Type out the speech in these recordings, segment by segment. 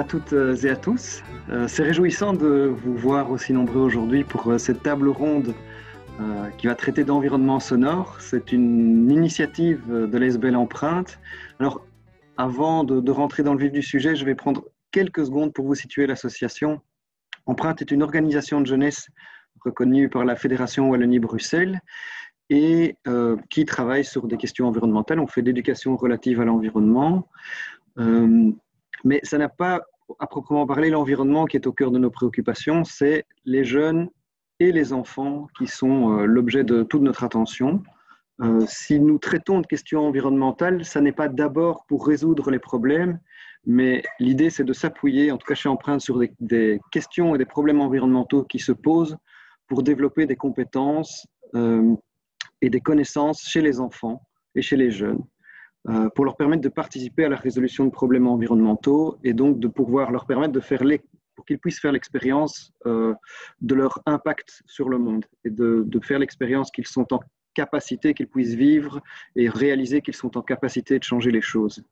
à toutes et à tous. C'est réjouissant de vous voir aussi nombreux aujourd'hui pour cette table ronde qui va traiter d'environnement sonore. C'est une initiative de l'ESBEL Empreinte. Alors, avant de, de, rentrer dans le vif du sujet, je vais prendre quelques secondes pour vous situer l'association. Empreinte est une organisation de jeunesse reconnue par la Fédération Wallonie-Bruxelles et euh, qui travaille sur des questions environnementales. On fait d'éducation relative à l'environnement, euh, mais ça n'a pas à proprement parler l'environnement qui est au cœur de nos préoccupations, c'est les jeunes et les enfants qui sont euh, l'objet de toute notre attention. Euh, si nous traitons de questions environnementales, ça n'est pas d'abord pour résoudre les problèmes, mais l'idée c'est de s'appuyer, en tout cas chez Empreinte, sur des, questions et des problèmes environnementaux qui se posent pour développer des compétences euh, et des connaissances chez les enfants et chez les jeunes, pour leur permettre de participer à la résolution de problèmes environnementaux et donc de pouvoir leur permettre de faire les, pour qu'ils puissent faire l'expérience euh, de leur impact sur le monde et de, de faire l'expérience qu'ils sont en capacité, qu'ils puissent vivre et réaliser qu'ils sont en capacité de changer les choses.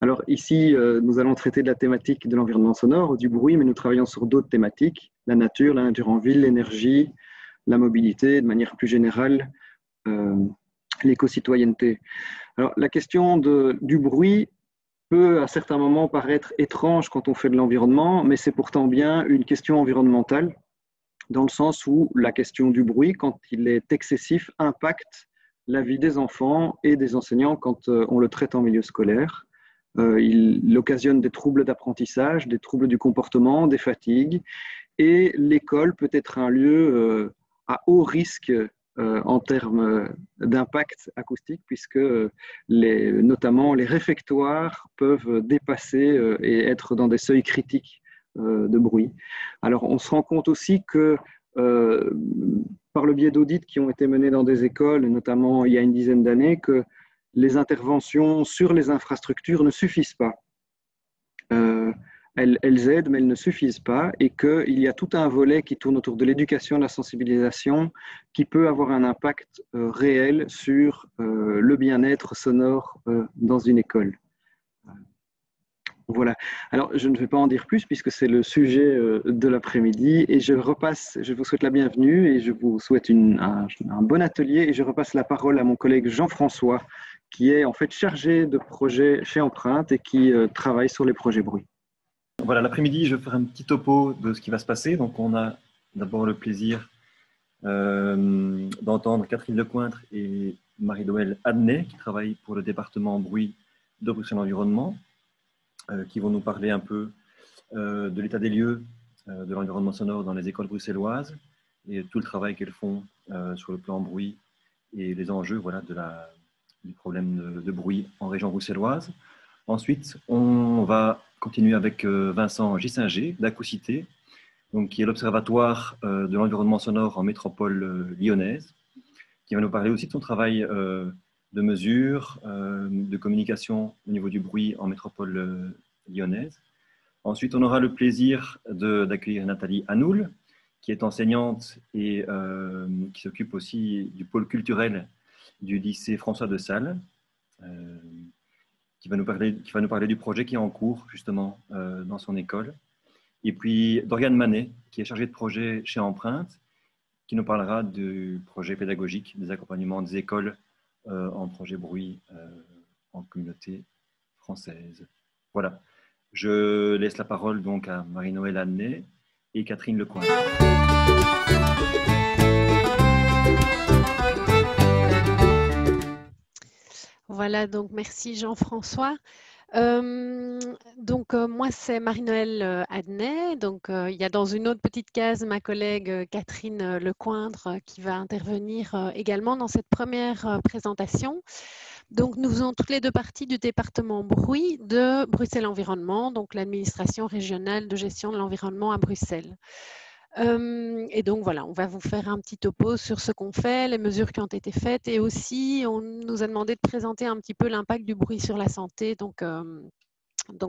Alors ici, euh, nous allons traiter de la thématique de l'environnement sonore, du bruit, mais nous travaillons sur d'autres thématiques, la nature, la nature en ville, l'énergie, la mobilité, de manière plus générale, euh, l'éco-citoyenneté. Alors, la question du bruit peut à certains moments paraître étrange quand on fait de l'environnement, mais c'est pourtant bien une question environnementale, dans le sens où la question du bruit, quand il est excessif, impacte la vie des enfants et des enseignants quand euh, on le traite en milieu scolaire. Euh, il occasionne des troubles d'apprentissage, des troubles du comportement, des fatigues, et l'école peut être un lieu euh, à haut risque euh, en termes d'impact acoustique, puisque les, notamment les réfectoires peuvent dépasser et être dans des seuils critiques de bruit. Alors on se rend compte aussi que par le biais d'audits qui ont été menés dans des écoles, notamment il y a une dizaine d'années, que les interventions sur les infrastructures ne suffisent pas. Elles, aident, mais elles ne suffisent pas, et qu'il y a tout un volet qui tourne autour de l'éducation, de la sensibilisation, qui peut avoir un impact euh, réel sur euh, le bien-être sonore euh, dans une école. Voilà. Alors, je ne vais pas en dire plus puisque c'est le sujet de l'après-midi et je repasse, je vous souhaite la bienvenue et je vous souhaite un, un, bon atelier et je repasse la parole à mon collègue Jean-François qui est en fait chargé de projet chez Empreinte et qui travaille sur les projets bruit. Voilà, l'après-midi, je vais faire un petit topo de ce qui va se passer. Donc, on a d'abord le plaisir euh, d'entendre Catherine Lecointre et Marie-Noël Adnet qui travaillent pour le département bruit de Bruxelles Environnement. Euh, qui vont nous parler un peu euh, de l'état des lieux de l'environnement sonore dans les écoles bruxelloises et tout le travail qu'elles font sur le plan bruit et les enjeux voilà, de du problème de, bruit en région bruxelloise. Ensuite, on va continuer avec Vincent Gissinger d'Acousité, donc, qui est l'Observatoire de l'environnement sonore en métropole lyonnaise, qui va nous parler aussi de son travail de mesures, euh, de communication au niveau du bruit en métropole euh, lyonnaise. Ensuite, on aura le plaisir d'accueillir Nathalie Hanoul, qui est enseignante et euh, qui s'occupe aussi du pôle culturel du lycée François de Sales, euh, qui, va nous parler, qui va nous parler du projet qui est en cours justement euh, dans son école. Et puis Doriane Manet, qui est chargée de projet chez Empreinte, qui nous parlera du projet pédagogique des accompagnements des écoles euh, en projet bruit euh, en communauté française. Voilà. Je laisse la parole donc à Marie-Noël Annet et Catherine Lecoin. Voilà, donc merci Jean-François. Euh, donc euh, moi c'est Marie-Noël euh, Adnet. Donc il y a dans une autre petite case ma collègue Catherine Lecoindre qui va intervenir également dans cette première présentation. Donc nous faisons toutes les deux parties du département bruit de Bruxelles Environnement, donc l'administration régionale de gestion de l'environnement à Bruxelles. Et donc voilà, on va vous faire un petit topo sur ce qu'on fait, les mesures qui ont été faites et aussi on nous a demandé de présenter un petit peu l'impact du bruit sur la santé. Donc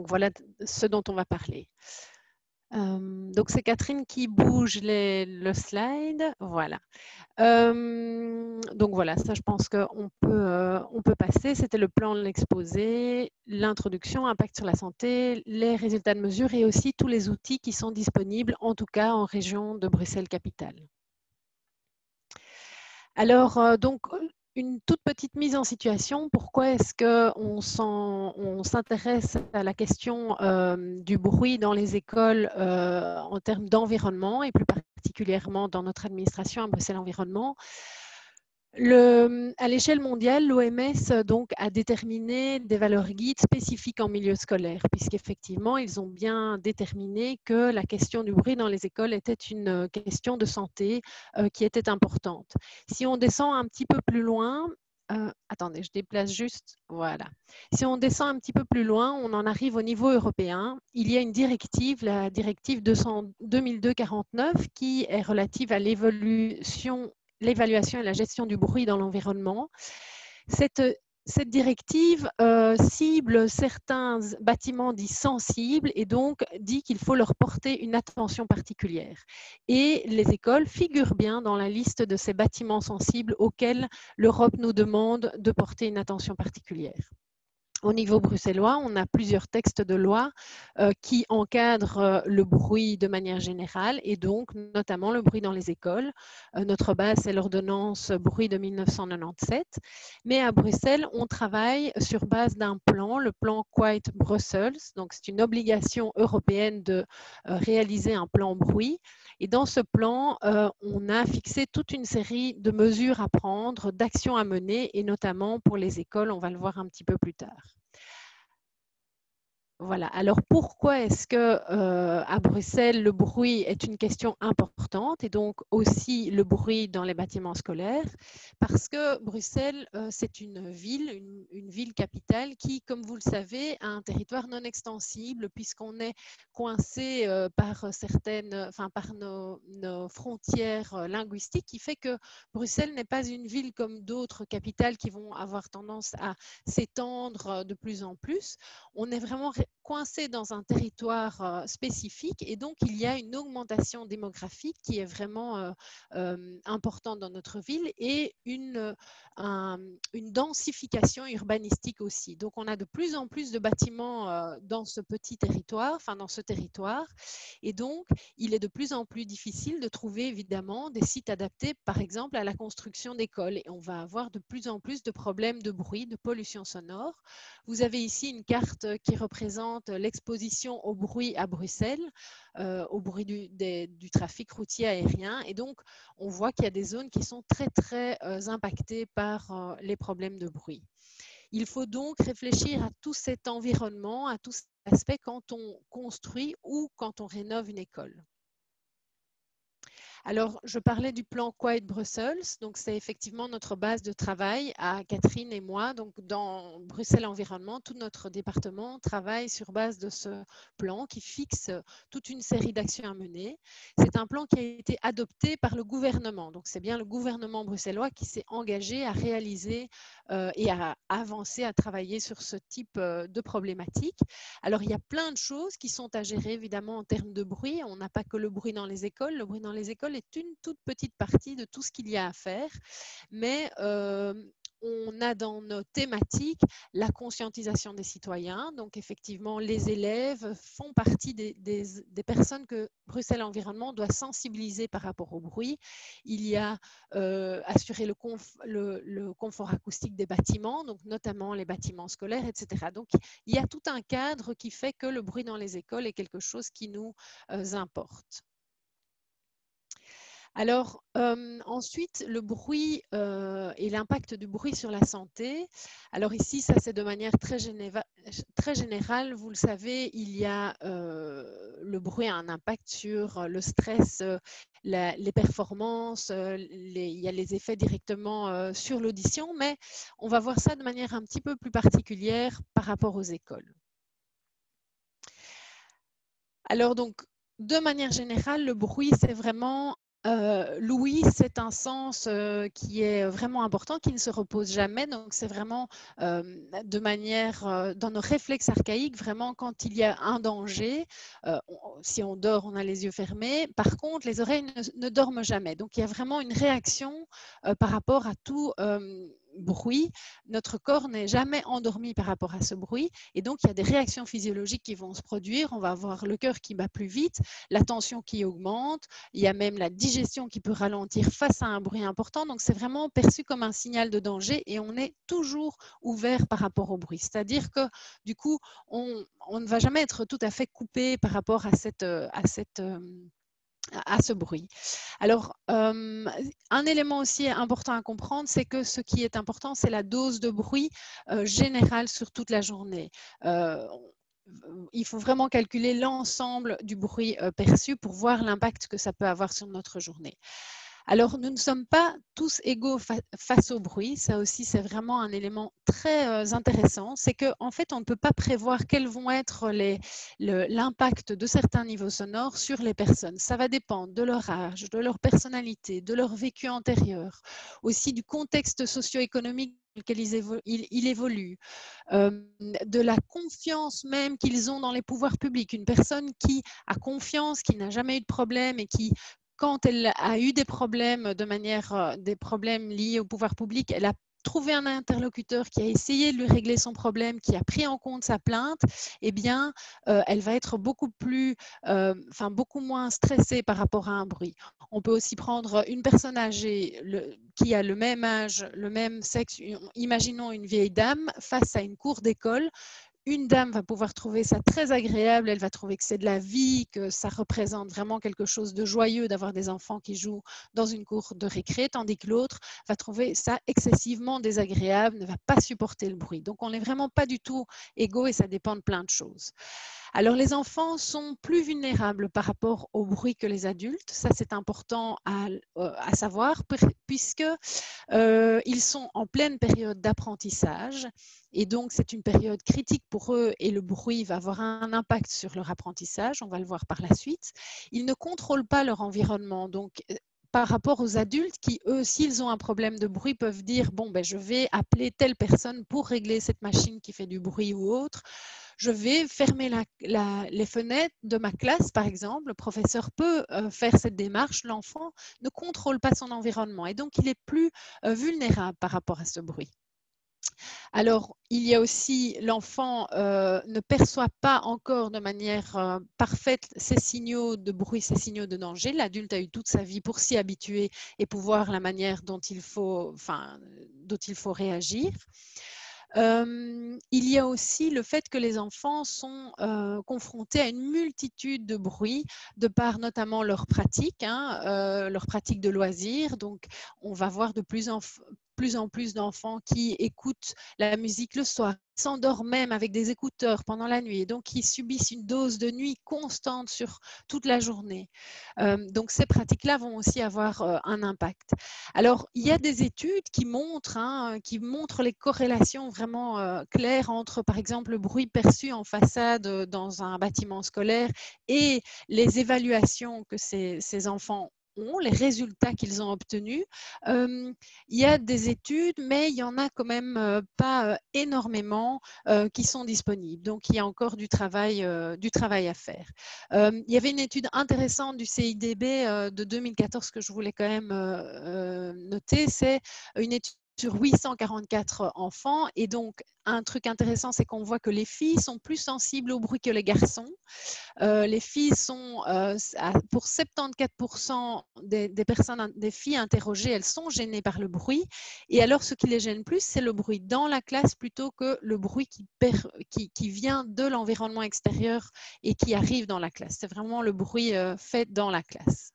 voilà ce dont on va parler. Euh, donc c'est Catherine qui bouge le slide. Voilà. Euh, donc voilà, ça je pense qu'on peut, euh, peut passer. C'était le plan de l'exposé, l'introduction, impact sur la santé, les résultats de mesure et aussi tous les outils qui sont disponibles, en tout cas en région de Bruxelles-Capitale. Alors, donc, une toute petite mise en situation. Pourquoi est-ce qu'on on s'intéresse à la question euh, du bruit dans les écoles euh, en termes d'environnement et plus particulièrement dans notre administration à Bruxelles Environnement? À l'échelle mondiale, l'OMS donc a déterminé des valeurs guides spécifiques en milieu scolaire, puisqu'effectivement, ils ont bien déterminé que la question du bruit dans les écoles était une question de santé euh, qui était importante. Si on descend un petit peu plus loin, euh, attendez, je déplace juste, voilà. Si on descend un petit peu plus loin, on en arrive au niveau européen. Il y a une directive, la directive 2002-49, qui est relative à l'évolution l'évaluation et la gestion du bruit dans l'environnement. Cette, directive euh, cible certains bâtiments dits sensibles et donc dit qu'il faut leur porter une attention particulière. Et les écoles figurent bien dans la liste de ces bâtiments sensibles auxquels l'Europe nous demande de porter une attention particulière. Au niveau bruxellois, on a plusieurs textes de loi euh, qui encadrent euh, le bruit de manière générale et donc notamment le bruit dans les écoles. Euh, notre base, c'est l'ordonnance bruit de 1997. Mais à Bruxelles, on travaille sur base d'un plan, le plan Quiet Brussels. Donc, c'est une obligation européenne de réaliser un plan bruit. Et dans ce plan, on a fixé toute une série de mesures à prendre, d'actions à mener, et notamment pour les écoles, on va le voir un petit peu plus tard. Voilà. Alors pourquoi est-ce que euh, à Bruxelles le bruit est une question importante et donc aussi le bruit dans les bâtiments scolaires? Parce que Bruxelles euh, c'est une ville, une, ville capitale qui, comme vous le savez, a un territoire non extensible puisqu'on est coincé euh, par certaines, enfin par nos, nos, frontières linguistiques, qui fait que Bruxelles n'est pas une ville comme d'autres capitales qui vont avoir tendance à s'étendre de plus en plus. On est vraiment coincé dans un territoire euh, spécifique et donc il y a une augmentation démographique qui est vraiment euh, euh, importante dans notre ville et une, une densification urbanistique aussi. Donc on a de plus en plus de bâtiments dans ce petit territoire, enfin dans ce territoire et donc il est de plus en plus difficile de trouver évidemment des sites adaptés par exemple à la construction d'écoles et on va avoir de plus en plus de problèmes de bruit, de pollution sonore. Vous avez ici une carte qui représente l'exposition au bruit à Bruxelles, euh, au bruit du, trafic routier aérien. Et donc, on voit qu'il y a des zones qui sont très, très euh, impactées par euh, les problèmes de bruit. Il faut donc réfléchir à tout cet environnement, à tous ces aspects quand on construit ou quand on rénove une école. Alors, je parlais du plan Quiet Brussels. Donc, c'est effectivement notre base de travail à Catherine et moi. Donc, dans Bruxelles Environnement, tout notre département travaille sur base de ce plan qui fixe toute une série d'actions à mener. C'est un plan qui a été adopté par le gouvernement. Donc, c'est bien le gouvernement bruxellois qui s'est engagé à réaliser euh, et à avancer, à travailler sur ce type euh, de problématique. Alors, il y a plein de choses qui sont à gérer, évidemment, en termes de bruit. On n'a pas que le bruit dans les écoles. Le bruit dans les écoles est une toute petite partie de tout ce qu'il y a à faire. Mais euh, on a dans nos thématiques la conscientisation des citoyens. Donc, effectivement, les élèves font partie des, personnes que Bruxelles Environnement doit sensibiliser par rapport au bruit. Il y a euh, assurer le, le, confort acoustique des bâtiments, donc notamment les bâtiments scolaires, etc. Donc, il y a tout un cadre qui fait que le bruit dans les écoles est quelque chose qui nous euh, importe. Alors, euh, ensuite, le bruit euh, et l'impact du bruit sur la santé. Alors ici, ça c'est de manière très, générale. Vous le savez, il y a euh, le bruit a un impact sur le stress, les performances, il y a les effets directement sur l'audition, mais on va voir ça de manière un petit peu plus particulière par rapport aux écoles. Alors donc, de manière générale, le bruit, c'est vraiment euh, Louis, c'est un sens euh, qui est vraiment important, qui ne se repose jamais. Donc, c'est vraiment euh, de manière, dans nos réflexes archaïques, vraiment quand il y a un danger, si on dort, on a les yeux fermés. Par contre, les oreilles ne dorment jamais. Donc, il y a vraiment une réaction par rapport à tout bruit, notre corps n'est jamais endormi par rapport à ce bruit. Et donc, il y a des réactions physiologiques qui vont se produire. On va avoir le cœur qui bat plus vite, la tension qui augmente. Il y a même la digestion qui peut ralentir face à un bruit important. Donc, c'est vraiment perçu comme un signal de danger et on est toujours ouvert par rapport au bruit. C'est-à-dire que, du coup, on, ne va jamais être tout à fait coupé par rapport à cette, cette euh, à ce bruit. Alors, euh, un élément aussi important à comprendre, c'est que ce qui est important, c'est la dose de bruit euh, générale sur toute la journée. Euh, il faut vraiment calculer l'ensemble du bruit perçu pour voir l'impact que ça peut avoir sur notre journée. Alors, nous ne sommes pas tous égaux face au bruit. Ça aussi, c'est vraiment un élément très euh, intéressant. C'est qu'en en fait, on ne peut pas prévoir quels vont être l'impact de certains niveaux sonores sur les personnes. Ça va dépendre de leur âge, de leur personnalité, de leur vécu antérieur, aussi du contexte socio-économique lequel ils évoluent, euh, de la confiance même qu'ils ont dans les pouvoirs publics. Une personne qui a confiance, qui n'a jamais eu de problème et qui quand elle a eu des problèmes de manière, euh, des problèmes liés au pouvoir public, elle a trouvé un interlocuteur qui a essayé de lui régler son problème, qui a pris en compte sa plainte, eh bien, euh, elle va être beaucoup plus, euh, enfin, beaucoup moins stressée par rapport à un bruit. On peut aussi prendre une personne âgée qui a le même âge, le même sexe, imaginons une vieille dame face à une cour d'école une dame va pouvoir trouver ça très agréable, elle va trouver que c'est de la vie, que ça représente vraiment quelque chose de joyeux d'avoir des enfants qui jouent dans une cour de récré, tandis que l'autre va trouver ça excessivement désagréable, ne va pas supporter le bruit. Donc on n'est vraiment pas du tout égaux et ça dépend de plein de choses. Alors les enfants sont plus vulnérables par rapport au bruit que les adultes, ça c'est important à, euh, savoir puisque euh, ils sont en pleine période d'apprentissage et donc c'est une période critique pour eux et le bruit va avoir un impact sur leur apprentissage, on va le voir par la suite. Ils ne contrôlent pas leur environnement, donc euh, par rapport aux adultes qui, eux, s'ils ont un problème de bruit, peuvent dire, bon, ben, je vais appeler telle personne pour régler cette machine qui fait du bruit ou autre je vais fermer les fenêtres de ma classe, par exemple. Le professeur peut euh, faire cette démarche. L'enfant ne contrôle pas son environnement et donc il est plus euh, vulnérable par rapport à ce bruit. Alors, il y a aussi l'enfant euh, ne perçoit pas encore de manière parfaite ces signaux de bruit, ces signaux de danger. L'adulte a eu toute sa vie pour s'y habituer et pouvoir la manière dont il faut, enfin, dont il faut réagir il y a aussi le fait que les enfants sont confrontés à une multitude de bruits de par notamment leurs pratiques, hein, leurs pratiques de loisirs. Donc, on va voir de plus en, plus en plus d'enfants qui écoutent la musique le soir, s'endorment même avec des écouteurs pendant la nuit et donc qui subissent une dose de nuit constante sur toute la journée. Euh, donc ces pratiques-là vont aussi avoir euh, un impact. Alors il y a des études qui montrent, hein, qui montrent les corrélations vraiment euh, claires entre par exemple le bruit perçu en façade dans un bâtiment scolaire et les évaluations que ces, ces enfants les résultats qu'ils ont obtenus. il y a des études, mais il y en a quand même pas énormément qui sont disponibles. Donc, il y a encore du travail, du travail à faire. il y avait une étude intéressante du CIDB de 2014 que je voulais quand même noter. C'est une étude sur 844 enfants. Et donc, un truc intéressant, c'est qu'on voit que les filles sont plus sensibles au bruit que les garçons. Euh, les filles sont, euh, pour 74% des, personnes, des filles interrogées, elles sont gênées par le bruit. Et alors, ce qui les gêne plus, c'est le bruit dans la classe plutôt que le bruit qui, vient de l'environnement extérieur et qui arrive dans la classe. C'est vraiment le bruit euh, fait dans la classe.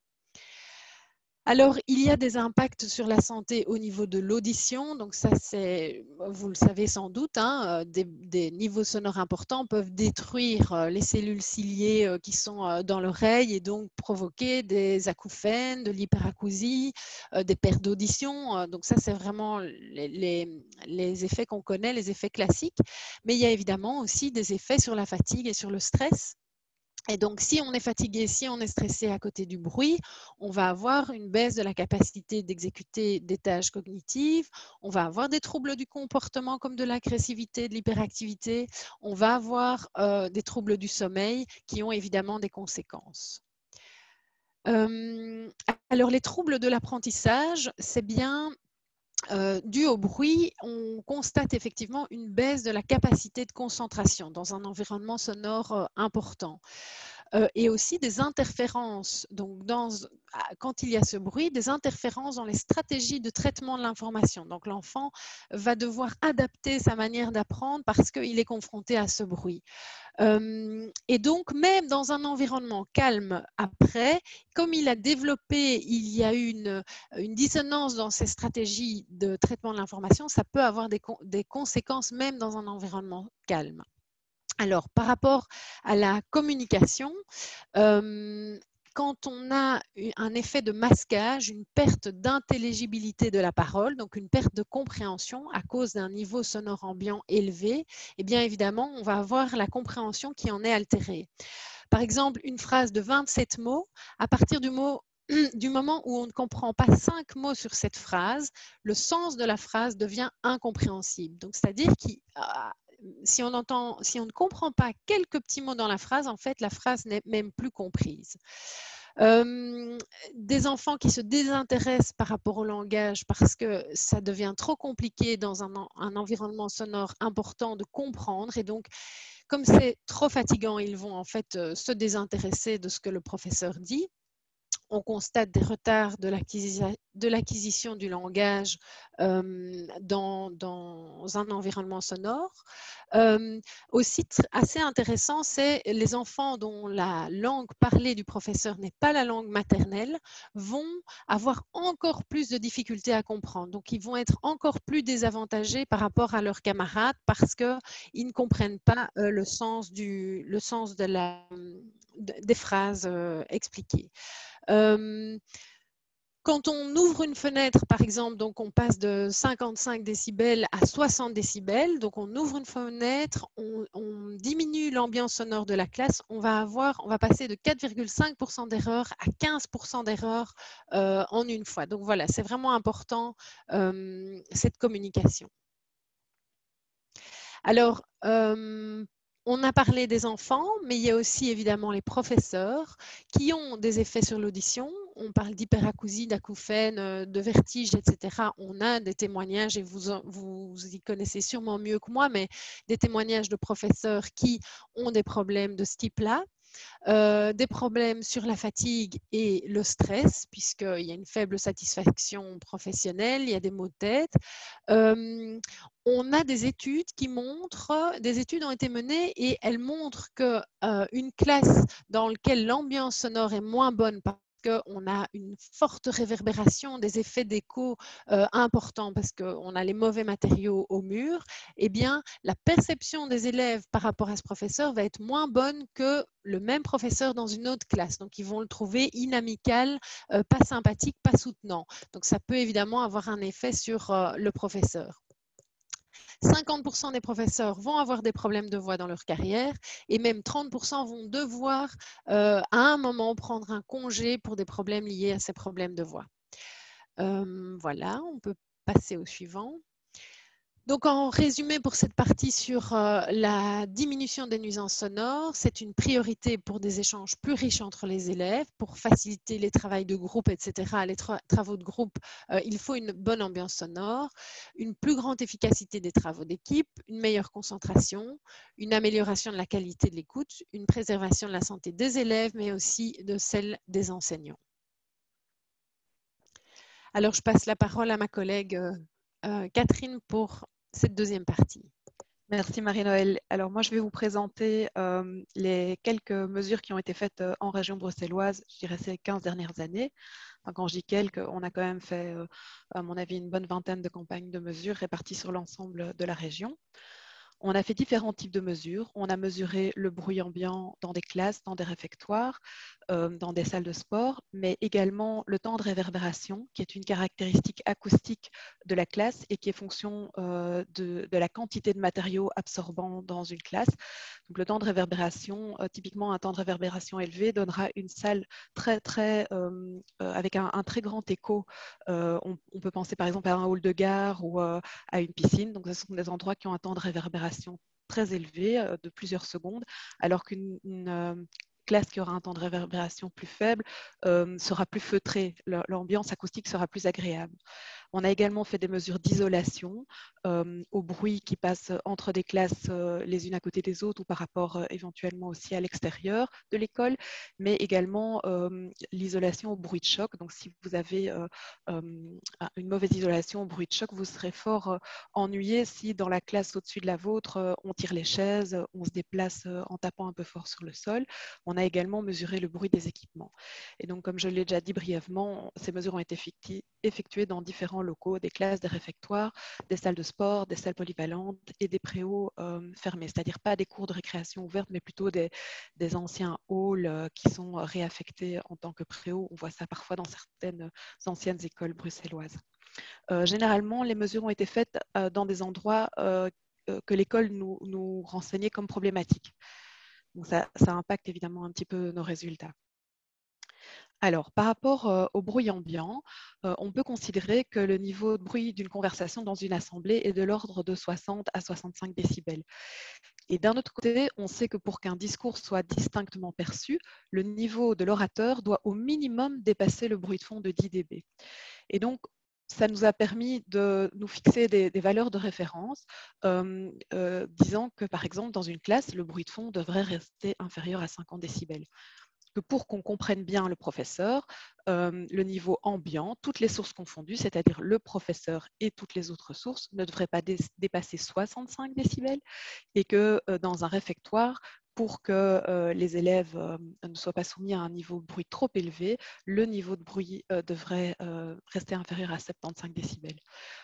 Alors, il y a des impacts sur la santé au niveau de l'audition. Donc, ça, c'est, vous le savez sans doute, hein, euh, des, niveaux sonores importants peuvent détruire euh, les cellules ciliées euh, qui sont dans l'oreille et donc provoquer des acouphènes, de l'hyperacousie, des pertes d'audition. Donc, ça, c'est vraiment les effets qu'on connaît, les effets classiques. Mais il y a évidemment aussi des effets sur la fatigue et sur le stress Et donc, si on est fatigué, si on est stressé à côté du bruit, on va avoir une baisse de la capacité d'exécuter des tâches cognitives, on va avoir des troubles du comportement comme de l'agressivité, de l'hyperactivité, on va avoir euh, des troubles du sommeil qui ont évidemment des conséquences. Euh, alors, les troubles de l'apprentissage, c'est bien euh, dû au bruit, on constate effectivement une baisse de la capacité de concentration dans un environnement sonore euh, important. Euh, et aussi des interférences. Donc, quand il y a ce bruit, des interférences dans les stratégies de traitement de l'information. Donc, l'enfant va devoir adapter sa manière d'apprendre parce qu'il est confronté à ce bruit. Euh, et donc, même dans un environnement calme après, comme il a développé, il y a une, une dissonance dans ses stratégies de traitement de l'information, ça peut avoir des, des conséquences même dans un environnement calme. Alors, par rapport à la communication, euh, quand on a un effet de masquage, une perte d'intelligibilité de la parole, donc une perte de compréhension à cause d'un niveau sonore ambiant élevé, eh bien évidemment, on va avoir la compréhension qui en est altérée. Par exemple, une phrase de 27 mots, à partir du moment où on ne comprend pas cinq mots sur cette phrase, le sens de la phrase devient incompréhensible. Donc, c'est-à-dire qu'il si on ne comprend pas quelques petits mots dans la phrase, en fait, la phrase n'est même plus comprise. Euh, des enfants qui se désintéressent par rapport au langage parce que ça devient trop compliqué dans un, un environnement sonore important de comprendre et donc comme c'est trop fatigant, ils vont en fait euh, se désintéresser de ce que le professeur dit on constate des retards de l'acquisition du langage euh, dans, un environnement sonore. Euh, aussi assez intéressant, c'est les enfants dont la langue parlée du professeur n'est pas la langue maternelle vont avoir encore plus de difficultés à comprendre. Donc, ils vont être encore plus désavantagés par rapport à leurs camarades parce qu'ils ne comprennent pas euh, le sens, des phrases expliquées quand on ouvre une fenêtre, par exemple, donc on passe de 55 décibels à 60 décibels, donc on ouvre une fenêtre, on, diminue l'ambiance sonore de la classe, on va avoir, on va passer de 4,5% d'erreurs à 15% d'erreurs euh, en une fois. Donc voilà, c'est vraiment important cette communication. Alors, on a parlé des enfants, mais il y a aussi évidemment les professeurs qui ont des effets sur l'audition. On parle d'hyperacousie, d'acouphènes, euh, de vertige, etc. On a des témoignages, et vous, vous y connaissez sûrement mieux que moi, mais des témoignages de professeurs qui ont des problèmes de ce type-là. Euh, des problèmes sur la fatigue et le stress, puisqu'il y a une faible satisfaction professionnelle, il y a des maux de tête. Euh, on a des études qui montrent, des études ont été menées et elles montrent qu'une euh, classe dans laquelle l'ambiance sonore est moins bonne qu'on a une forte réverbération, des effets d'écho euh, importants parce qu'on a les mauvais matériaux au mur, eh bien, la perception des élèves par rapport à ce professeur va être moins bonne que le même professeur dans une autre classe. Donc, ils vont le trouver inamical, euh, pas sympathique, pas soutenant. Donc, ça peut évidemment avoir un effet sur euh, le professeur. 50% des professeurs vont avoir des problèmes de voix dans leur carrière et même 30% vont devoir euh, à un moment prendre un congé pour des problèmes liés à ces problèmes de voix. Euh, voilà, on peut passer au suivant. Donc, en résumé pour cette partie sur euh, la diminution des nuisances sonores, c'est une priorité pour des échanges plus riches entre les élèves, pour faciliter les travaux de groupe, etc. Les travaux de groupe, il faut une bonne ambiance sonore, une plus grande efficacité des travaux d'équipe, une meilleure concentration, une amélioration de la qualité de l'écoute, une préservation de la santé des élèves, mais aussi de celle des enseignants. Alors, je passe la parole à ma collègue euh, euh, Catherine pour cette deuxième partie. Merci Marie-Noël. Alors moi, je vais vous présenter euh, les quelques mesures qui ont été faites euh, en région bruxelloise, je dirais ces 15 dernières années. quand je dis quelques, on a quand même fait, à mon avis, une bonne vingtaine de campagnes de mesures réparties sur l'ensemble de la région. On a fait différents types de mesures. On a mesuré le bruit ambiant dans des classes, dans des réfectoires, euh, dans des salles de sport, mais également le temps de réverbération, qui est une caractéristique acoustique de la classe et qui est fonction euh, de, la quantité de matériaux absorbants dans une classe. Donc, le temps de réverbération, euh, typiquement un temps de réverbération élevé, donnera une salle très, très, avec un, très grand écho. On, on, peut penser par exemple à un hall de gare ou à une piscine. Donc, ce sont des endroits qui ont un temps de réverbération très élevé de plusieurs secondes, alors qu'une classe qui aura un temps de réverbération plus faible euh, sera plus feutrée, l'ambiance acoustique sera plus agréable. On a également fait des mesures d'isolation euh, au bruit qui passe entre des classes euh, les unes à côté des autres ou par rapport euh, éventuellement aussi à l'extérieur de l'école, mais également l'isolation au bruit de choc. Donc si vous avez une mauvaise isolation au bruit de choc, vous serez fort ennuyé si dans la classe au-dessus de la vôtre, on tire les chaises, on se déplace en tapant un peu fort sur le sol. On a également mesuré le bruit des équipements. Et donc, comme je l'ai déjà dit brièvement, ces mesures ont été effectuées dans différents locaux, des classes, des réfectoires, des salles de sport, des salles polyvalentes et des préaux euh, fermés, c'est-à-dire pas des cours de récréation ouvertes, mais plutôt des, anciens halls euh, qui sont réaffectés en tant que préaux. On voit ça parfois dans certaines anciennes écoles bruxelloises. Euh, généralement, les mesures ont été faites dans des endroits que l'école nous, renseignait comme problématiques. Donc ça impacte évidemment un petit peu nos résultats. Alors, par rapport au bruit ambiant, on peut considérer que le niveau de bruit d'une conversation dans une assemblée est de l'ordre de 60 à 65 décibels. Et d'un autre côté, on sait que pour qu'un discours soit distinctement perçu, le niveau de l'orateur doit au minimum dépasser le bruit de fond de 10 dB. Et donc, ça nous a permis de nous fixer des, valeurs de référence, disant que, par exemple, dans une classe, le bruit de fond devrait rester inférieur à 50 décibels que pour qu'on comprenne bien le professeur, euh, le niveau ambiant, toutes les sources confondues, c'est-à-dire le professeur et toutes les autres sources, ne devraient pas dépasser 65 décibels et que euh, dans un réfectoire, pour que euh, les élèves ne soient pas soumis à un niveau de bruit trop élevé, le niveau de bruit devrait rester inférieur à 75 décibels.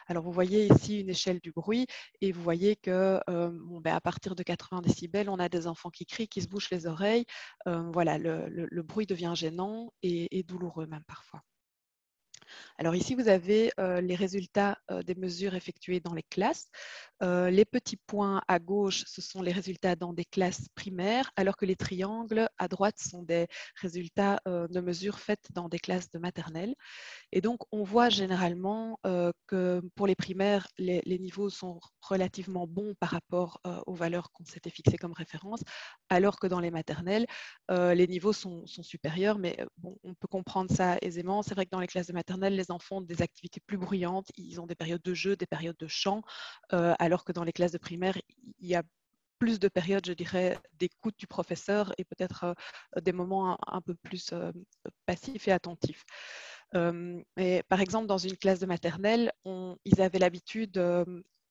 Alors vous voyez ici une échelle du bruit et vous voyez que bon, ben, à partir de 80 décibels, on a des enfants qui crient, qui se bouchent les oreilles. voilà, le, bruit devient gênant et douloureux parfois. Alors ici, vous avez euh, les résultats euh, des mesures effectuées dans les classes. Euh, les petits points à gauche, ce sont les résultats dans des classes primaires, alors que les triangles à droite sont des résultats de mesures faites dans des classes de maternelle. Et donc, on voit généralement que pour les primaires, les, niveaux sont relativement bons par rapport aux valeurs qu'on s'était fixées comme référence, alors que dans les maternelles, les niveaux sont, sont supérieurs, mais bon, on peut comprendre ça aisément. C'est vrai que dans les classes de maternelle, les enfants ont des activités plus bruyantes, ils ont des périodes de jeu, des périodes de chant, euh, alors que dans les classes de primaire, il y a plus de périodes, je dirais, d'écoute du professeur et peut-être euh, des moments un, peu plus euh, passifs et attentifs. et par exemple, dans une classe de maternelle, ils avaient l'habitude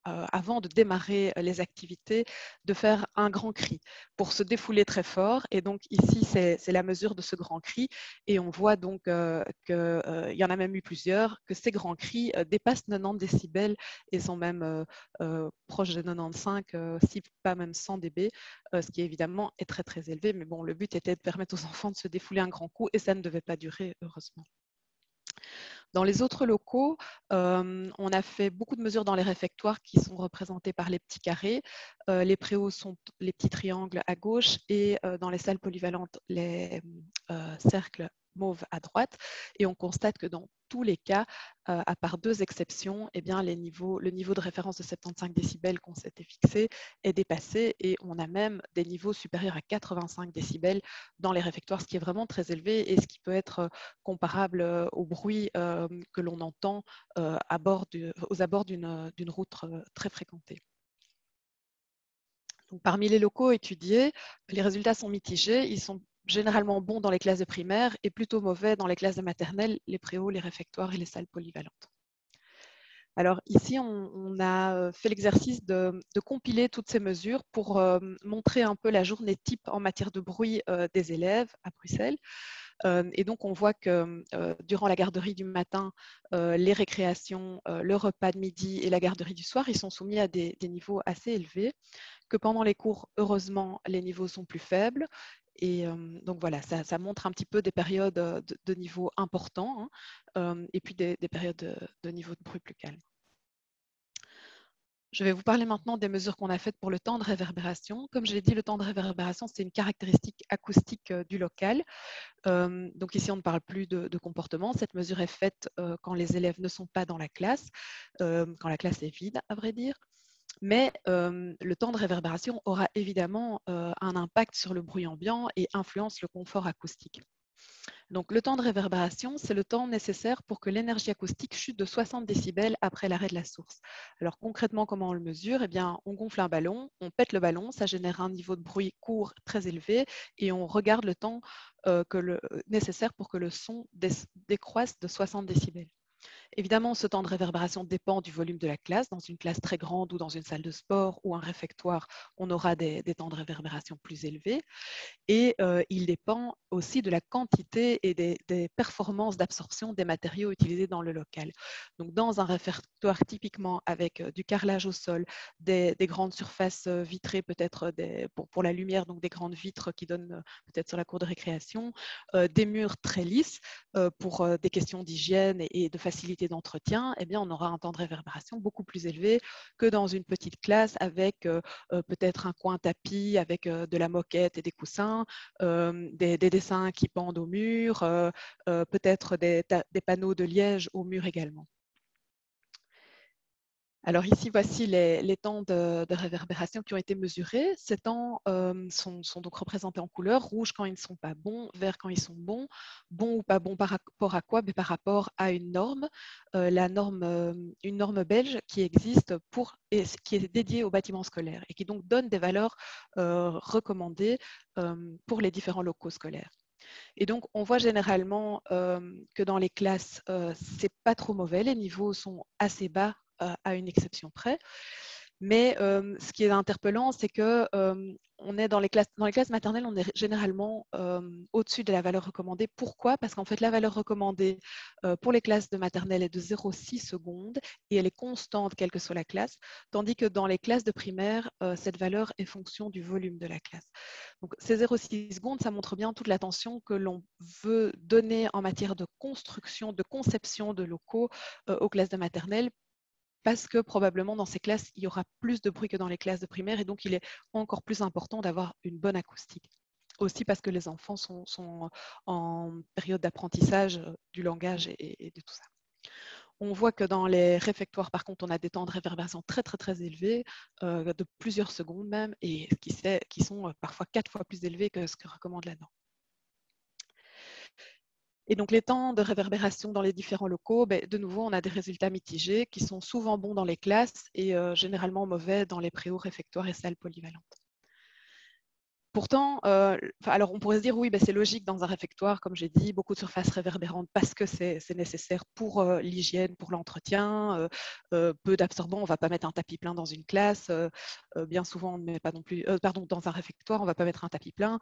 euh, avant de démarrer euh, les activités, de faire un grand cri pour se défouler très fort. Et donc ici, c'est la mesure de ce grand cri. Et on voit donc euh, qu'il y en a même eu plusieurs, que ces grands cris dépassent 90 décibels et sont même proches de 95, si pas même 100 dB, ce qui évidemment est très très élevé. Mais bon, le but était de permettre aux enfants de se défouler un grand coup et ça ne devait pas durer, heureusement. Dans les autres locaux, euh, on a fait beaucoup de mesures dans les réfectoires qui sont représentés par les petits carrés. Euh, les préaux sont les petits triangles à gauche et euh, dans les salles polyvalentes, les cercles mauve à droite. Et on constate que dans tous les cas, euh, à part deux exceptions, eh bien, le niveau de référence de 75 décibels qu'on s'était fixé est dépassé et on a même des niveaux supérieurs à 85 décibels dans les réfectoires, ce qui est vraiment très élevé et ce qui peut être euh, comparable euh, au bruit que l'on entend aux abords d'une route très fréquentée. Parmi les locaux étudiés, les résultats sont mitigés. Ils sont généralement bon dans les classes de primaire et plutôt mauvais dans les classes de maternelle, les préaux, les réfectoires et les salles polyvalentes. Alors ici, on, a euh, fait l'exercice de, compiler toutes ces mesures pour euh, montrer un peu la journée type en matière de bruit euh, des élèves à Bruxelles. et donc, on voit que durant la garderie du matin, les récréations, le repas de midi et la garderie du soir, ils sont soumis à des, niveaux assez élevés, que pendant les cours, heureusement, les niveaux sont plus faibles. Et donc voilà, ça, montre un petit peu des périodes de, niveau important hein, et puis des, périodes de, niveau de bruit plus calme. Je vais vous parler maintenant des mesures qu'on a faites pour le temps de réverbération. Comme je l'ai dit, le temps de réverbération, c'est une caractéristique acoustique du local. donc ici, on ne parle plus de, comportement. Cette mesure est faite quand les élèves ne sont pas dans la classe, quand la classe est vide, à vrai dire. Mais le temps de réverbération aura évidemment un impact sur le bruit ambiant et influence le confort acoustique. Donc, le temps de réverbération, c'est le temps nécessaire pour que l'énergie acoustique chute de 60 décibels après l'arrêt de la source. Alors, concrètement, comment on le mesure? Eh bien, on gonfle un ballon, on pète le ballon, ça génère un niveau de bruit court très élevé et on regarde le temps nécessaire pour que le son décroisse de 60 décibels. Évidemment, ce temps de réverbération dépend du volume de la classe. Dans une classe très grande ou dans une salle de sport ou un réfectoire, on aura des, temps de réverbération plus élevés. Et euh, il dépend aussi de la quantité et des, performances d'absorption des matériaux utilisés dans le local. Donc, dans un réfectoire typiquement avec euh, du carrelage au sol, des, grandes surfaces euh, vitrées, peut-être pour, la lumière, donc des grandes vitres qui donnent peut-être sur la cour de récréation, des murs très lisses pour des questions d'hygiène et, et de facilité d'entretien, eh bien, on aura un temps de réverbération beaucoup plus élevé que dans une petite classe avec euh, euh, peut-être un coin tapis, avec euh, de la moquette et des coussins, des, dessins qui pendent au mur, peut-être des panneaux de liège au mur également. Alors ici, voici les, temps de, réverbération qui ont été mesurés. Ces temps euh, sont, donc représentés en couleur, rouge quand ils ne sont pas bons, vert quand ils sont bons, bons ou pas bons par rapport à quoi? Mais par rapport à une norme, euh, la norme, euh, une norme belge qui existe pour et qui est dédiée aux bâtiments scolaires et qui donc donne des valeurs recommandées pour les différents locaux scolaires. Et donc, on voit généralement que dans les classes, c'est pas trop mauvais, les niveaux sont assez bas à une exception près. Mais ce qui est interpellant, c'est que on est dans les classes, dans les classes maternelles, on est généralement au-dessus de la valeur recommandée. Pourquoi? Parce qu'en fait, la valeur recommandée pour les classes de maternelle est de 0,6 secondes et elle est constante quelle que soit la classe, tandis que dans les classes de primaire, cette valeur est fonction du volume de la classe. Donc, ces 0,6 secondes, ça montre bien toute l'attention que l'on veut donner en matière de construction, de conception de locaux aux classes de maternelle parce que probablement dans ces classes, il y aura plus de bruit que dans les classes de primaire et donc il est encore plus important d'avoir une bonne acoustique. Aussi parce que les enfants sont, en période d'apprentissage euh, du langage et, de tout ça. On voit que dans les réfectoires, par contre, on a des temps de réverbération très, très, très élevés, euh, de plusieurs secondes même, et qui, qui sont euh, parfois quatre fois plus élevés que ce que recommande la norme. Et donc, les temps de réverbération dans les différents locaux, ben, de nouveau, on a des résultats mitigés qui sont souvent bons dans les classes et euh, généralement mauvais dans les préaux, réfectoires et salles polyvalentes. Pourtant, euh, alors on pourrait se dire oui, ben c'est logique dans un réfectoire, comme j'ai dit, beaucoup de surfaces réverbérantes parce que c'est nécessaire pour euh, l'hygiène, pour l'entretien, euh, peu d'absorbants, on ne va pas mettre un tapis plein dans une classe, bien souvent on ne met pas non plus, pardon, dans un réfectoire, on ne va pas mettre un tapis plein,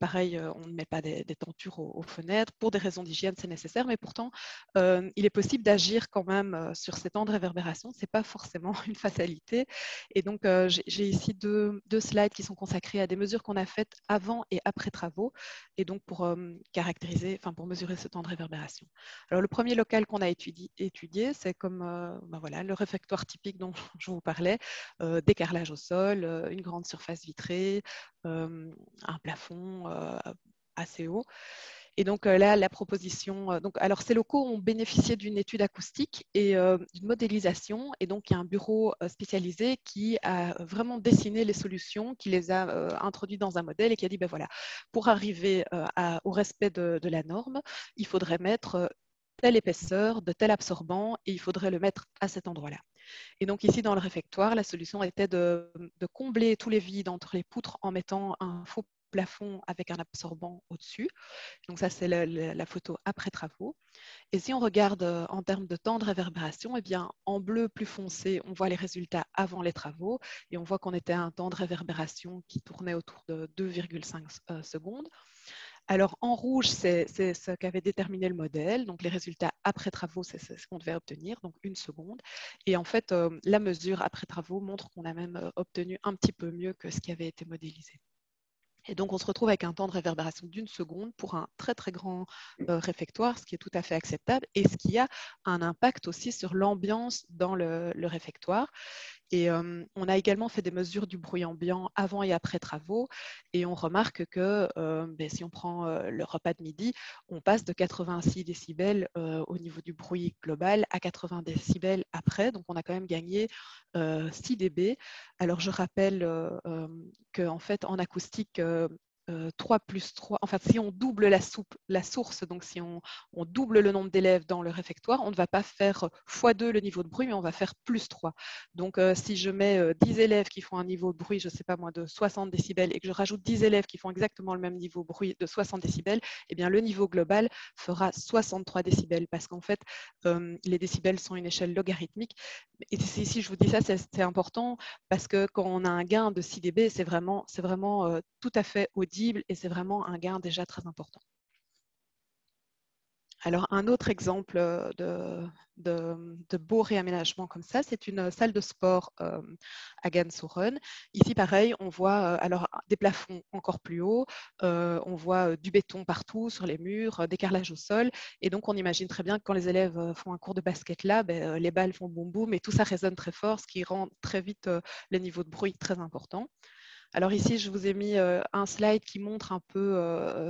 pareil, on ne met pas des, tentures aux, fenêtres, pour des raisons d'hygiène c'est nécessaire, mais pourtant il est possible d'agir quand même sur ces temps de réverbération, ce n'est pas forcément une fatalité, et donc j'ai ici deux, deux, slides qui sont consacrés à des mesures qu'on a faites avant et après travaux, et donc pour caractériser, enfin pour mesurer ce temps de réverbération. Alors le premier local qu'on a étudié, c'est comme ben voilà, le réfectoire typique dont je vous parlais, des carrelages au sol, une grande surface vitrée, un plafond assez haut. Et donc euh, là, la proposition, euh, donc, alors ces locaux ont bénéficié d'une étude acoustique et euh, d'une modélisation. Et donc, il y a un bureau spécialisé qui a vraiment dessiné les solutions, qui les a introduites dans un modèle et qui a dit, ben voilà, pour arriver au respect de, la norme, il faudrait mettre telle épaisseur, de tel absorbant, et il faudrait le mettre à cet endroit-là. Et donc ici, dans le réfectoire, la solution était de, de, combler tous les vides entre les poutres en mettant un faux plafond avec un absorbant au-dessus. Donc ça, c'est la, photo après travaux. Et si on regarde euh, en termes de temps de réverbération, eh bien, en bleu plus foncé, on voit les résultats avant les travaux et on voit qu'on était à un temps de réverbération qui tournait autour de 2,5 euh, secondes. Alors, en rouge, c'est ce qu'avait déterminé le modèle. Donc, les résultats après travaux, c'est ce qu'on devait obtenir, donc une seconde. Et en fait, euh, la mesure après travaux montre qu'on a même obtenu un petit peu mieux que ce qui avait été modélisé. Et donc, on se retrouve avec un temps de réverbération d'une seconde pour un très, très grand euh, réfectoire, ce qui est tout à fait acceptable et ce qui a un impact aussi sur l'ambiance dans le, réfectoire. Et on a également fait des mesures du bruit ambiant avant et après travaux. Et on remarque que ben, si on prend le repas de midi, on passe de 86 décibels au niveau du bruit global à 80 décibels après. Donc, on a quand même gagné 6 dB. Alors, je rappelle qu'en fait, en acoustique, 3 euh, plus 3, enfin si on double la, soupe, la source, donc si on, double le nombre d'élèves dans le réfectoire, on ne va pas faire x2 le niveau de bruit, mais on va faire plus 3. Donc euh, si je mets 10 euh, élèves qui font un niveau de bruit, je ne sais pas moi, de 60 décibels, et que je rajoute 10 élèves qui font exactement le même niveau de bruit de 60 décibels, eh bien le niveau global fera 63 décibels, parce qu'en fait, les décibels sont une échelle logarithmique. Et si, je vous dis ça, c'est important, parce que quand on a un gain de 6 dB, c'est vraiment, vraiment tout à fait audible et c'est vraiment un gain déjà très important. Alors, un autre exemple euh, de, beau réaménagement comme ça, c'est une salle de sport euh, à Gansuren. Ici, pareil, on voit euh, alors des plafonds encore plus hauts, on voit du béton partout sur les murs, des carrelages au sol. Et donc, on imagine très bien que quand les élèves font un cours de basket là, ben, les balles font boum boum et tout ça résonne très fort, ce qui rend très vite le niveau de bruit très important. Alors ici, je vous ai mis un slide qui montre un peu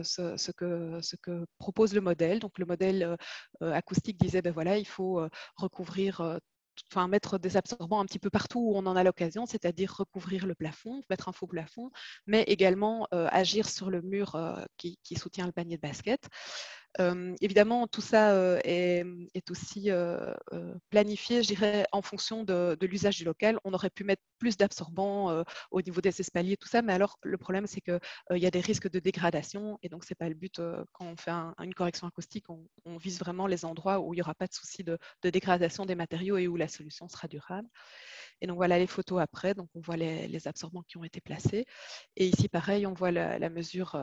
ce, que, propose le modèle. Donc le modèle acoustique disait, ben voilà, il faut recouvrir enfin, mettre des absorbants un petit peu partout où on en a l'occasion, c'est-à-dire recouvrir le plafond, mettre un faux plafond, mais également agir sur le mur qui, soutient le panier de basket évidemment, tout ça est, aussi planifié, je dirais, en fonction de, l'usage du local. On aurait pu mettre plus d'absorbants au niveau des espaliers, tout ça, mais alors le problème, c'est qu'il y a des risques de dégradation, et donc ce n'est pas le but quand on fait une correction acoustique, on, vise vraiment les endroits où il n'y aura pas de souci de, dégradation des matériaux et où la solution sera durable. Et donc voilà les photos après, donc on voit les, absorbants qui ont été placés. Et ici, pareil, on voit la, la mesure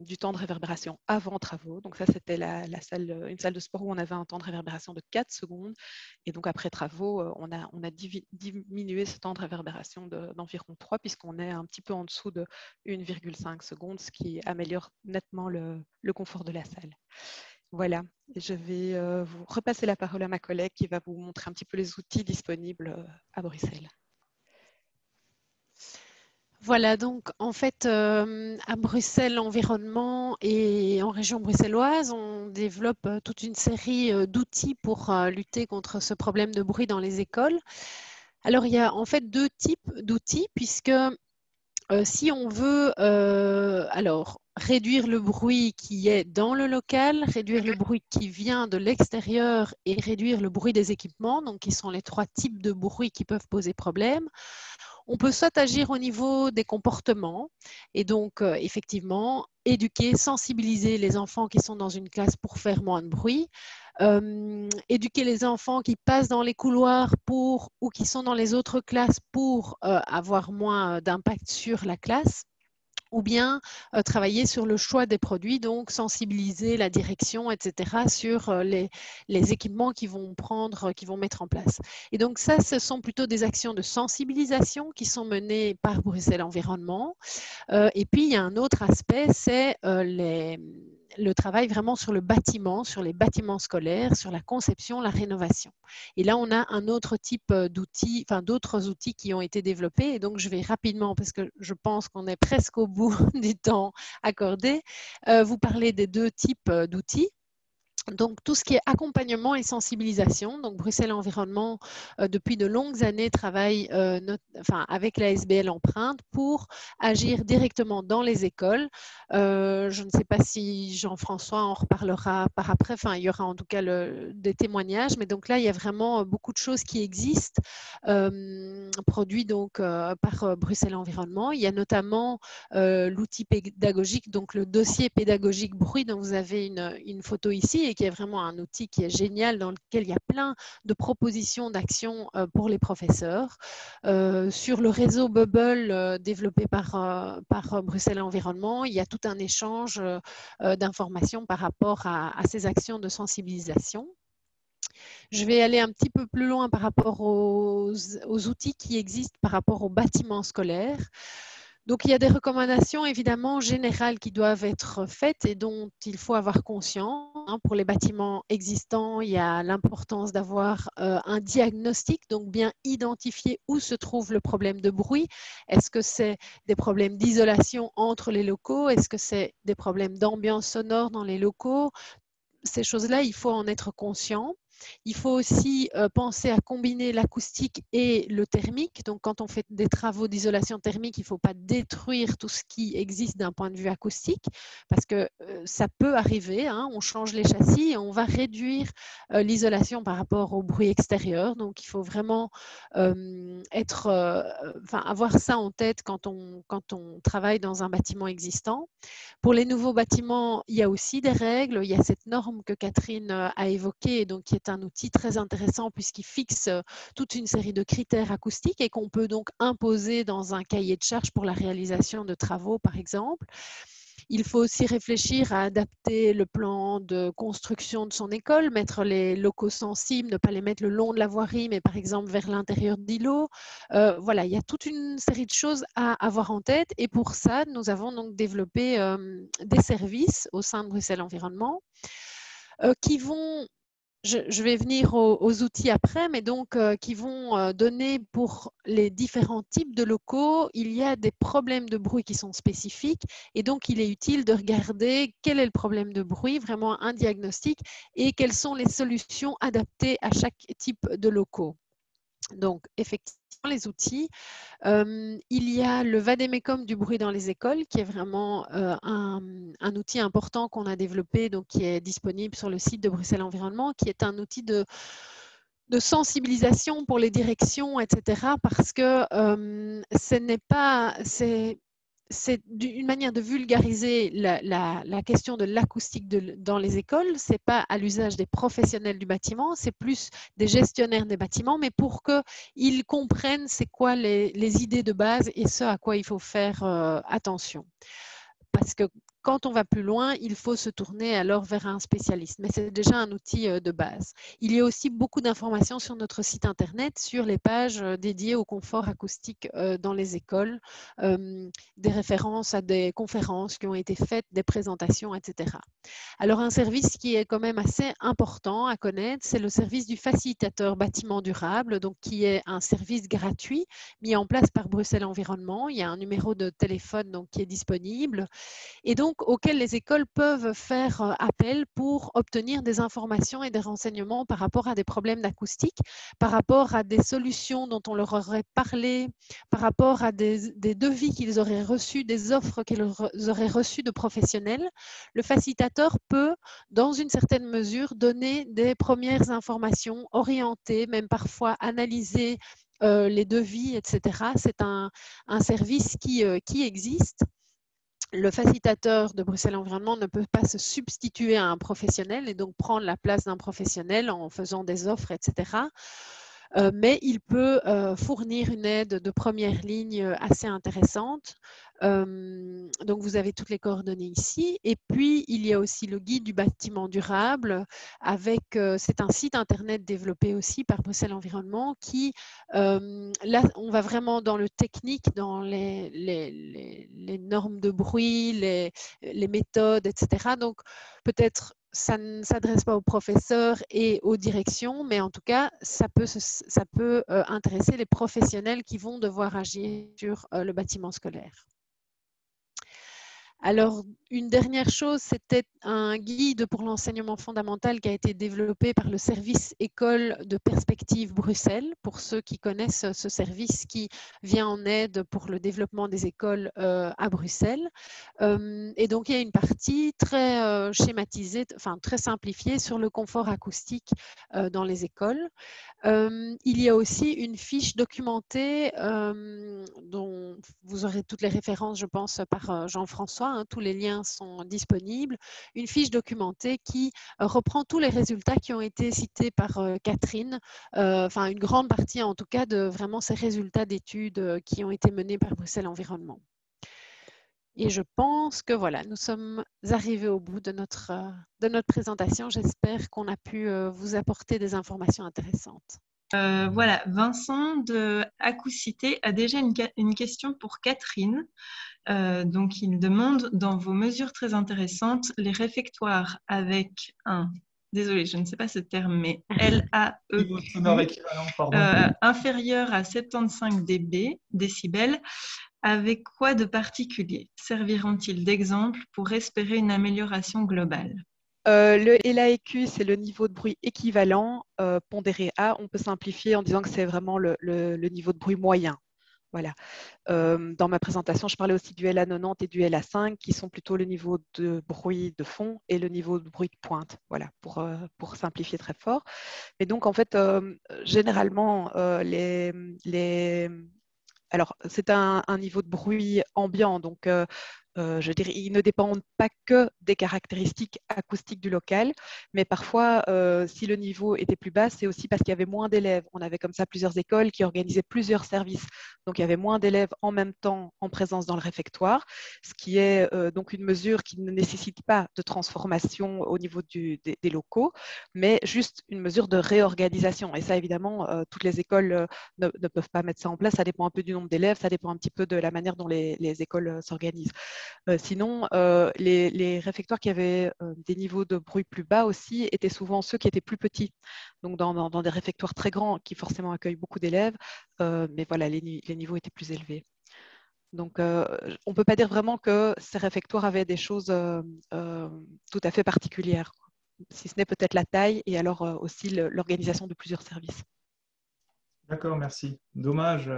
du temps de réverbération avant travaux. Donc ça, c'était la, salle, euh, une salle de sport où on avait un temps de réverbération de 4 secondes. Et donc après travaux, euh, on a, on a diminué ce temps de réverbération d'environ 3 puisqu'on est un petit peu en dessous de 1,5 secondes, ce qui améliore nettement le, confort de la salle. Voilà, je vais euh, vous repasser la parole à ma collègue qui va vous montrer un petit peu les outils disponibles à Bruxelles. Voilà, donc en fait, euh, à Bruxelles Environnement et en région bruxelloise, on développe euh, toute une série euh, d'outils pour lutter contre ce problème de bruit dans les écoles. Alors, il y a en fait deux types d'outils, puisque si on veut alors, réduire le bruit qui est dans le local, réduire le bruit qui vient de l'extérieur et réduire le bruit des équipements, donc qui sont les trois types de bruit qui peuvent poser problème, on peut soit agir au niveau des comportements et donc euh, effectivement éduquer, sensibiliser les enfants qui sont dans une classe pour faire moins de bruit, euh, éduquer les enfants qui passent dans les couloirs ou qui sont dans les autres classes pour euh, avoir moins d'impact sur la classe ou bien euh, travailler sur le choix des produits, donc sensibiliser la direction, etc., sur euh, les, équipements qu'ils vont prendre, qu'ils vont mettre en place. Et donc ça, ce sont plutôt des actions de sensibilisation qui sont menées par Bruxelles Environnement. Euh, et puis, il y a un autre aspect, c'est le travail vraiment sur le bâtiment, sur les bâtiments scolaires, sur la conception, la rénovation. Et là, on a un autre type euh, d'outils, enfin d'autres outils qui ont été développés. Et donc, je vais rapidement, parce que je pense qu'on est presque au bout du temps accordé, euh, vous parler des deux types euh, d'outils. Donc, tout ce qui est accompagnement et sensibilisation. Donc, Bruxelles Environnement, euh, depuis de longues années, travaille euh, avec la SBL Empreinte pour agir directement dans les écoles. Euh, je ne sais pas si Jean-François en reparlera par après. Enfin, il y aura en tout cas des témoignages. Mais donc là, il y a vraiment beaucoup de choses qui existent, produits donc par Bruxelles Environnement. Il y a notamment l'outil pédagogique, donc le dossier pédagogique bruit dont vous avez une, une photo ici et qui est vraiment un outil qui est génial, dans lequel il y a plein de propositions d'actions pour les professeurs. sur le réseau Bubble développé par, par Bruxelles Environnement, il y a tout un échange d'informations par rapport à, à ces actions de sensibilisation. Je vais aller un petit peu plus loin par rapport aux, outils qui existent par rapport aux bâtiments scolaires. Donc, il y a des recommandations évidemment générales qui doivent être faites et dont il faut avoir conscience. Hein. Pour les bâtiments existants, il y a l'importance d'avoir euh, un diagnostic, donc bien identifier où se trouve le problème de bruit. Est-ce que c'est des problèmes d'isolation entre les locaux? Est-ce que c'est des problèmes d'ambiance sonore dans les locaux? Ces choses-là, il faut en être conscient. Il faut aussi euh, penser à combiner l'acoustique et le thermique. Donc, quand on fait des travaux d'isolation thermique, il ne faut pas détruire tout ce qui existe d'un point de vue acoustique, parce que euh, ça peut arriver. Hein. on change les châssis et on va réduire euh, l'isolation par rapport au bruit extérieur. Donc, il faut vraiment être, avoir ça en tête quand on, quand on travaille dans un bâtiment existant. Pour les nouveaux bâtiments, il y a aussi des règles. Il y a cette norme que Catherine a évoquée, donc qui est un outil très intéressant puisqu'il fixe euh, toute une série de critères acoustiques et qu'on peut donc imposer dans un cahier de charges pour la réalisation de travaux, par exemple. Il faut aussi réfléchir à adapter le plan de construction de son école, mettre les locaux sensibles, ne pas les mettre le long de la voirie, mais par exemple vers l'intérieur d'îlots. Euh, voilà, il y a toute une série de choses à avoir en tête. Et pour ça, nous avons donc développé euh, des services au sein de Bruxelles Environnement qui vont je, vais venir aux, outils après, mais donc euh, qui vont euh, donner pour les différents types de locaux, il y a des problèmes de bruit qui sont spécifiques et donc il est utile de regarder quel est le problème de bruit, vraiment un diagnostic et quelles sont les solutions adaptées à chaque type de locaux. Donc, effectivement, les outils. il y a le Vademecum du bruit dans les écoles, qui est vraiment un, outil important qu'on a développé, donc qui est disponible sur le site de Bruxelles Environnement, qui est un outil de, sensibilisation pour les directions, etc. Parce que ce n'est pas, c'est une manière de vulgariser la, question de l'acoustique dans les écoles. Ce n'est pas à l'usage des professionnels du bâtiment, c'est plus des gestionnaires des bâtiments, mais pour qu'ils comprennent c'est quoi les, idées de base et ce à quoi il faut faire euh, attention. Parce que quand on va plus loin, il faut se tourner alors vers un spécialiste, mais c'est déjà un outil euh, de base. Il y a aussi beaucoup d'informations sur notre site internet, sur les pages euh, dédiées au confort acoustique euh, dans les écoles, des références à des conférences qui ont été faites, des présentations, etc. Alors un service qui est quand même assez important à connaître, c'est le service du facilitateur bâtiment durable, donc qui est un service gratuit mis en place par Bruxelles Environnement. Il y a un numéro de téléphone donc, qui est disponible. Et donc, auxquels les écoles peuvent faire euh, appel pour obtenir des informations et des renseignements par rapport à des problèmes d'acoustique, par rapport à des solutions dont on leur aurait parlé, par rapport à des, devis qu'ils auraient reçus, des offres qu'ils auraient reçues de professionnels. Le facilitateur peut, dans une certaine mesure, donner des premières informations orientées, même parfois analyser euh, les devis, etc. C'est un, service qui, euh, qui existe le facilitateur de Bruxelles Environnement ne peut pas se substituer à un professionnel et donc prendre la place d'un professionnel en faisant des offres, etc. Euh, mais il peut euh, fournir une aide de première ligne euh, assez intéressante. Donc, vous avez toutes les coordonnées ici. Et puis, il y a aussi le guide du bâtiment durable avec, c'est un site internet développé aussi par Bruxelles Environnement qui, là, on va vraiment dans le technique, dans les, les, normes de bruit, les, méthodes, etc. Donc, peut-être ça ne s'adresse pas aux professeurs et aux directions, mais en tout cas, ça peut, ça peut intéresser les professionnels qui vont devoir agir sur le bâtiment scolaire. Alors, une dernière chose, c'était un guide pour l'enseignement fondamental qui a été développé par le service école de perspective Bruxelles, pour ceux qui connaissent ce service qui vient en aide pour le développement des écoles euh, à Bruxelles. Euh, et donc, il y a une partie très euh, schématisée, enfin très simplifiée sur le confort acoustique dans les écoles. il y a aussi une fiche documentée dont vous aurez toutes les références, je pense, par Jean-François. Hein, tous les liens sont disponibles. Une fiche documentée qui reprend tous les résultats qui ont été cités par Catherine, enfin une grande partie en tout cas de vraiment ces résultats d'études qui ont été menés par Bruxelles Environnement. Et je pense que voilà, nous sommes arrivés au bout de notre, de notre présentation. J'espère qu'on a pu vous apporter des informations intéressantes. Euh, voilà, Vincent de Acousité a déjà une, question pour Catherine. Euh, donc, il demande dans vos mesures très intéressantes, les réfectoires avec un, désolé, je ne sais pas ce terme, mais L-A-E, euh, inférieur à 75 dB, décibels, avec quoi de particulier serviront-ils d'exemple pour espérer une amélioration globale? Euh, le LAEQ, c'est le niveau de bruit équivalent euh, pondéré A. On peut simplifier en disant que c'est vraiment le, niveau de bruit moyen. Voilà. Euh, dans ma présentation, je parlais aussi du LA90 et du LA5 qui sont plutôt le niveau de bruit de fond et le niveau de bruit de pointe. Voilà, pour, pour simplifier très fort. Et donc, en fait, généralement, les, les, alors, c'est un, niveau de bruit ambiant, donc je dirais, ils ne dépendent pas que des caractéristiques acoustiques du local, mais parfois, euh, si le niveau était plus bas, c'est aussi parce qu'il y avait moins d'élèves. On avait comme ça plusieurs écoles qui organisaient plusieurs services. Donc, il y avait moins d'élèves en même temps en présence dans le réfectoire, ce qui est euh, donc une mesure qui ne nécessite pas de transformation au niveau des, locaux, mais juste une mesure de réorganisation. Et ça, évidemment, toutes les écoles ne, peuvent pas mettre ça en place. Ça dépend un peu du nombre d'élèves, ça dépend un petit peu de la manière dont les écoles s'organisent. Euh, sinon, euh, les, réfectoires qui avaient euh, des niveaux de bruit plus bas aussi étaient souvent ceux qui étaient plus petits. Donc, dans, des réfectoires très grands qui forcément accueillent beaucoup d'élèves, mais voilà, les, niveaux étaient plus élevés. Donc, on ne peut pas dire vraiment que ces réfectoires avaient des choses tout à fait particulières, si ce n'est peut-être la taille et alors aussi l'organisation de plusieurs services. D'accord, merci. Dommage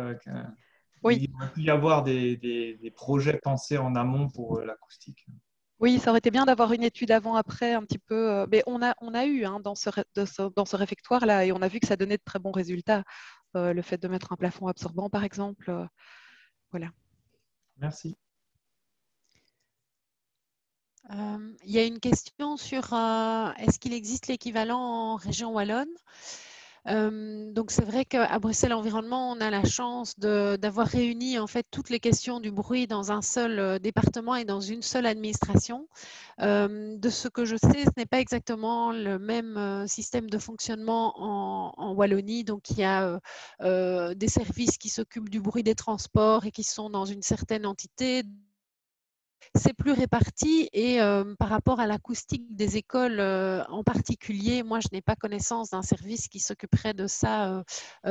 oui. Il aurait pu y avoir des, projets pensés en amont pour euh, l'acoustique. Oui, ça aurait été bien d'avoir une étude avant-après un petit peu. Euh, mais on a, on a eu hein, dans ce, dans ce réfectoire-là et on a vu que ça donnait de très bons résultats. Euh, le fait de mettre un plafond absorbant, par exemple. voilà. Merci. il y a une question sur est-ce qu'il existe l'équivalent en région wallonne? Donc c'est vrai qu'à Bruxelles Environnement, on a la chance d'avoir réuni en fait toutes les questions du bruit dans un seul département et dans une seule administration. de ce que je sais, ce n'est pas exactement le même système de fonctionnement en, en Wallonie. Donc il y a des services qui s'occupent du bruit des transports et qui sont dans une certaine entité c'est plus réparti et par rapport à l'acoustique des écoles en particulier, moi je n'ai pas connaissance d'un service qui s'occuperait de ça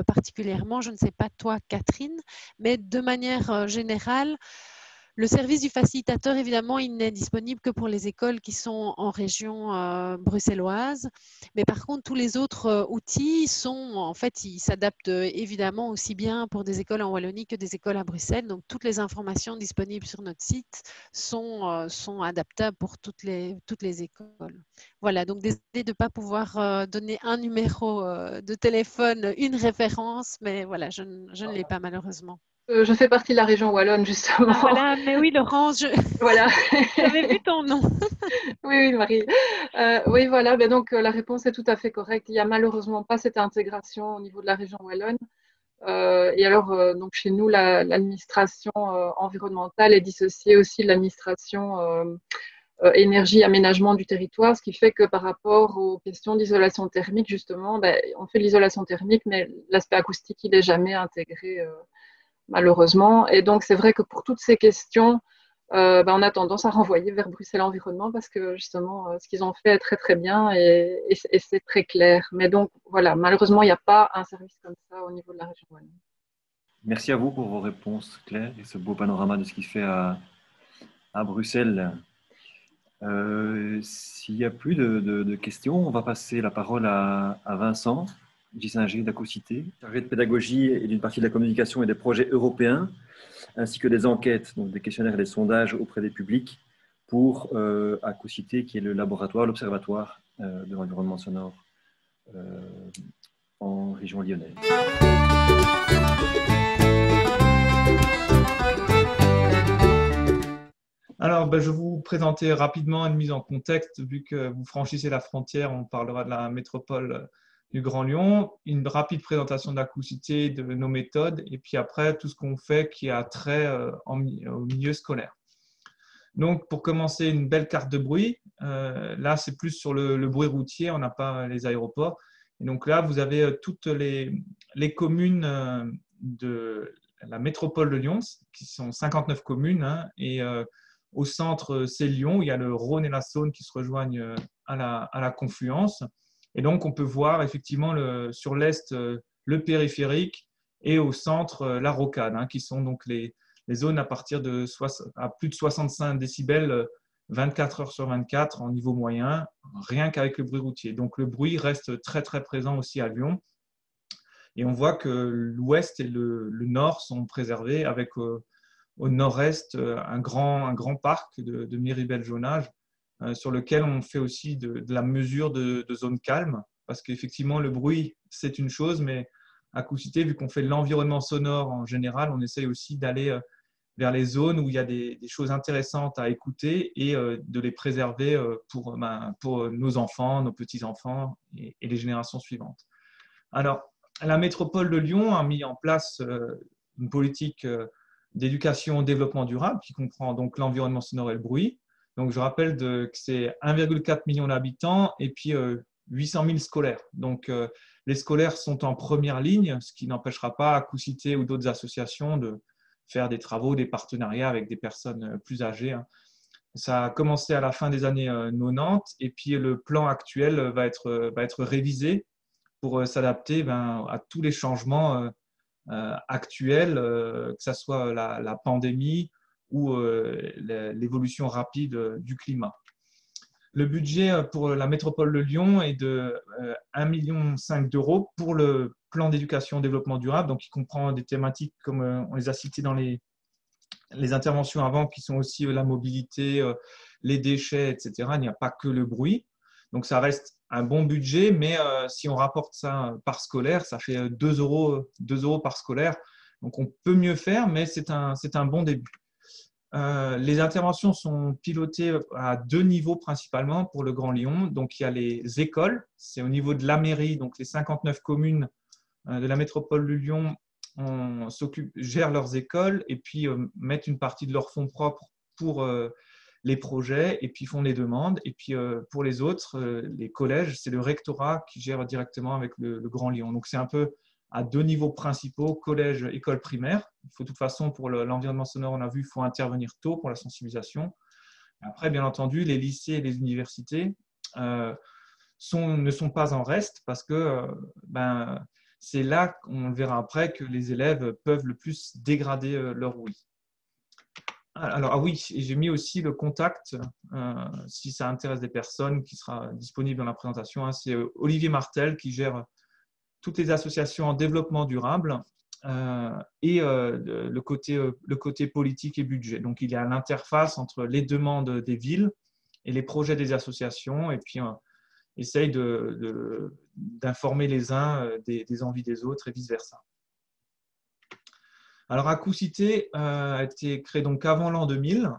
particulièrement. Je ne sais pas toi Catherine, mais de manière générale, le service du facilitateur, évidemment, il n'est disponible que pour les écoles qui sont en région euh, bruxelloise. Mais par contre, tous les autres euh, outils sont, en fait, ils s'adaptent euh, évidemment aussi bien pour des écoles en Wallonie que des écoles à Bruxelles. Donc, toutes les informations disponibles sur notre site sont, sont adaptables pour toutes les, toutes les écoles. Voilà, donc désolé de ne pas pouvoir donner un numéro de téléphone, une référence, mais voilà, je, je ne l'ai pas malheureusement. Euh, je fais partie de la région wallonne, justement. Ah, voilà, mais oui, Laurence, je... voilà. j'avais vu ton nom. oui, oui, Marie. Euh, oui, voilà, ben donc euh, la réponse est tout à fait correcte. Il n'y a malheureusement pas cette intégration au niveau de la région wallonne. et alors, donc chez nous, l'administration environnementale est dissociée aussi de l'administration énergie, aménagement du territoire, ce qui fait que par rapport aux questions d'isolation thermique, justement, ben, on fait l'isolation thermique, mais l'aspect acoustique, il n'est jamais intégré malheureusement. Et donc, c'est vrai que pour toutes ces questions, euh, ben, on a tendance à renvoyer vers Bruxelles Environnement parce que justement, euh, ce qu'ils ont fait est très très bien et, c'est très clair. Mais donc, voilà, malheureusement, il n'y a pas un service comme ça au niveau de la région Wallonne. Merci à vous pour vos réponses claires et ce beau panorama de ce qui fait à, à Bruxelles. Euh, s'il n'y a plus de, questions, on va passer la parole à Vincent. Gissinger d'Acocité, chargé de pédagogie et d'une partie de la communication et des projets européens, ainsi que des enquêtes, donc des questionnaires et des sondages auprès des publics pour euh, Acocité, qui est le laboratoire, l'observatoire euh, de l'environnement sonore euh, en région lyonnaise. Alors, ben, je vais vous présenter rapidement une mise en contexte. Vu que vous franchissez la frontière, on parlera de la métropole du Grand Lyon, une rapide présentation de de nos méthodes, et puis après, tout ce qu'on fait qui a trait euh, au milieu scolaire. Donc, pour commencer, une belle carte de bruit. Euh, là, c'est plus sur le, bruit routier, on n'a pas les aéroports. Et donc là, vous avez euh, toutes les, communes de la métropole de Lyon, qui sont 59 communes, hein, et au centre, c'est Lyon, il y a le Rhône et la Saône qui se rejoignent à la confluence. Et donc, on peut voir effectivement sur l'est euh, le périphérique et au centre euh, la rocade, hein, qui sont donc les, zones à partir de plus de 65 décibels 24 euh, heures sur 24 en niveau moyen, rien qu'avec le bruit routier. Donc le bruit reste très très présent aussi à Lyon. Et on voit que l'ouest et le, nord sont préservés avec au nord-est un grand, un grand parc de, de Miribel-Jonage sur lequel on fait aussi de, la mesure de, zone calme, parce qu'effectivement, le bruit, c'est une chose, mais à Coucité, vu qu'on fait l'environnement sonore en général, on essaye aussi d'aller euh, vers les zones où il y a des, choses intéressantes à écouter et euh, de les préserver pour, ben, pour nos enfants, nos petits-enfants et, les générations suivantes. Alors, la métropole de Lyon a mis en place une politique d'éducation au développement durable qui comprend donc l'environnement sonore et le bruit. Donc, je rappelle que c'est 1,4 million d'habitants et puis 800 euh, 000 scolaires. Donc, euh, les scolaires sont en première ligne, ce qui n'empêchera pas à Coucité ou d'autres associations de faire des travaux, des partenariats avec des personnes euh, plus âgées. Hein. Ça a commencé à la fin des années 90 et puis le plan actuel va être, va être révisé pour s'adapter ben, à tous les changements actuels, que ce soit la, la pandémie, ou euh, l'évolution rapide euh, du climat. Le budget euh, pour la métropole de Lyon est de 1,5 million d'euros pour le plan d'éducation développement durable, donc il comprend des thématiques comme on les a citées dans les, les interventions avant, qui sont aussi la mobilité, les déchets, etc. Il n'y a pas que le bruit. Donc ça reste un bon budget, mais si on rapporte ça par scolaire, ça fait 2 euros, 2 euros par scolaire. Donc on peut mieux faire, mais c'est un, un bon début. Euh, les interventions sont pilotées à deux niveaux principalement pour le Grand Lyon. Donc, il y a les écoles, c'est au niveau de la mairie, donc les 59 communes euh, de la métropole de Lyon on gèrent leurs écoles et puis euh, mettent une partie de leurs fonds propres pour les projets et puis font les demandes. Et puis pour les autres, les collèges, c'est le rectorat qui gère directement avec le, le Grand Lyon. Donc, c'est un peu à deux niveaux principaux, collège, école primaire. Il faut de toute façon, pour l'environnement sonore, on a vu, il faut intervenir tôt pour la sensibilisation. Après, bien entendu, les lycées et les universités euh, sont, ne sont pas en reste parce que euh, ben, c'est là, on le verra après, que les élèves peuvent le plus dégrader euh, leur oui. Alors, ah oui, j'ai mis aussi le contact, si ça intéresse des personnes, qui sera disponible dans la présentation. Hein. c'est Olivier Martel qui gère toutes les associations en développement durable euh, et euh, le, côté, euh, le côté politique et budget. Donc, il y a l'interface entre les demandes des villes et les projets des associations, et puis on essaye d'informer les uns des, envies des autres et vice-versa. Alors, Acoucité a été créé donc avant l'an 2000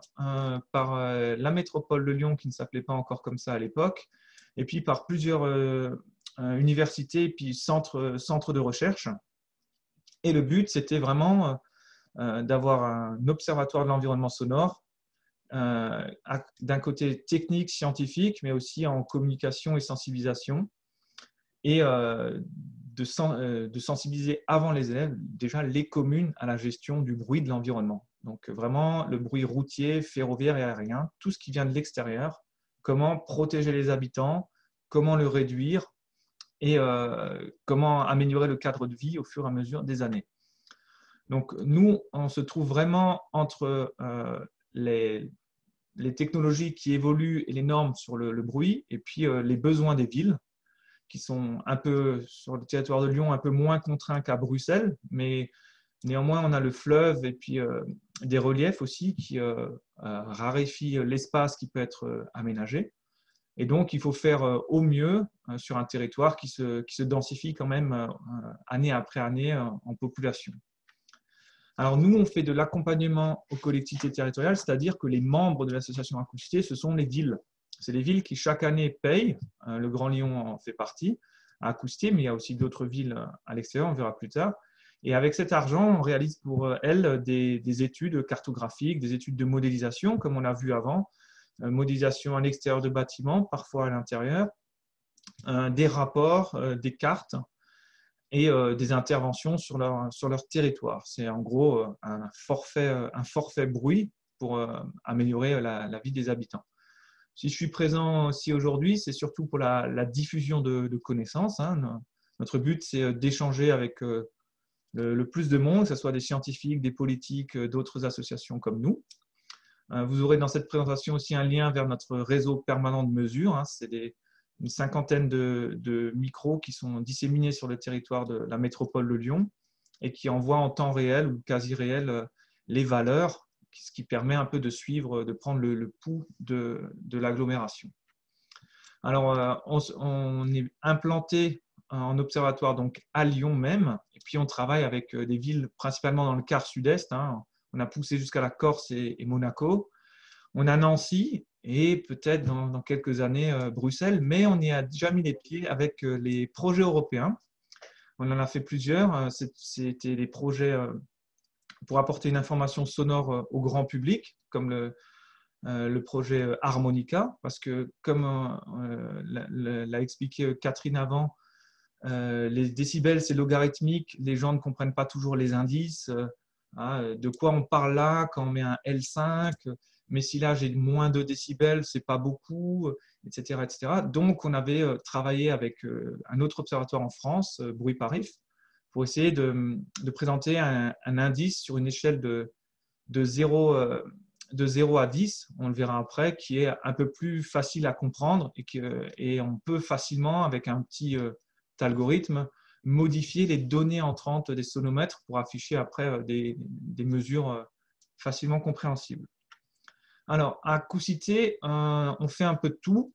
par la métropole de Lyon, qui ne s'appelait pas encore comme ça à l'époque, et puis par plusieurs université et puis centre, centre de recherche. Et le but, c'était vraiment euh, d'avoir un observatoire de l'environnement sonore, euh, d'un côté technique, scientifique, mais aussi en communication et sensibilisation, et de, sensibiliser avant les élèves déjà les communes à la gestion du bruit de l'environnement. Donc vraiment le bruit routier, ferroviaire et aérien, tout ce qui vient de l'extérieur, comment protéger les habitants, comment le réduire, et euh, comment améliorer le cadre de vie au fur et à mesure des années. Donc nous, on se trouve vraiment entre euh, les, technologies qui évoluent et les normes sur le, bruit et puis euh, les besoins des villes qui sont un peu sur le territoire de Lyon un peu moins contraints qu'à Bruxelles, mais néanmoins on a le fleuve et puis des reliefs aussi qui raréfient l'espace qui peut être aménagé. Et donc, il faut faire euh, au mieux euh, sur un territoire qui se, qui se densifie quand même euh, année après année en population. Alors nous, on fait de l'accompagnement aux collectivités territoriales, c'est-à-dire que les membres de l'association Acousticité, ce sont les villes. C'est les villes qui chaque année payent, le Grand Lyon en fait partie, à Acousticité, mais il y a aussi d'autres villes à l'extérieur, on verra plus tard. Et avec cet argent, on réalise pour elles des, études cartographiques, des études de modélisation, comme on a vu avant, modélisation à l'extérieur de bâtiments, parfois à l'intérieur, des rapports, des cartes et des interventions sur leur, sur leur territoire. C'est en gros un forfait, un forfait bruit pour améliorer la, vie des habitants. Si je suis présent aussi aujourd'hui, c'est surtout pour la, diffusion de, connaissances. Hein. Notre but, c'est d'échanger avec le, plus de monde, que ce soit des scientifiques, des politiques, d'autres associations comme nous. Vous aurez dans cette présentation aussi un lien vers notre réseau permanent de mesures. Hein. C'est une cinquantaine de, micros qui sont disséminés sur le territoire de la métropole de Lyon et qui envoient en temps réel ou quasi réel euh, les valeurs, ce qui permet un peu de suivre, de prendre le, pouls de, l'agglomération. Alors, euh, on, est implanté en observatoire donc à Lyon même, et puis on travaille avec euh, des villes principalement dans le quart sud-est. Hein. On a poussé jusqu'à la Corse et Monaco. On a Nancy et peut-être dans, quelques années euh, Bruxelles, mais on y a déjà mis les pieds avec euh, les projets européens. On en a fait plusieurs. Euh, c'était des projets pour apporter une information sonore au grand public, comme le, le projet Harmonica, parce que comme l'a expliqué Catherine avant, les décibels, c'est logarithmique, les gens ne comprennent pas toujours les indices. Hein, de quoi on parle là quand on met un L5 mais si là j'ai moins de décibels, c'est pas beaucoup, etc., etc. Donc on avait euh, travaillé avec euh, un autre observatoire en France, euh, Bruit Paris, pour essayer de, présenter un, indice sur une échelle de, de, 0, de 0 à 10, on le verra après, qui est un peu plus facile à comprendre et, que, et on peut facilement, avec un petit algorithme, modifier les données entrantes des sonomètres pour afficher après des, des mesures facilement compréhensibles. Alors, à Coucité, euh, on fait un peu de tout,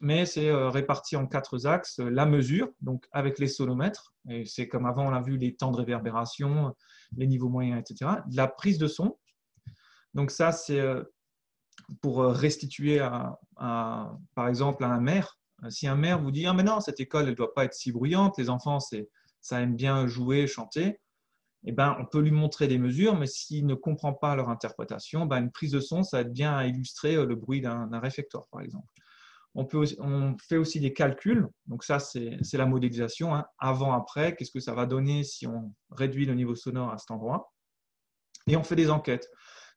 mais c'est euh, réparti en quatre axes. La mesure, donc avec les sonomètres, et c'est comme avant, on a vu les temps de réverbération, les niveaux moyens, etc. La prise de son, donc ça, c'est euh, pour restituer, par exemple, à un maire. Si un maire vous dit ah mais non, cette école, elle doit pas être si bruyante, les enfants, ça aime bien jouer, chanter, eh ben, on peut lui montrer des mesures, mais s'il ne comprend pas leur interprétation, ben, une prise de son, ça aide bien à illustrer euh, le bruit d'un réfectoire, par exemple. On, peut on, fait aussi des calculs, donc ça c'est la modélisation, hein. avant-après, qu'est-ce que ça va donner si on réduit le niveau sonore à cet endroit. Et on fait des enquêtes.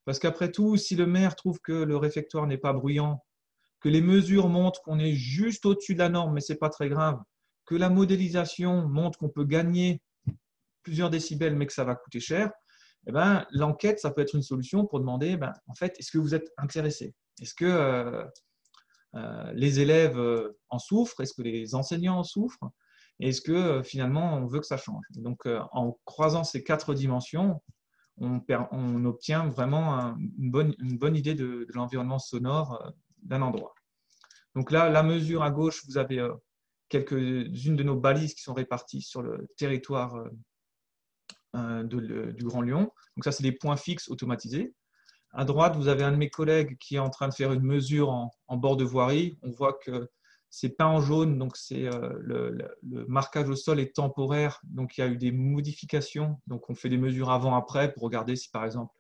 Parce qu'après tout, si le maire trouve que le réfectoire n'est pas bruyant, que les mesures montrent qu'on est juste au-dessus de la norme, mais ce n'est pas très grave, que la modélisation montre qu'on peut gagner plusieurs décibels, mais que ça va coûter cher, eh ben, l'enquête, ça peut être une solution pour demander, ben, en fait, est-ce que vous êtes intéressé? Est-ce que euh, euh, les élèves euh, en souffrent? Est-ce que les enseignants en souffrent? Est-ce que finalement, on veut que ça change? Donc, en croisant ces quatre dimensions, on, obtient vraiment une, bonne, idée de l'environnement sonore d'un endroit. Donc là, la mesure à gauche, vous avez quelques-unes de nos balises qui sont réparties sur le territoire euh, du Grand Lyon. Donc ça, c'est des points fixes automatisés. À droite, vous avez un de mes collègues qui est en train de faire une mesure en, bord de voirie. On voit que c'est peint en jaune, donc c'est euh, le, marquage au sol est temporaire, donc il y a eu des modifications. Donc on fait des mesures avant-après pour regarder si par exemple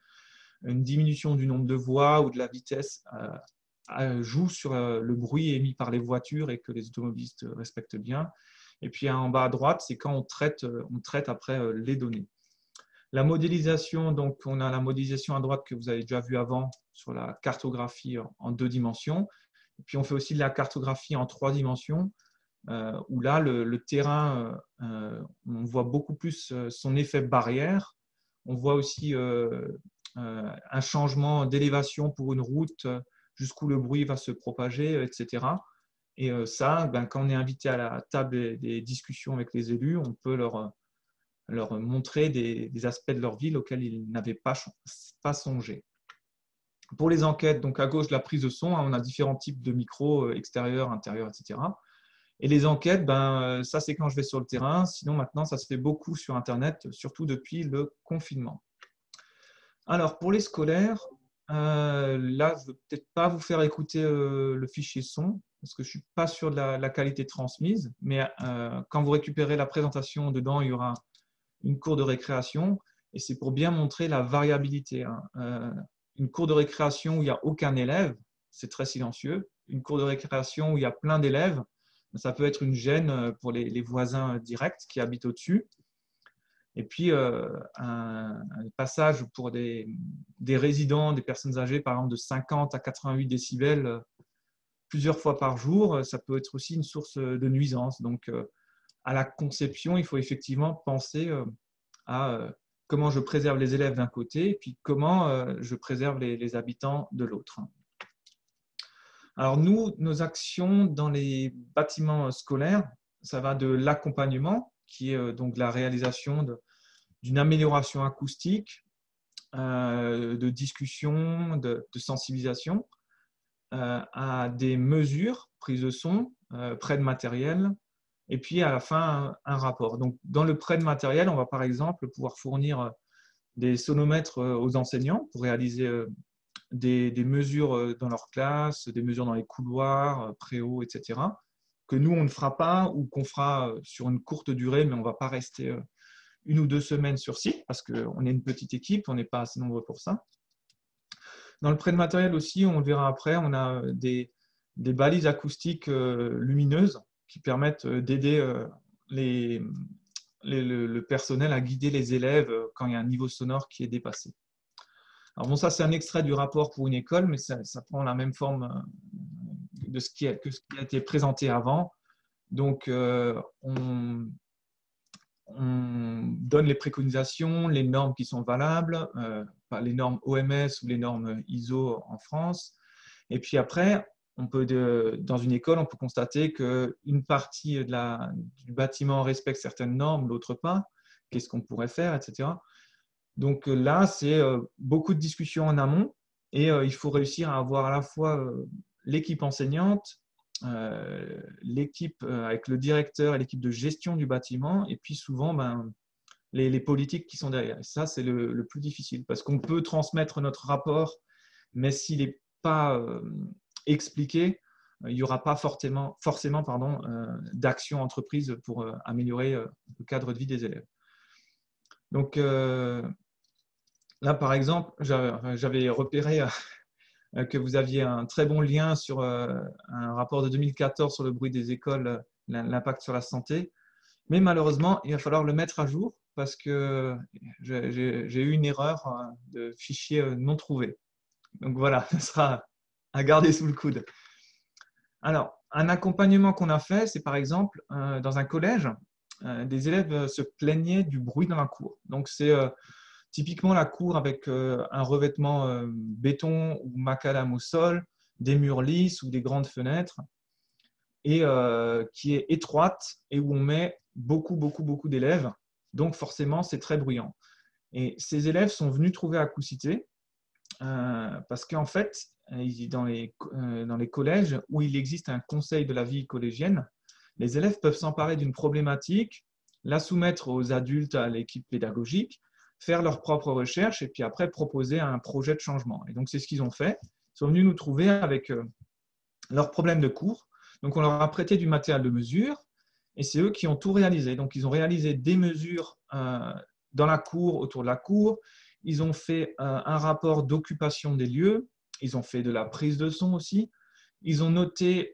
une diminution du nombre de voies ou de la vitesse euh, joue sur le bruit émis par les voitures et que les automobilistes respectent bien. Et puis en bas à droite, c'est quand on traite, on traite après les données. La modélisation, donc on a la modélisation à droite que vous avez déjà vu avant sur la cartographie en deux dimensions. Et puis on fait aussi de la cartographie en trois dimensions, euh, où là le, terrain, euh, euh, on voit beaucoup plus son effet barrière. On voit aussi un changement d'élévation pour une route, jusqu'où le bruit va se propager, etc. Et ça, ben, quand on est invité à la table des discussions avec les élus, on peut leur leur montrer des, aspects de leur ville auxquels ils n'avaient pas, pas songé. Pour les enquêtes, donc à gauche, la prise de son, hein, on a différents types de micros, euh, extérieurs, intérieurs, etc. Et les enquêtes, ben, euh, ça c'est quand je vais sur le terrain. Sinon, maintenant, ça se fait beaucoup sur Internet, surtout depuis le confinement. Alors, pour les scolaires, là, je ne vais peut-être pas vous faire écouter le fichier son, parce que je ne suis pas sûr de la, qualité transmise, mais quand vous récupérez la présentation, dedans, il y aura une cour de récréation, et c'est pour bien montrer la variabilité. Hein. une cour de récréation où il n'y a aucun élève, c'est très silencieux. Une cour de récréation où il y a plein d'élèves, ça peut être une gêne euh, pour les, voisins directs qui habitent au-dessus. Et puis, euh, un, passage pour des, résidents, des personnes âgées, par exemple de 50 à 88 décibels, euh, plusieurs fois par jour, ça peut être aussi une source de nuisance. Donc, à la conception, il faut effectivement penser à comment je préserve les élèves d'un côté et puis comment je préserve les habitants de l'autre. Alors nous, nos actions dans les bâtiments scolaires, ça va de l'accompagnement, qui est euh, donc la réalisation d'une amélioration acoustique, euh, de discussion, de, sensibilisation, euh, à des mesures, prise de son, prêt de matériel, et puis à la fin un, rapport. Donc dans le prêt de matériel, on va par exemple pouvoir fournir des sonomètres aux enseignants pour réaliser des, mesures euh, dans leur classe, des mesures dans les couloirs, euh, préaux, etc., que nous, on ne fera pas ou qu'on fera euh, sur une courte durée, mais on ne va pas rester une ou deux semaines sur site parce qu'on est une petite équipe, on n'est pas assez nombreux pour ça. Dans le prêt de matériel aussi, on le verra après, on a des, balises acoustiques lumineuses qui permettent d'aider les, le, personnel à guider les élèves quand il y a un niveau sonore qui est dépassé. Alors bon, ça c'est un extrait du rapport pour une école, mais ça, prend la même forme euh, de ce qui a, été présenté avant. Donc, euh, on, donne les préconisations, les normes qui sont valables, euh, les normes OMS ou les normes ISO en France. Et puis après, on peut dans une école, on peut constater qu'une partie du bâtiment respecte certaines normes, l'autre pas. Qu'est-ce qu'on pourrait faire, etc. Donc là, c'est euh, beaucoup de discussions en amont et il faut réussir à avoir à la fois l'équipe enseignante, l'équipe avec le directeur et l'équipe de gestion du bâtiment et puis souvent ben, les, politiques qui sont derrière. Et ça, c'est le, plus difficile parce qu'on peut transmettre notre rapport, mais s'il n'est pas expliqué, il n'y aura pas forcément, d'action entreprise pour améliorer le cadre de vie des élèves. Donc, Là, par exemple, j'avais repéré euh, que vous aviez un très bon lien sur euh, un rapport de 2014 sur le bruit des écoles, l'impact sur la santé. Mais malheureusement, il va falloir le mettre à jour parce que j'ai eu une erreur euh, de fichier non trouvé. Donc voilà, ce sera à garder sous le coude. Alors, un accompagnement qu'on a fait, c'est par exemple dans un collège, des élèves se plaignaient du bruit dans la cour. Donc, c'est Typiquement, la cour avec euh, un revêtement euh, béton ou macadam au sol, des murs lisses ou des grandes fenêtres, et euh, qui est étroite et où on met beaucoup, beaucoup, beaucoup d'élèves. Donc forcément, c'est très bruyant. Et ces élèves sont venus trouver Acousité parce qu'en fait, dans les, dans les collèges où il existe un conseil de la vie collégienne, les élèves peuvent s'emparer d'une problématique, la soumettre aux adultes, à l'équipe pédagogique, faire leurs propres recherches et puis après proposer un projet de changement. Et donc, c'est ce qu'ils ont fait. Ils sont venus nous trouver avec euh, leurs problèmes de cours. Donc, on leur a prêté du matériel de mesure et c'est eux qui ont tout réalisé. Donc, ils ont réalisé des mesures euh, dans la cour, autour de la cour. Ils ont fait euh, un rapport d'occupation des lieux. Ils ont fait de la prise de son aussi. Ils ont noté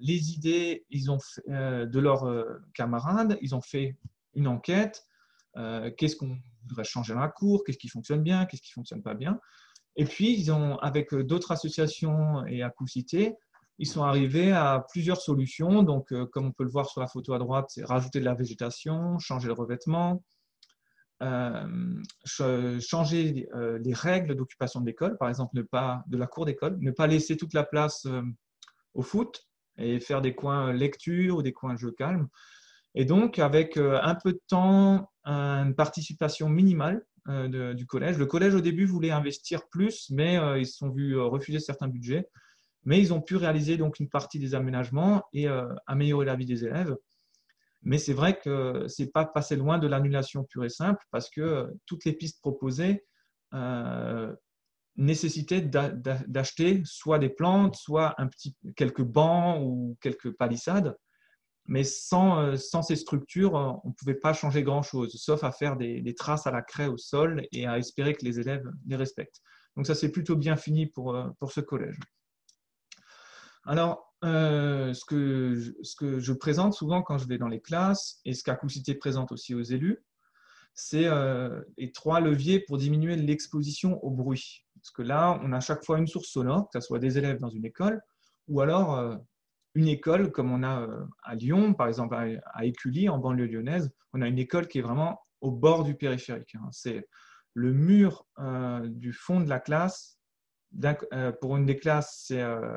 les idées ils ont de leurs camarades. Ils ont fait une enquête. Euh, qu'est-ce qu'on voudrait changer dans la cour, qu'est-ce qui fonctionne bien, qu'est-ce qui ne fonctionne pas bien? Et puis, ils ont, avec euh, d'autres associations et à Coucité, ils sont arrivés à plusieurs solutions. Donc, euh, comme on peut le voir sur la photo à droite, c'est rajouter de la végétation, changer le revêtement, changer les règles d'occupation de l'école, par exemple, de la cour d'école, ne pas laisser toute la place au foot et faire des coins lecture ou des coins jeux calmes. Et donc, avec euh, un peu de temps, une participation minimale euh, du collège. Le collège, au début, voulait investir plus, mais euh, ils se sont vus refuser certains budgets. Mais ils ont pu réaliser donc une partie des aménagements et améliorer la vie des élèves. Mais c'est vrai que ce n'est pas passé loin de l'annulation pure et simple parce que toutes les pistes proposées nécessitait d'acheter soit des plantes, soit quelques bancs ou quelques palissades. Mais sans, sans ces structures, on ne pouvait pas changer grand-chose, sauf à faire des, traces à la craie au sol et à espérer que les élèves les respectent. Donc ça, c'est plutôt bien fini pour, pour ce collège. Alors, euh, ce, que ce, que je, présente souvent quand je vais dans les classes, et ce qu'Acousité présente aussi aux élus, c'est euh, les trois leviers pour diminuer l'exposition au bruit. Parce que là, on a à chaque fois une source sonore, que ce soit des élèves dans une école, ou alors euh, une école comme on a à Lyon, par exemple à Écully, en banlieue lyonnaise, on a une école qui est vraiment au bord du périphérique. Hein. C'est le mur du fond de la classe euh, pour une des classes, c'est euh,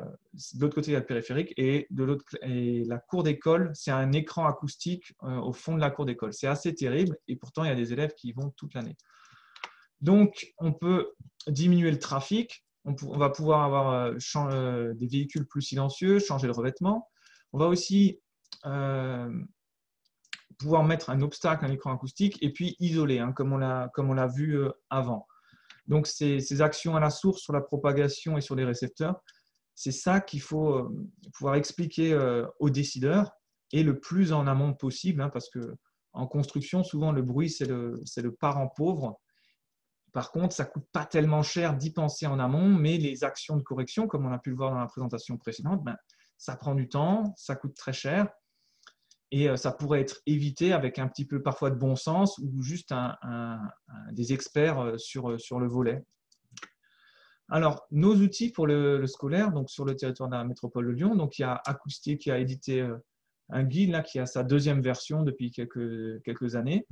de l'autre côté, il y a le périphérique, et, de l'autre, et la cour d'école, c'est un écran acoustique euh, au fond de la cour d'école. C'est assez terrible, et pourtant, il y a des élèves qui y vont toute l'année. Donc, on peut diminuer le trafic, on, va pouvoir avoir des véhicules plus silencieux, changer le revêtement. On va aussi pouvoir mettre un obstacle, un écran acoustique, et puis isoler, hein, comme on l'a vu avant. Donc, ces, actions à la source sur la propagation et sur les récepteurs, c'est ça qu'il faut euh, pouvoir expliquer euh, aux décideurs et le plus en amont possible, hein, parce que en construction, souvent le bruit, c'est le parent pauvre. Par contre, ça ne coûte pas tellement cher d'y penser en amont, mais les actions de correction, comme on a pu le voir dans la présentation précédente, ben, ça prend du temps, ça coûte très cher et euh, ça pourrait être évité avec un petit peu parfois de bon sens ou juste des experts euh, sur, euh, sur le volet. Alors, nos outils pour le, scolaire, donc sur le territoire de la métropole de Lyon, donc il y a Acoustique qui a édité un guide qui a sa deuxième version depuis quelques années.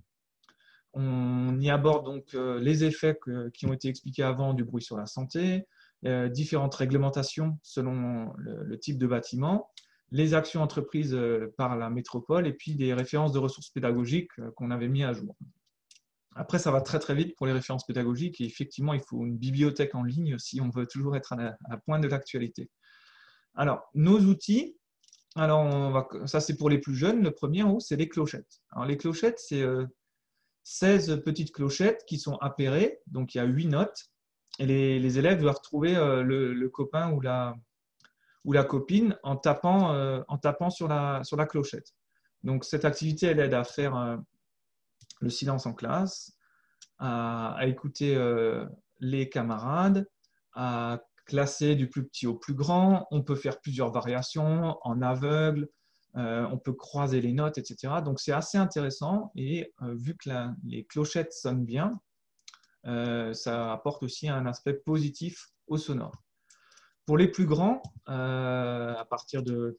On y aborde donc les effets qui ont été expliqués avant du bruit sur la santé, différentes réglementations selon le type de bâtiment, les actions entreprises euh, par la métropole et puis des références de ressources pédagogiques euh, qu'on avait mis à jour. Après, ça va très très vite pour les références pédagogiques et effectivement, il faut une bibliothèque en ligne si on veut toujours être à la, pointe de l'actualité. Alors, nos outils, alors ça c'est pour les plus jeunes. Le premier en haut, c'est les clochettes. Alors, les clochettes, c'est 16 euh, petites clochettes qui sont appairées, donc il y a 8 notes, et les, élèves doivent trouver le copain ou la, copine en tapant, euh, sur, la, clochette. Donc cette activité, elle aide à faire euh, le silence en classe, à, écouter euh, les camarades, à classer du plus petit au plus grand. On peut faire plusieurs variations en aveugle, on peut croiser les notes, etc. Donc c'est assez intéressant et vu que les clochettes sonnent bien, ça apporte aussi un aspect positif au sonore. Pour les plus grands, euh, à partir de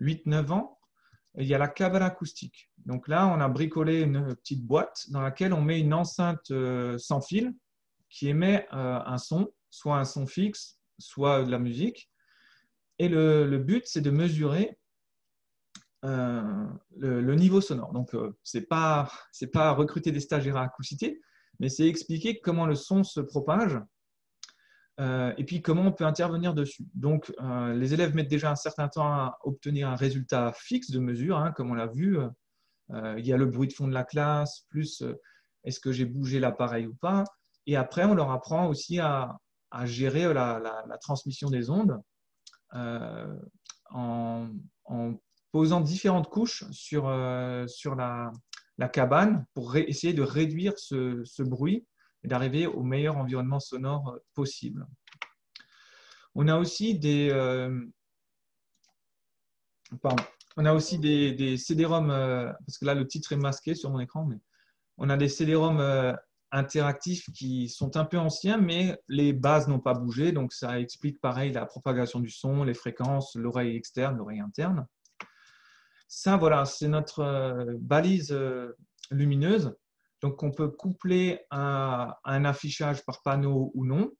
8-9 ans, il y a la cabane acoustique. Donc là, on a bricolé une petite boîte dans laquelle on met une enceinte euh, sans fil qui émet euh, un son, soit un son fixe, soit de la musique. Et le, but, c'est de mesurer le, niveau sonore. Donc, ce n'est pas, pas recruter des stagiaires à acousité, mais c'est expliquer comment le son se propage euh, et puis comment on peut intervenir dessus. Donc, euh, les élèves mettent déjà un certain temps à obtenir un résultat fixe de mesure, hein, comme on l'a vu. Euh, il y a le bruit de fond de la classe, plus est-ce que j'ai bougé l'appareil ou pas. Et après, on leur apprend aussi à, gérer la, transmission des ondes en, posant différentes couches sur, sur la, cabane pour essayer de réduire ce bruit et d'arriver au meilleur environnement sonore euh, possible. On a aussi des, euh, on a aussi des CD-ROM, euh, parce que là le titre est masqué sur mon écran, mais on a des CD-ROM interactifs qui sont un peu anciens, mais les bases n'ont pas bougé, donc ça explique pareil la propagation du son, les fréquences, l'oreille externe, l'oreille interne. Ça, voilà, c'est notre balise lumineuse. Donc, on peut coupler un, un affichage par panneau ou non.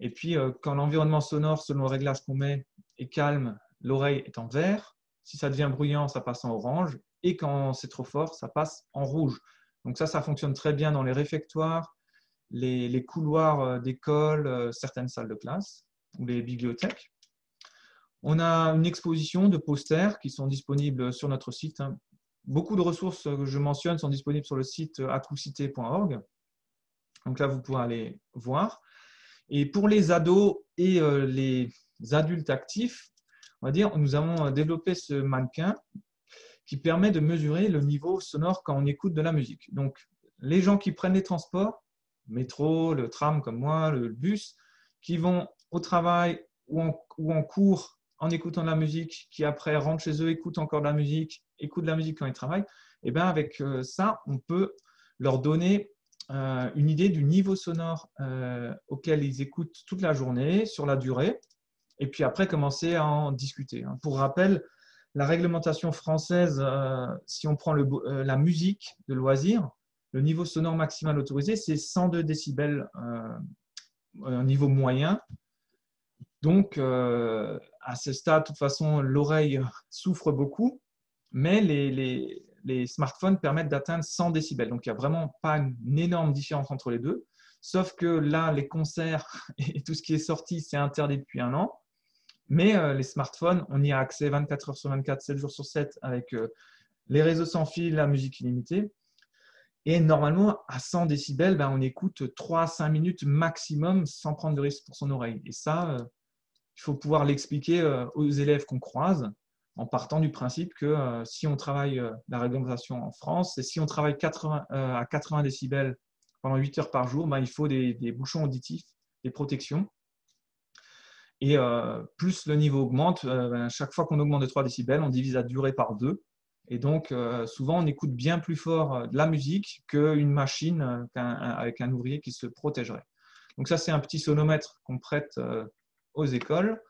Et puis, euh, quand l'environnement sonore, selon le réglage qu'on met, est calme, l'oreille est en vert. Si ça devient bruyant, ça passe en orange. Et quand c'est trop fort, ça passe en rouge. Donc ça, ça fonctionne très bien dans les réfectoires, les, couloirs euh, d'école, euh, certaines salles de classe ou les bibliothèques. On a une exposition de posters qui sont disponibles sur notre site. Hein. Beaucoup de ressources que je mentionne sont disponibles sur le site acousité.org. Donc là, vous pourrez aller voir. Et pour les ados et les adultes actifs, on va dire, nous avons développé ce mannequin qui permet de mesurer le niveau sonore quand on écoute de la musique. Donc, les gens qui prennent les transports, métro, le tram comme moi, le bus, qui vont au travail ou en, cours en écoutant de la musique, qui après rentrent chez eux, écoutent encore de la musique, écoutent de la musique quand ils travaillent, et eh bien avec euh, ça, on peut leur donner euh, une idée du niveau sonore euh, auquel ils écoutent toute la journée, sur la durée, et puis après commencer à en discuter. Hein. Pour rappel, la réglementation française, si on prend la musique de loisir, le niveau sonore maximal autorisé, c'est 102 décibels, un niveau moyen. Donc, à ce stade, de toute façon, l'oreille souffre beaucoup, mais les, smartphones permettent d'atteindre 100 décibels. Donc, il n'y a vraiment pas une énorme différence entre les deux. Sauf que là, les concerts et tout ce qui est sorti, c'est interdit depuis un an. Mais euh, les smartphones, on y a accès 24 heures sur 24, 7 jours sur 7 avec euh, les réseaux sans fil, la musique illimitée. Et normalement, à 100 décibels, ben, on écoute 3 à 5 minutes maximum sans prendre de risque pour son oreille. Et ça, il faut pouvoir l'expliquer euh, aux élèves qu'on croise en partant du principe que euh, si on travaille euh, la réglementation en France, et si on travaille à 80 décibels pendant 8 heures par jour, ben, il faut des, bouchons auditifs, des protections. Et plus le niveau augmente, ben, chaque fois qu'on augmente de 3 décibels, on divise la durée par 2. Et donc, souvent, on écoute bien plus fort de la musique qu'une machine avec un ouvrier qui se protégerait. Donc ça, c'est un petit sonomètre qu'on prête aux écoles.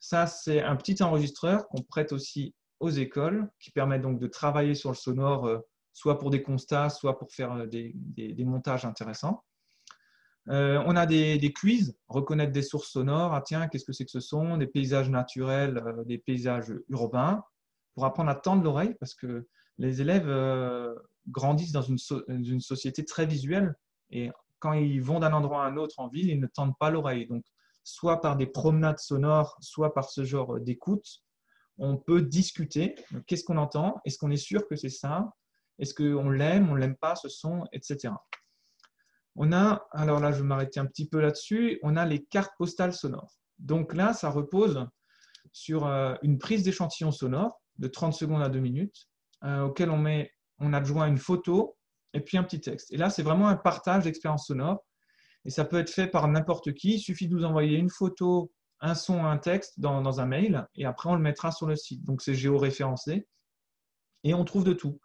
Ça, c'est un petit enregistreur qu'on prête aussi aux écoles, qui permet donc de travailler sur le sonore, euh, soit pour des constats, soit pour faire euh, des, montages intéressants. Euh, on a des, quiz, reconnaître des sources sonores. Ah tiens, qu'est-ce que c'est que ce son? Des paysages naturels, des paysages urbains, pour apprendre à tendre l'oreille, parce que les élèves grandissent dans une, une, société très visuelle, et quand ils vont d'un endroit à un autre en ville, ils ne tendent pas l'oreille. Donc, soit par des promenades sonores, soit par ce genre d'écoute, on peut discuter. Qu'est-ce qu'on entend? Est-ce qu'on est sûr que c'est ça? Est-ce qu'on l'aime, on l'aime pas, ce son, etc. On a, alors là, je vais m'arrêter un petit peu là-dessus, on a les cartes postales sonores. Donc là, ça repose sur euh, une prise d'échantillon sonore de 30 secondes à 2 minutes, euh, auquel on, met, on adjoint une photo et puis un petit texte. Et là, c'est vraiment un partage d'expérience sonore et ça peut être fait par n'importe qui. Il suffit de nous envoyer une photo, un son, un texte dans, un mail, et après on le mettra sur le site. Donc c'est géoréférencé, et on trouve de tout.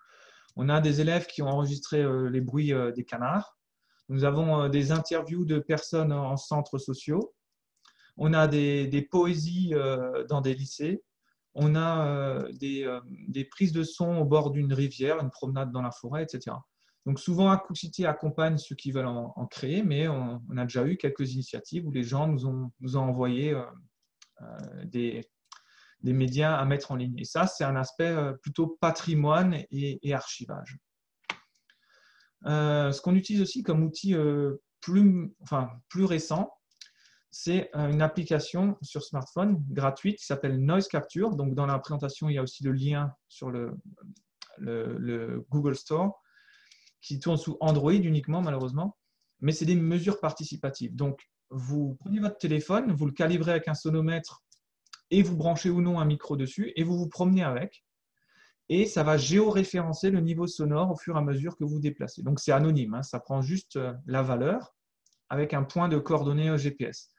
On a des élèves qui ont enregistré euh, les bruits euh, des canards. Nous avons euh, des interviews de personnes en centres sociaux. On a des, poésies dans des lycées. On a des, des prises de son au bord d'une rivière, une promenade dans la forêt, etc. Donc souvent, Acousité accompagne ceux qui veulent en, créer, mais on, a déjà eu quelques initiatives où les gens nous ont, envoyé euh, euh, des, médias à mettre en ligne. Et ça, c'est un aspect euh, plutôt patrimoine et, archivage. ce qu'on utilise aussi comme outil plus, enfin, plus récent, c'est une application sur smartphone gratuite qui s'appelle Noise Capture. Donc, dans la présentation, il y a aussi le lien sur le Google Store qui tourne sous Android uniquement, malheureusement, mais c'est des mesures participatives. Donc, vous prenez votre téléphone, vous le calibrez avec un sonomètre et vous branchez ou non un micro dessus et vous vous promenez avec. Et ça va géoréférencer le niveau sonore au fur et à mesure que vous déplacez. Donc, c'est anonyme, hein. ça prend juste euh, la valeur avec un point de coordonnées GPS.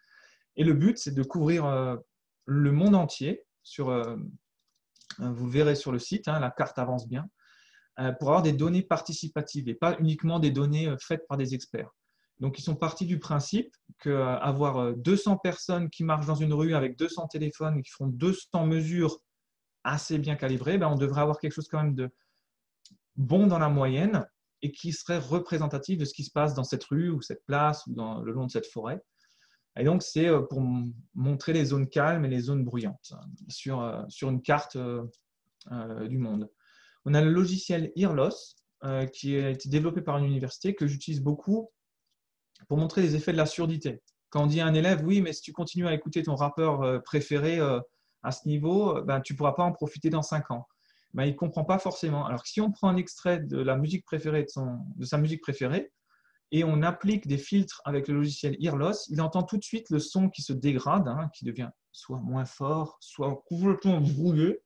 Et le but, c'est de couvrir euh, le monde entier. Sur, euh, vous verrez sur le site, hein, la carte avance bien. Euh, pour avoir des données participatives et pas uniquement des données euh, faites par des experts. Donc, ils sont partis du principe qu'avoir 200 euh, personnes qui marchent dans une rue avec 200 téléphones qui font 200 mesures assez bien calibrées, ben, on devrait avoir quelque chose quand même de bon dans la moyenne et qui serait représentatif de ce qui se passe dans cette rue ou cette place ou dans, le long de cette forêt. Et donc, c'est pour montrer les zones calmes et les zones bruyantes hein, sur, sur une carte du monde. On a le logiciel Earloss, euh, qui a été développé par une université, que j'utilise beaucoup pour montrer les effets de la surdité. Quand on dit à un élève, oui, mais si tu continues à écouter ton rappeur euh, préféré euh, à ce niveau, ben, tu ne pourras pas en profiter dans 5 ans. Ben, il ne comprend pas forcément. Alors si on prend un extrait de la musique préférée de, sa musique préférée, et on applique des filtres avec le logiciel Earloss, il entend tout de suite le son qui se dégrade, hein, qui devient soit moins fort, soit complètement brouillé.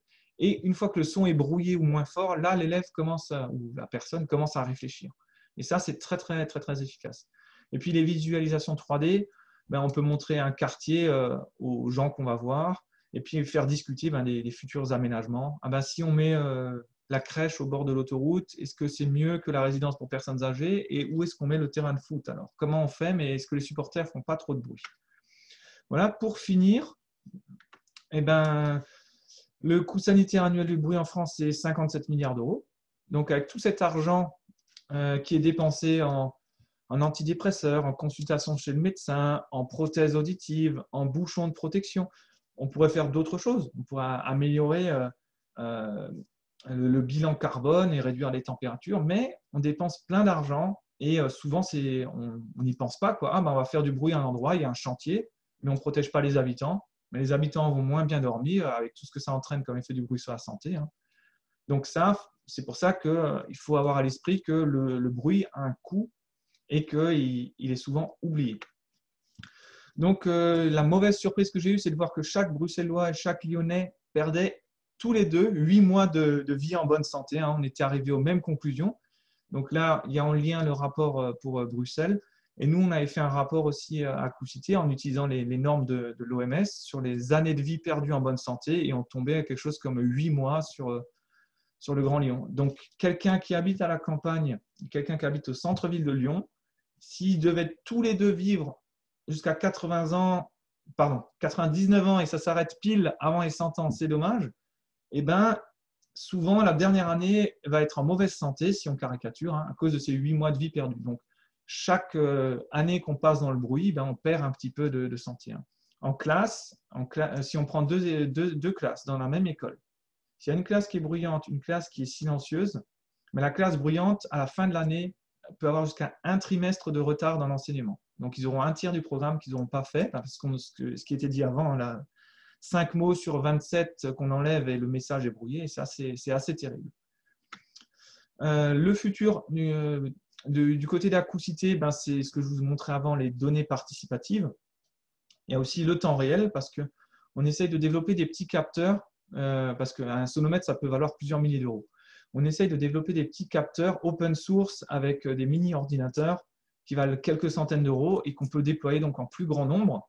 Et une fois que le son est brouillé ou moins fort, là, l'élève commence ou la personne commence à réfléchir. Et ça, c'est très, très, très, très efficace. Et puis, les visualisations 3D, ben, on peut montrer un quartier euh, aux gens qu'on va voir et puis faire discuter ben, les, futurs aménagements. Ah ben, si on met euh, la crèche au bord de l'autoroute, est-ce que c'est mieux que la résidence pour personnes âgées Et où est-ce qu'on met le terrain de foot Alors, comment on fait Mais est-ce que les supporters font pas trop de bruit? Voilà, pour finir, eh ben, le coût sanitaire annuel du bruit en France, c'est 57 milliards d'euros. Donc, avec tout cet argent euh, qui est dépensé en, en antidépresseurs, en consultation chez le médecin, en prothèses auditives, en bouchons de protection, on pourrait faire d'autres choses. On pourrait améliorer euh, euh, le bilan carbone et réduire les températures, mais on dépense plein d'argent et souvent on n'y pense pas. Ah, ben, on va faire du bruit à un endroit, il y a un chantier, mais on ne protège pas les habitants mais les habitants vont moins bien dormir avec tout ce que ça entraîne comme effet du bruit sur la santé. Hein. Donc ça, c'est pour ça qu'il euh, faut avoir à l'esprit que le, bruit a un coût et qu'il il est souvent oublié. Donc euh, la mauvaise surprise que j'ai eue, c'est de voir que chaque Bruxellois et chaque Lyonnais perdaient tous les deux huit mois de, vie en bonne santé. Hein. On était arrivés aux mêmes conclusions. Donc là, il y a en lien le rapport euh, pour Bruxelles. Et nous, on avait fait un rapport aussi à Coucité en utilisant les, normes de, l'OMS sur les années de vie perdues en bonne santé et on tombait à quelque chose comme huit mois sur, sur le Grand Lyon. Donc, quelqu'un qui habite à la campagne, quelqu'un qui habite au centre-ville de Lyon, s'ils devaient tous les deux vivre jusqu'à 80 ans, pardon, 99 ans et ça s'arrête pile avant les 100 ans, c'est dommage. Eh ben, souvent, la dernière année va être en mauvaise santé, si on caricature, hein, à cause de ces huit mois de vie perdus. Donc, chaque euh, année qu'on passe dans le bruit, ben, on perd un petit peu de, de sentier. En classe, euh, si on prend deux, classes dans la même école, s'il y a une classe qui est bruyante, une classe qui est silencieuse, mais la classe bruyante, à la fin de l'année, peut avoir jusqu'à un trimestre de retard dans l'enseignement. Donc, ils auront un tiers du programme qu'ils n'auront pas fait, parce que ce qui était dit avant, là, 5 mots sur 27 qu'on enlève et le message est brouillé, et ça, c'est assez terrible. Euh, le futur du côté d'acousticité, ben, c'est ce que je vous montrais avant, les données participatives. Il y a aussi le temps réel parce qu'on essaye de développer des petits capteurs, euh, parce qu'un sonomètre, ça peut valoir plusieurs milliers d'euros. On essaye de développer des petits capteurs open source avec des mini-ordinateurs qui valent quelques centaines d'euros et qu'on peut déployer donc en plus grand nombre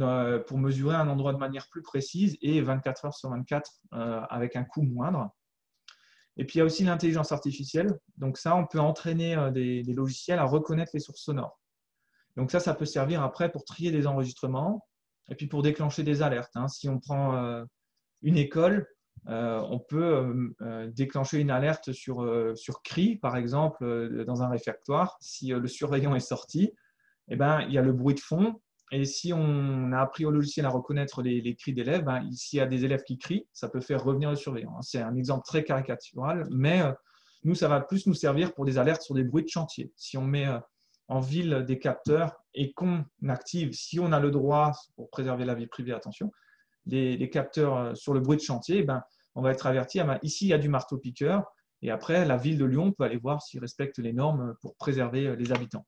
euh, pour mesurer un endroit de manière plus précise et 24 heures sur 24 euh, avec un coût moindre. Et puis il y a aussi l'intelligence artificielle. Donc ça, on peut entraîner euh, des, logiciels à reconnaître les sources sonores. Donc ça, ça peut servir après pour trier des enregistrements et puis pour déclencher des alertes. Hein. Si on prend euh, une école, euh, on peut déclencher une alerte sur, sur cri, par exemple, dans un réfectoire. Si le surveillant est sorti, eh ben, il y a le bruit de fond et si on a appris au logiciel à reconnaître les, cris d'élèves, ben, s'il y a des élèves qui crient, ça peut faire revenir le surveillant. C'est un exemple très caricatural, mais euh, nous, ça va plus nous servir pour des alertes sur des bruits de chantier. Si on met euh, en ville des capteurs et qu'on active, si on a le droit, pour préserver la vie privée, attention, des, capteurs euh, sur le bruit de chantier, ben, on va être averti, ah ben, ici, il y a du marteau-piqueur, et après, la ville de Lyon peut aller voir s'ils respectent les normes pour préserver les habitants.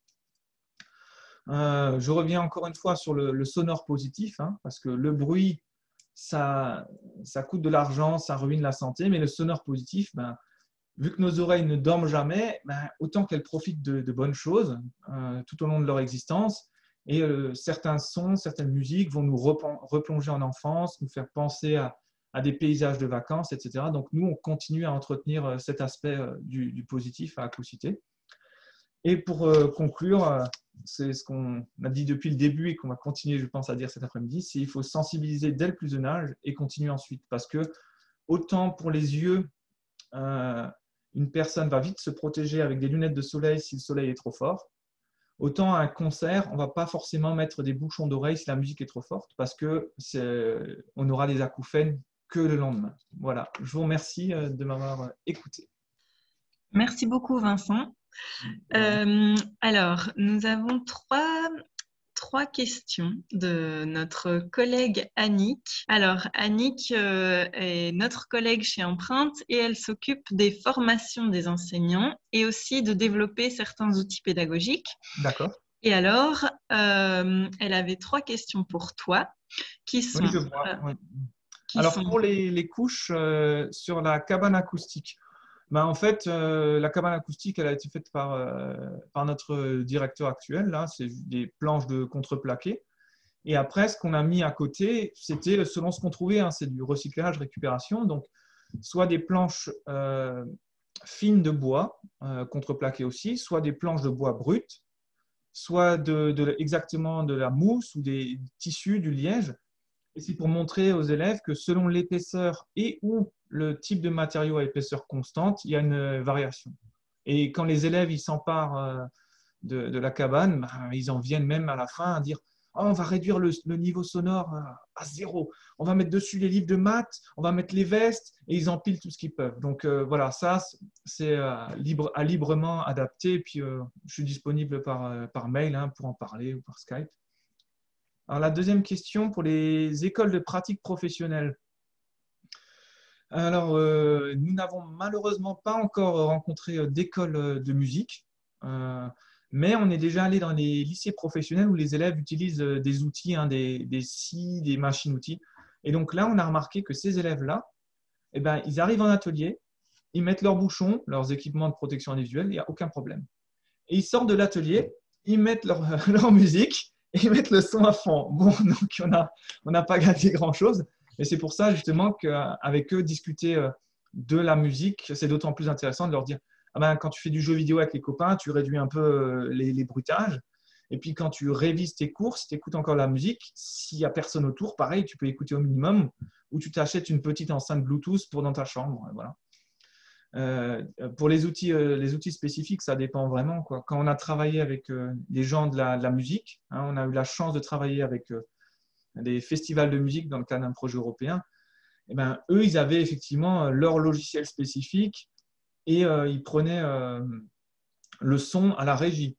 Euh, je reviens encore une fois sur le, sonore positif, hein, parce que le bruit, ça, ça coûte de l'argent, ça ruine la santé, mais le sonore positif, ben, vu que nos oreilles ne dorment jamais, ben, autant qu'elles profitent de, bonnes choses euh, tout au long de leur existence. Et euh, certains sons, certaines musiques vont nous replonger en enfance, nous faire penser à, des paysages de vacances, etc. Donc nous, on continue à entretenir cet aspect du, positif à Accoucité. Et pour conclure, c'est ce qu'on a dit depuis le début et qu'on va continuer, je pense, à dire cet après-midi, c'est qu'il faut sensibiliser dès le plus jeune âge et continuer ensuite. Parce que autant pour les yeux, euh, une personne va vite se protéger avec des lunettes de soleil si le soleil est trop fort. Autant à un concert, on ne va pas forcément mettre des bouchons d'oreille si la musique est trop forte parce qu'on aura des acouphènes que le lendemain. Voilà, je vous remercie euh, de m'avoir écouté. Merci beaucoup Vincent. Euh, alors, nous avons trois, trois questions de notre collègue Annick. Alors, Annick euh, est notre collègue chez Empreinte et elle s'occupe des formations des enseignants et aussi de développer certains outils pédagogiques. D'accord. Et alors, euh, elle avait trois questions pour toi qui sont. Oui, je vois. alors, pour les, les couches sur la cabane acoustique, ben, en fait, euh, la cabane acoustique, elle a été faite par, euh, par notre directeur actuel. Là, c'est des planches de contreplaqué. Et après, ce qu'on a mis à côté, c'était selon ce qu'on trouvait, hein, c'est du recyclage, récupération. Donc, soit des planches euh, fines de bois, contreplaquées aussi, soit des planches de bois brutes, soit exactement de la mousse ou des tissus, du liège. Et c'est pour montrer aux élèves que selon l'épaisseur et ou le type de matériau à épaisseur constante, il y a une euh, variation. Et quand les élèves s'emparent euh, de, la cabane, ben, ils en viennent même à la fin à dire oh, on va réduire le, niveau sonore à zéro. On va mettre dessus les livres de maths, on va mettre les vestes et ils empilent tout ce qu'ils peuvent. Donc euh, voilà, ça c'est libre, à librement adapté. puis je suis disponible par, par mail hein, pour en parler ou par Skype. Alors la deuxième question pour les écoles de pratique professionnelle. Alors, euh, nous n'avons malheureusement pas encore rencontré euh, d'école euh, de musique, mais on est déjà allé dans les lycées professionnels où les élèves utilisent des outils, hein, des, des scies, des machines-outils. Et donc là, on a remarqué que ces élèves-là, eh ben, ils arrivent en atelier, ils mettent leurs bouchons, leurs équipements de protection individuelle, il n'y a aucun problème. Et ils sortent de l'atelier, ils mettent leur, musique et ils mettent le son à fond. Bon, donc on n'a pas gagné grand-chose, et c'est pour ça justement qu'avec eux, discuter euh, de la musique, c'est d'autant plus intéressant de leur dire ah ben, quand tu fais du jeu vidéo avec les copains, tu réduis un peu euh, les, bruitages. Et puis quand tu révises tes cours, si tu écoutes encore la musique, s'il n'y a personne autour, pareil, tu peux écouter au minimum, ou tu t'achètes une petite enceinte Bluetooth pour dans ta chambre. Voilà. Euh, pour les outils, les outils spécifiques, ça dépend vraiment. Quand on a travaillé avec des gens de la, musique, hein, on a eu la chance de travailler avec des festivals de musique dans le cadre d'un projet européen, eh ben, eux, ils avaient effectivement euh, leur logiciel spécifique et euh, ils prenaient euh, le son à la régie.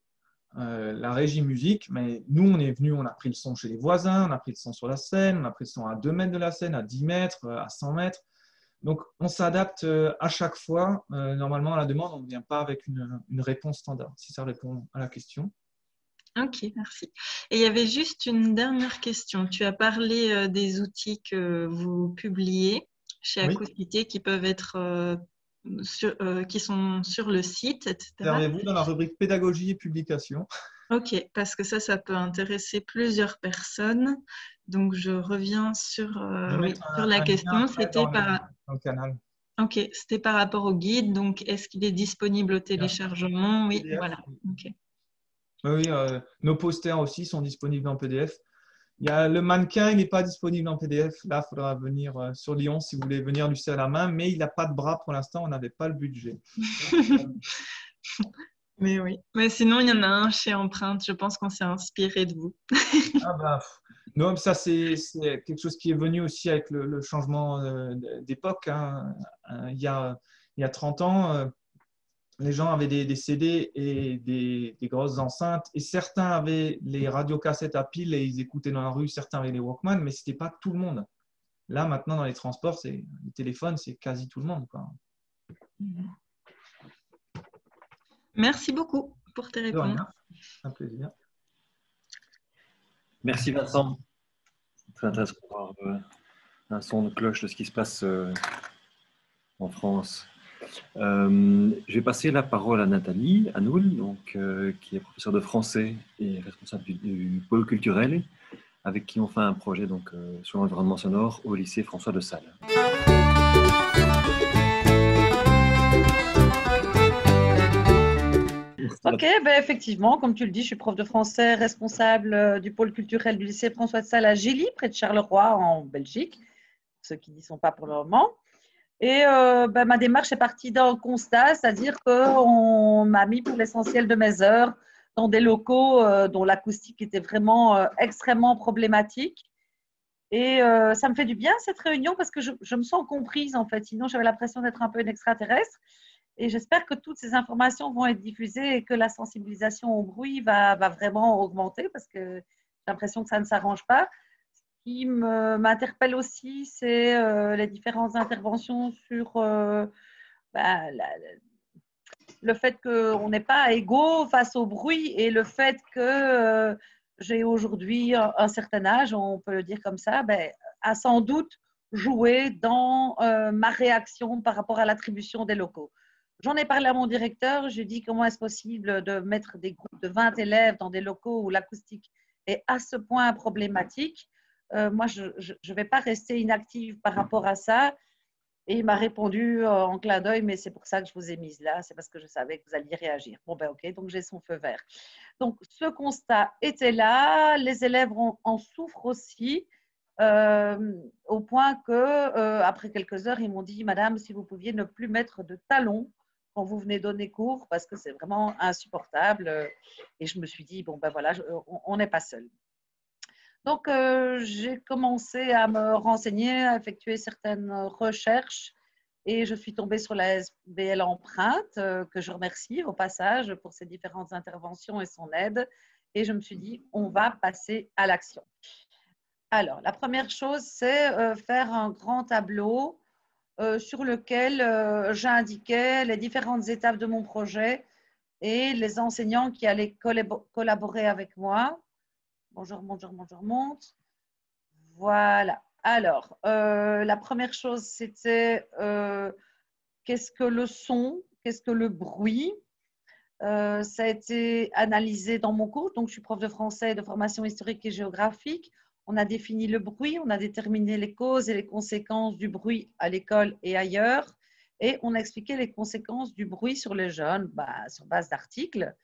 la régie musique, mais nous, on est venu, on a pris le son chez les voisins, on a pris le son sur la scène, on a pris le son à 2 mètres de la scène, à 10 mètres, à 100 mètres. Donc, on s'adapte à chaque fois. normalement, à la demande, on ne vient pas avec une, une réponse standard, si ça répond à la question. Ok, merci. Et il y avait juste une dernière question. Tu as parlé euh, des outils que vous publiez chez Acousticité qui peuvent être euh, euh, qui sont sur le site, etc. Servez-vous dans la rubrique pédagogie et publication. Ok, parce que ça, ça peut intéresser plusieurs personnes. Donc, je reviens sur, sur la question. C'était par... canal. Ok, c'était par rapport au guide. Donc, est-ce qu'il est disponible au téléchargement? Oui, voilà. Ok. Oui, euh, nos posters aussi sont disponibles en PDF. Il y a le mannequin, il n'est pas disponible en PDF. Là, il faudra venir euh, sur Lyon si vous voulez venir lui à la main, mais il n'a pas de bras pour l'instant, on n'avait pas le budget. mais oui. Mais sinon, il y en a un chez Empreinte. Je pense qu'on s'est inspiré de vous. ah bah, non, ça, c'est quelque chose qui est venu aussi avec le, changement euh, d'époque. Hein. Il, y a, il y a 30 ans, les gens avaient des, CD et des, grosses enceintes, et certains avaient les radiocassettes à pile et ils écoutaient dans la rue, certains avaient les Walkman, mais ce n'était pas tout le monde. Là, maintenant, dans les transports, c'est les téléphones, c'est quasi tout le monde. Merci beaucoup pour tes réponses. Un plaisir. Merci Vincent. Très intéressant d'avoir euh, un son de cloche de ce qui se passe euh, en France. Euh, je vais passer la parole à Nathalie Anoul, donc, euh, qui est professeure de français et responsable du, pôle culturel, avec qui on fait un projet donc, euh, sur l'environnement sonore au lycée François de Sales. Ok, ben effectivement, comme tu le dis, je suis prof de français, responsable du pôle culturel du lycée François de Sales à Gilly, près de Charleroi, en Belgique, ceux qui n'y sont pas pour le moment. Et euh, ben, ma démarche est partie d'un constat, c'est-à-dire qu'on m'a mis pour l'essentiel de mes heures dans des locaux euh, dont l'acoustique était vraiment euh, extrêmement problématique. Et ça me fait du bien cette réunion parce que je, me sens comprise en fait. Sinon, j'avais l'impression d'être un peu une extraterrestre. Et j'espère que toutes ces informations vont être diffusées et que la sensibilisation au bruit va, vraiment augmenter parce que l'impression que ça ne s'arrange pas. Qui m'interpelle aussi, c'est euh, les différentes interventions sur euh, bah, le fait qu'on n'est pas égaux face au bruit et le fait que euh, j'ai aujourd'hui un, certain âge, on peut le dire comme ça, ben, a sans doute joué dans ma réaction par rapport à l'attribution des locaux. J'en ai parlé à mon directeur, j'ai dit comment est-ce possible de mettre des groupes de 20 élèves dans des locaux où l'acoustique est à ce point problématique. Euh, moi, je ne vais pas rester inactive par rapport à ça. Et il m'a répondu euh, en clin d'œil, mais c'est pour ça que je vous ai mise là, c'est parce que je savais que vous alliez réagir. Bon, ben ok, donc j'ai son feu vert. Donc ce constat était là, les élèves en, souffrent aussi, euh, au point que après quelques heures, ils m'ont dit, Madame, si vous pouviez ne plus mettre de talons quand vous venez donner cours parce que c'est vraiment insupportable. Et je me suis dit, bon, ben voilà, on n'est pas seul. Donc, euh, j'ai commencé à me renseigner, à effectuer certaines recherches et je suis tombée sur la SBL Empreinte, euh, que je remercie au passage pour ses différentes interventions et son aide. Et je me suis dit, on va passer à l'action. Alors, la première chose, c'est faire un grand tableau euh, sur lequel euh, j'indiquais les différentes étapes de mon projet et les enseignants qui allaient collaborer avec moi. Bonjour, bonjour, bonjour, monte. Voilà. Alors, euh, la première chose, c'était qu'est-ce que le son, qu'est-ce que le bruit? ça a été analysé dans mon cours. Donc, je suis prof de français de formation historique et géographique. On a défini le bruit, on a déterminé les causes et les conséquences du bruit à l'école et ailleurs, et on a expliqué les conséquences du bruit sur les jeunes bah, sur base d'articles.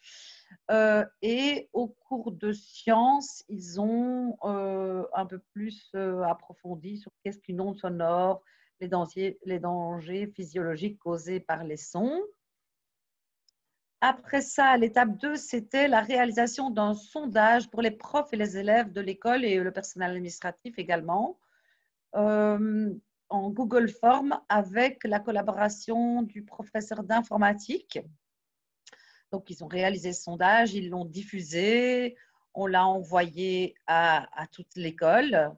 Euh, et au cours de sciences, ils ont euh, un peu plus euh, approfondi sur qu'est-ce qu'une onde sonore, les dangers, physiologiques causés par les sons. Après ça, l'étape 2, c'était la réalisation d'un sondage pour les profs et les élèves de l'école et le personnel administratif également, en Google Form avec la collaboration du professeur d'informatique. Donc, ils ont réalisé ce sondage, ils l'ont diffusé, on l'a envoyé à, toute l'école.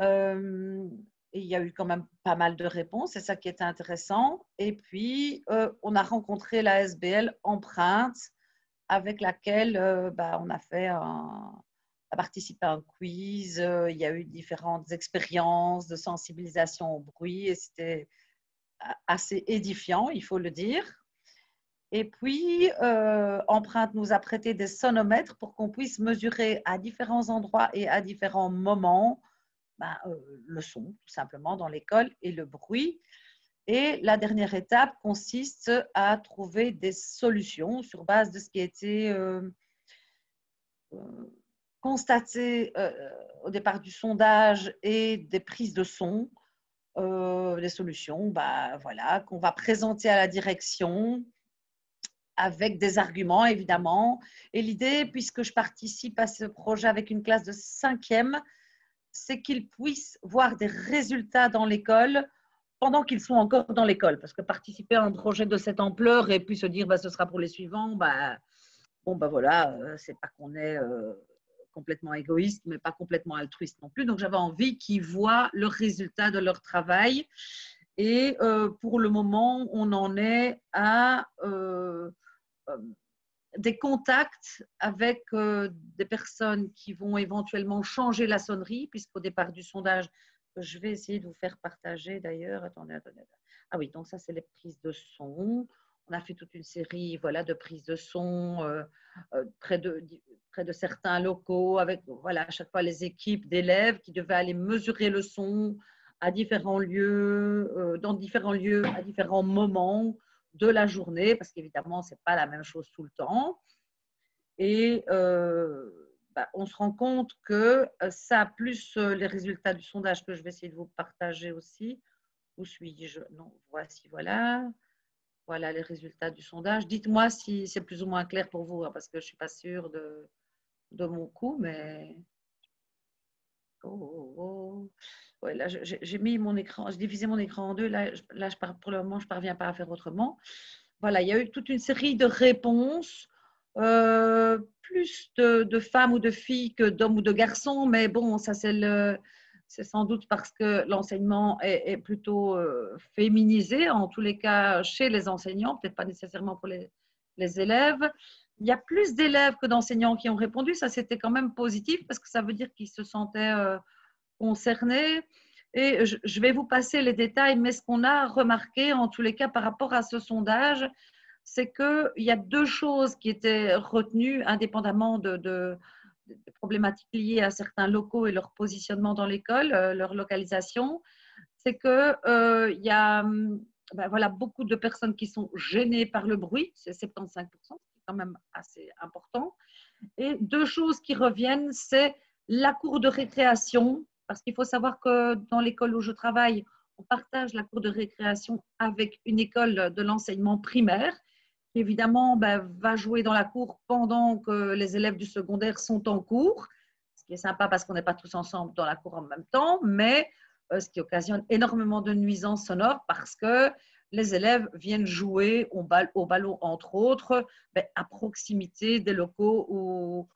Euh, il y a eu quand même pas mal de réponses, c'est ça qui était intéressant. Et puis, euh, on a rencontré la SBL Empreinte, avec laquelle euh, bah, on a fait un, a participé à un quiz. Il y a eu différentes expériences de sensibilisation au bruit et c'était assez édifiant, il faut le dire. Et puis, Empreinte nous a prêté des sonomètres pour qu'on puisse mesurer à différents endroits et à différents moments ben, euh, le son, tout simplement, dans l'école et le bruit. Et la dernière étape consiste à trouver des solutions sur base de ce qui a été euh, euh, constaté au départ du sondage et des prises de son. des solutions bah, voilà, qu'on va présenter à la direction avec des arguments, évidemment. Et l'idée, puisque je participe à ce projet avec une classe de cinquième, c'est qu'ils puissent voir des résultats dans l'école pendant qu'ils sont encore dans l'école. Parce que participer à un projet de cette ampleur et puis se dire bah, ce sera pour les suivants, bah, bon, bah voilà, euh, c'est pas qu'on est euh, complètement égoïste, mais pas complètement altruiste non plus. Donc j'avais envie qu'ils voient le résultat de leur travail. Et euh, pour le moment, on en est à des contacts avec euh, des personnes qui vont éventuellement changer la sonnerie, puisqu'au départ du sondage, je vais essayer de vous faire partager d'ailleurs. Attendez, attendez. Ah oui, donc ça, c'est les prises de son. On a fait toute une série voilà, de prises de son euh, euh, près, de, près de certains locaux, avec voilà, à chaque fois les équipes d'élèves qui devaient aller mesurer le son à différents lieux, dans différents lieux, à différents moments de la journée, parce qu'évidemment, ce n'est pas la même chose tout le temps. Et euh, bah, on se rend compte que euh, ça, plus euh, les résultats du sondage que je vais essayer de vous partager aussi. Où suis-je? Non, voici, voilà. Voilà les résultats du sondage. Dites-moi si c'est plus ou moins clair pour vous, hein, parce que je ne suis pas sûre de, de mon coup, mais Oh, oh, oh. Là, j'ai mis mon écran, j'ai divisé mon écran en deux. Là, là je pour le moment, je ne parviens pas à faire autrement. Voilà, il y a eu toute une série de réponses Euh, plus de, femmes ou de filles que d'hommes ou de garçons, mais bon, ça c'est sans doute parce que l'enseignement est, plutôt euh, féminisé, en tous les cas chez les enseignants, peut-être pas nécessairement pour les, élèves. Il y a plus d'élèves que d'enseignants qui ont répondu, ça c'était quand même positif parce que ça veut dire qu'ils se sentaient euh, concernés. Et je, vais vous passer les détails, mais ce qu'on a remarqué en tous les cas par rapport à ce sondage, c'est qu'il y a deux choses qui étaient retenues indépendamment de, problématiques liées à certains locaux et leur positionnement dans l'école, euh, leur localisation. C'est qu'il euh, y a ben voilà, beaucoup de personnes qui sont gênées par le bruit, c'est 75%, c'est quand même assez important. Et deux choses qui reviennent, c'est la cour de récréation, parce qu'il faut savoir que dans l'école où je travaille, on partage la cour de récréation avec une école de l'enseignement primaire évidemment ben, va jouer dans la cour pendant que les élèves du secondaire sont en cours, ce qui est sympa parce qu'on n'est pas tous ensemble dans la cour en même temps, mais euh, ce qui occasionne énormément de nuisances sonores parce que les élèves viennent jouer au, ballon, entre autres, ben, à proximité des locaux où,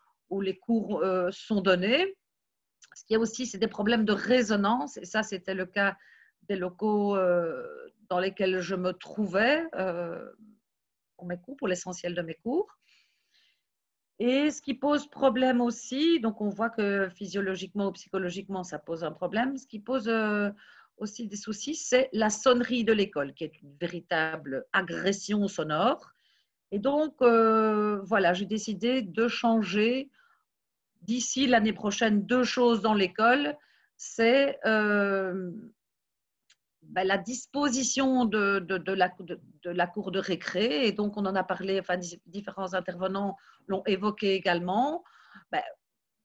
les cours euh, sont donnés. Ce qui y a aussi, c'est des problèmes de résonance, et ça, c'était le cas des locaux euh, dans lesquels je me trouvais pour mes cours, pour l'essentiel de mes cours. Et ce qui pose problème aussi, donc on voit que physiologiquement ou psychologiquement, ça pose un problème. Ce qui pose euh, aussi des soucis, c'est la sonnerie de l'école, qui est une véritable agression sonore. Et donc, euh, voilà, j'ai décidé de changer d'ici l'année prochaine deux choses dans l'école. C'est euh, ben, la disposition de, de, la, de, la, cour de récré, et donc on en a parlé, enfin, différents intervenants l'ont évoqué également. Ben,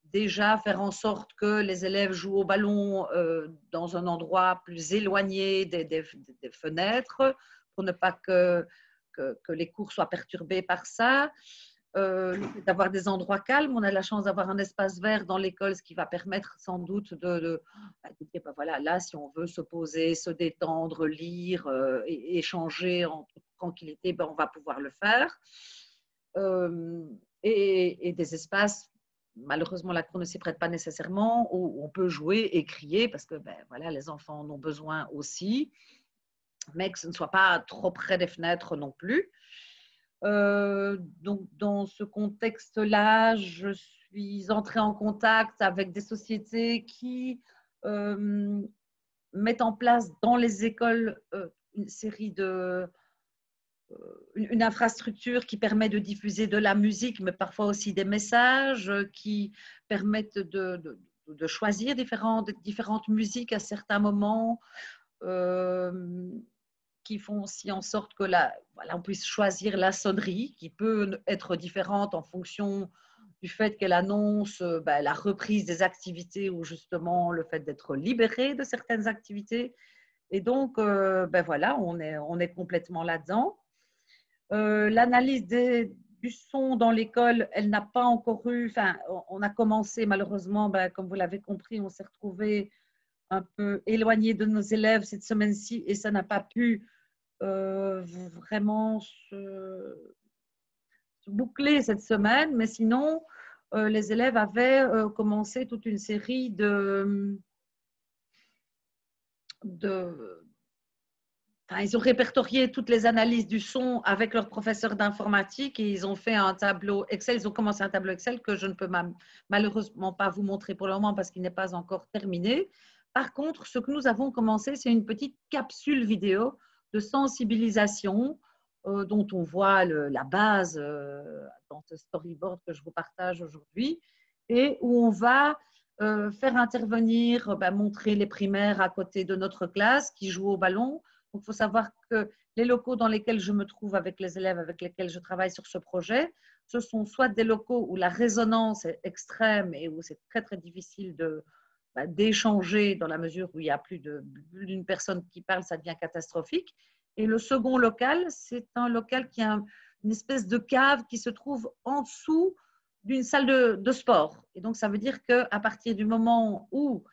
déjà, faire en sorte que les élèves jouent au ballon euh, dans un endroit plus éloigné des, des, fenêtres, pour ne pas que, que, que, les cours soient perturbés par ça. Euh, d'avoir des endroits calmes. On a la chance d'avoir un espace vert dans l'école, ce qui va permettre sans doute de, bah, bah, voilà, là, si on veut se poser, se détendre, lire euh, échanger en tranquillité, ben, on va pouvoir le faire. Euh, et, des espaces, malheureusement, la cour ne s'y prête pas nécessairement, où on peut jouer et crier, parce que ben, voilà, les enfants en ont besoin aussi, mais que ce ne soit pas trop près des fenêtres non plus. Euh, donc, dans ce contexte-là, je suis entrée en contact avec des sociétés qui euh, mettent en place dans les écoles euh, une série de une infrastructure qui permet de diffuser de la musique, mais parfois aussi des messages qui permettent de, de, choisir différentes, différentes musiques à certains moments qui font aussi en sorte que la, voilà, on puisse choisir la sonnerie qui peut être différente en fonction du fait qu'elle annonce euh, ben, la reprise des activités ou justement le fait d'être libéré de certaines activités. Et donc, ben voilà, on est, on est complètement là-dedans. Euh, l'analyse du son dans l'école, elle n'a pas encore eu, enfin, on a commencé malheureusement, ben, comme vous l'avez compris, on s'est retrouvé un peu éloigné de nos élèves cette semaine-ci et ça n'a pas pu euh, vraiment se, boucler cette semaine, mais sinon, euh, les élèves avaient euh, commencé toute une série de, de ils ont répertorié toutes les analyses du son avec leur professeur d'informatique et ils ont fait un tableau Excel. Ils ont commencé un tableau Excel que je ne peux malheureusement pas vous montrer pour le moment parce qu'il n'est pas encore terminé. Par contre, ce que nous avons commencé, c'est une petite capsule vidéo de sensibilisation euh, dont on voit la base euh, dans ce storyboard que je vous partage aujourd'hui et où on va euh, faire intervenir, bah, montrer les primaires à côté de notre classe qui jouent au ballon. il faut savoir que les locaux dans lesquels je me trouve avec les élèves avec lesquels je travaille sur ce projet, ce sont soit des locaux où la résonance est extrême et où c'est très très difficile de, bah, d'échanger dans la mesure où il y a plus d'une personne qui parle, ça devient catastrophique. Et le second local, c'est un local qui a une espèce de cave qui se trouve en dessous d'une salle de, sport. Et donc, ça veut dire qu'à partir du moment où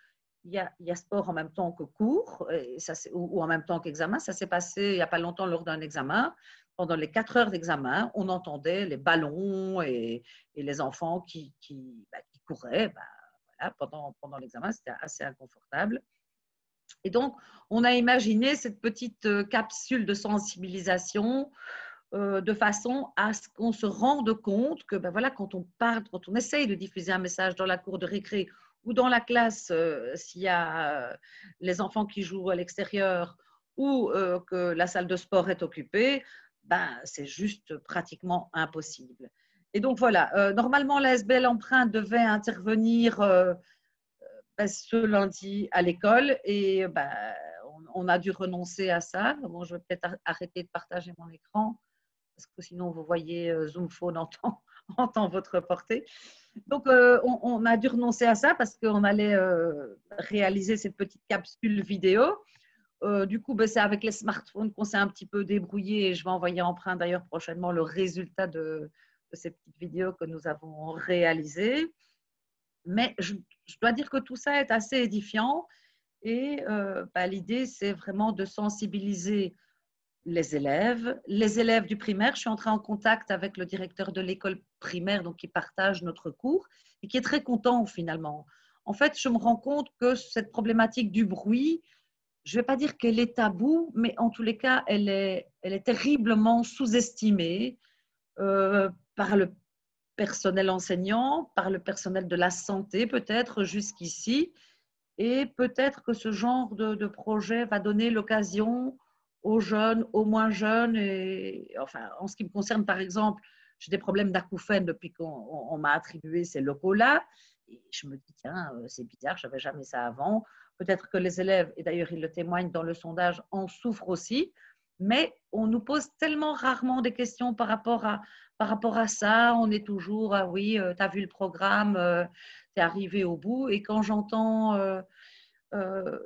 il y, a, il y, a, sport en même temps que cours, et ou, en même temps qu'examen, ça s'est passé il n'y a pas longtemps lors d'un examen. pendant les quatre heures d'examen, on entendait les ballons et, les enfants qui, bah, couraient. Bah, pendant, l'examen, c'était assez inconfortable. Et donc, on a imaginé cette petite euh, capsule de sensibilisation euh, de façon à ce qu'on se rende compte que ben voilà, quand on parle, quand on essaye de diffuser un message dans la cour de récré ou dans la classe, euh, s'il y a les enfants qui jouent à l'extérieur ou que la salle de sport est occupée, ben, c'est juste pratiquement impossible. Et donc voilà, normalement, la SBL devait intervenir ce lundi à l'école et bah, on, a dû renoncer à ça. Bon, je vais peut-être arrêter de partager mon écran parce que sinon vous voyez euh, Zoom Phone en temps, votre portée. Donc euh, on, a dû renoncer à ça parce qu'on allait euh, réaliser cette petite capsule vidéo. du coup, ben, c'est avec les smartphones qu'on s'est un petit peu débrouillé et je vais envoyer en print d'ailleurs prochainement le résultat de, de ces petites vidéos que nous avons réalisées. Mais je, dois dire que tout ça est assez édifiant et euh, bah, l'idée, c'est vraiment de sensibiliser les élèves, les élèves du primaire. Je suis entrée en contact avec le directeur de l'école primaire, donc qui partage notre cours et qui est très content finalement. En fait, je me rends compte que cette problématique du bruit, je ne vais pas dire qu'elle est taboue, mais en tous les cas, elle est, elle est terriblement sous-estimée euh, par le personnel enseignant, par le personnel de la santé peut-être jusqu'ici. Et peut-être que ce genre de, projet va donner l'occasion aux jeunes, aux moins jeunes. Et, enfin, en ce qui me concerne, par exemple, j'ai des problèmes d'acouphènes depuis qu'on m'a attribué ces locaux-là. Et je me dis, tiens, euh, c'est bizarre, je n'avais jamais ça avant. Peut-être que les élèves, et d'ailleurs ils le témoignent dans le sondage, en souffrent aussi. Mais on nous pose tellement rarement des questions par rapport à, par rapport à ça, on est toujours, ah oui, euh, tu as vu le programme, euh, tu es arrivé au bout. Et quand j'entends euh,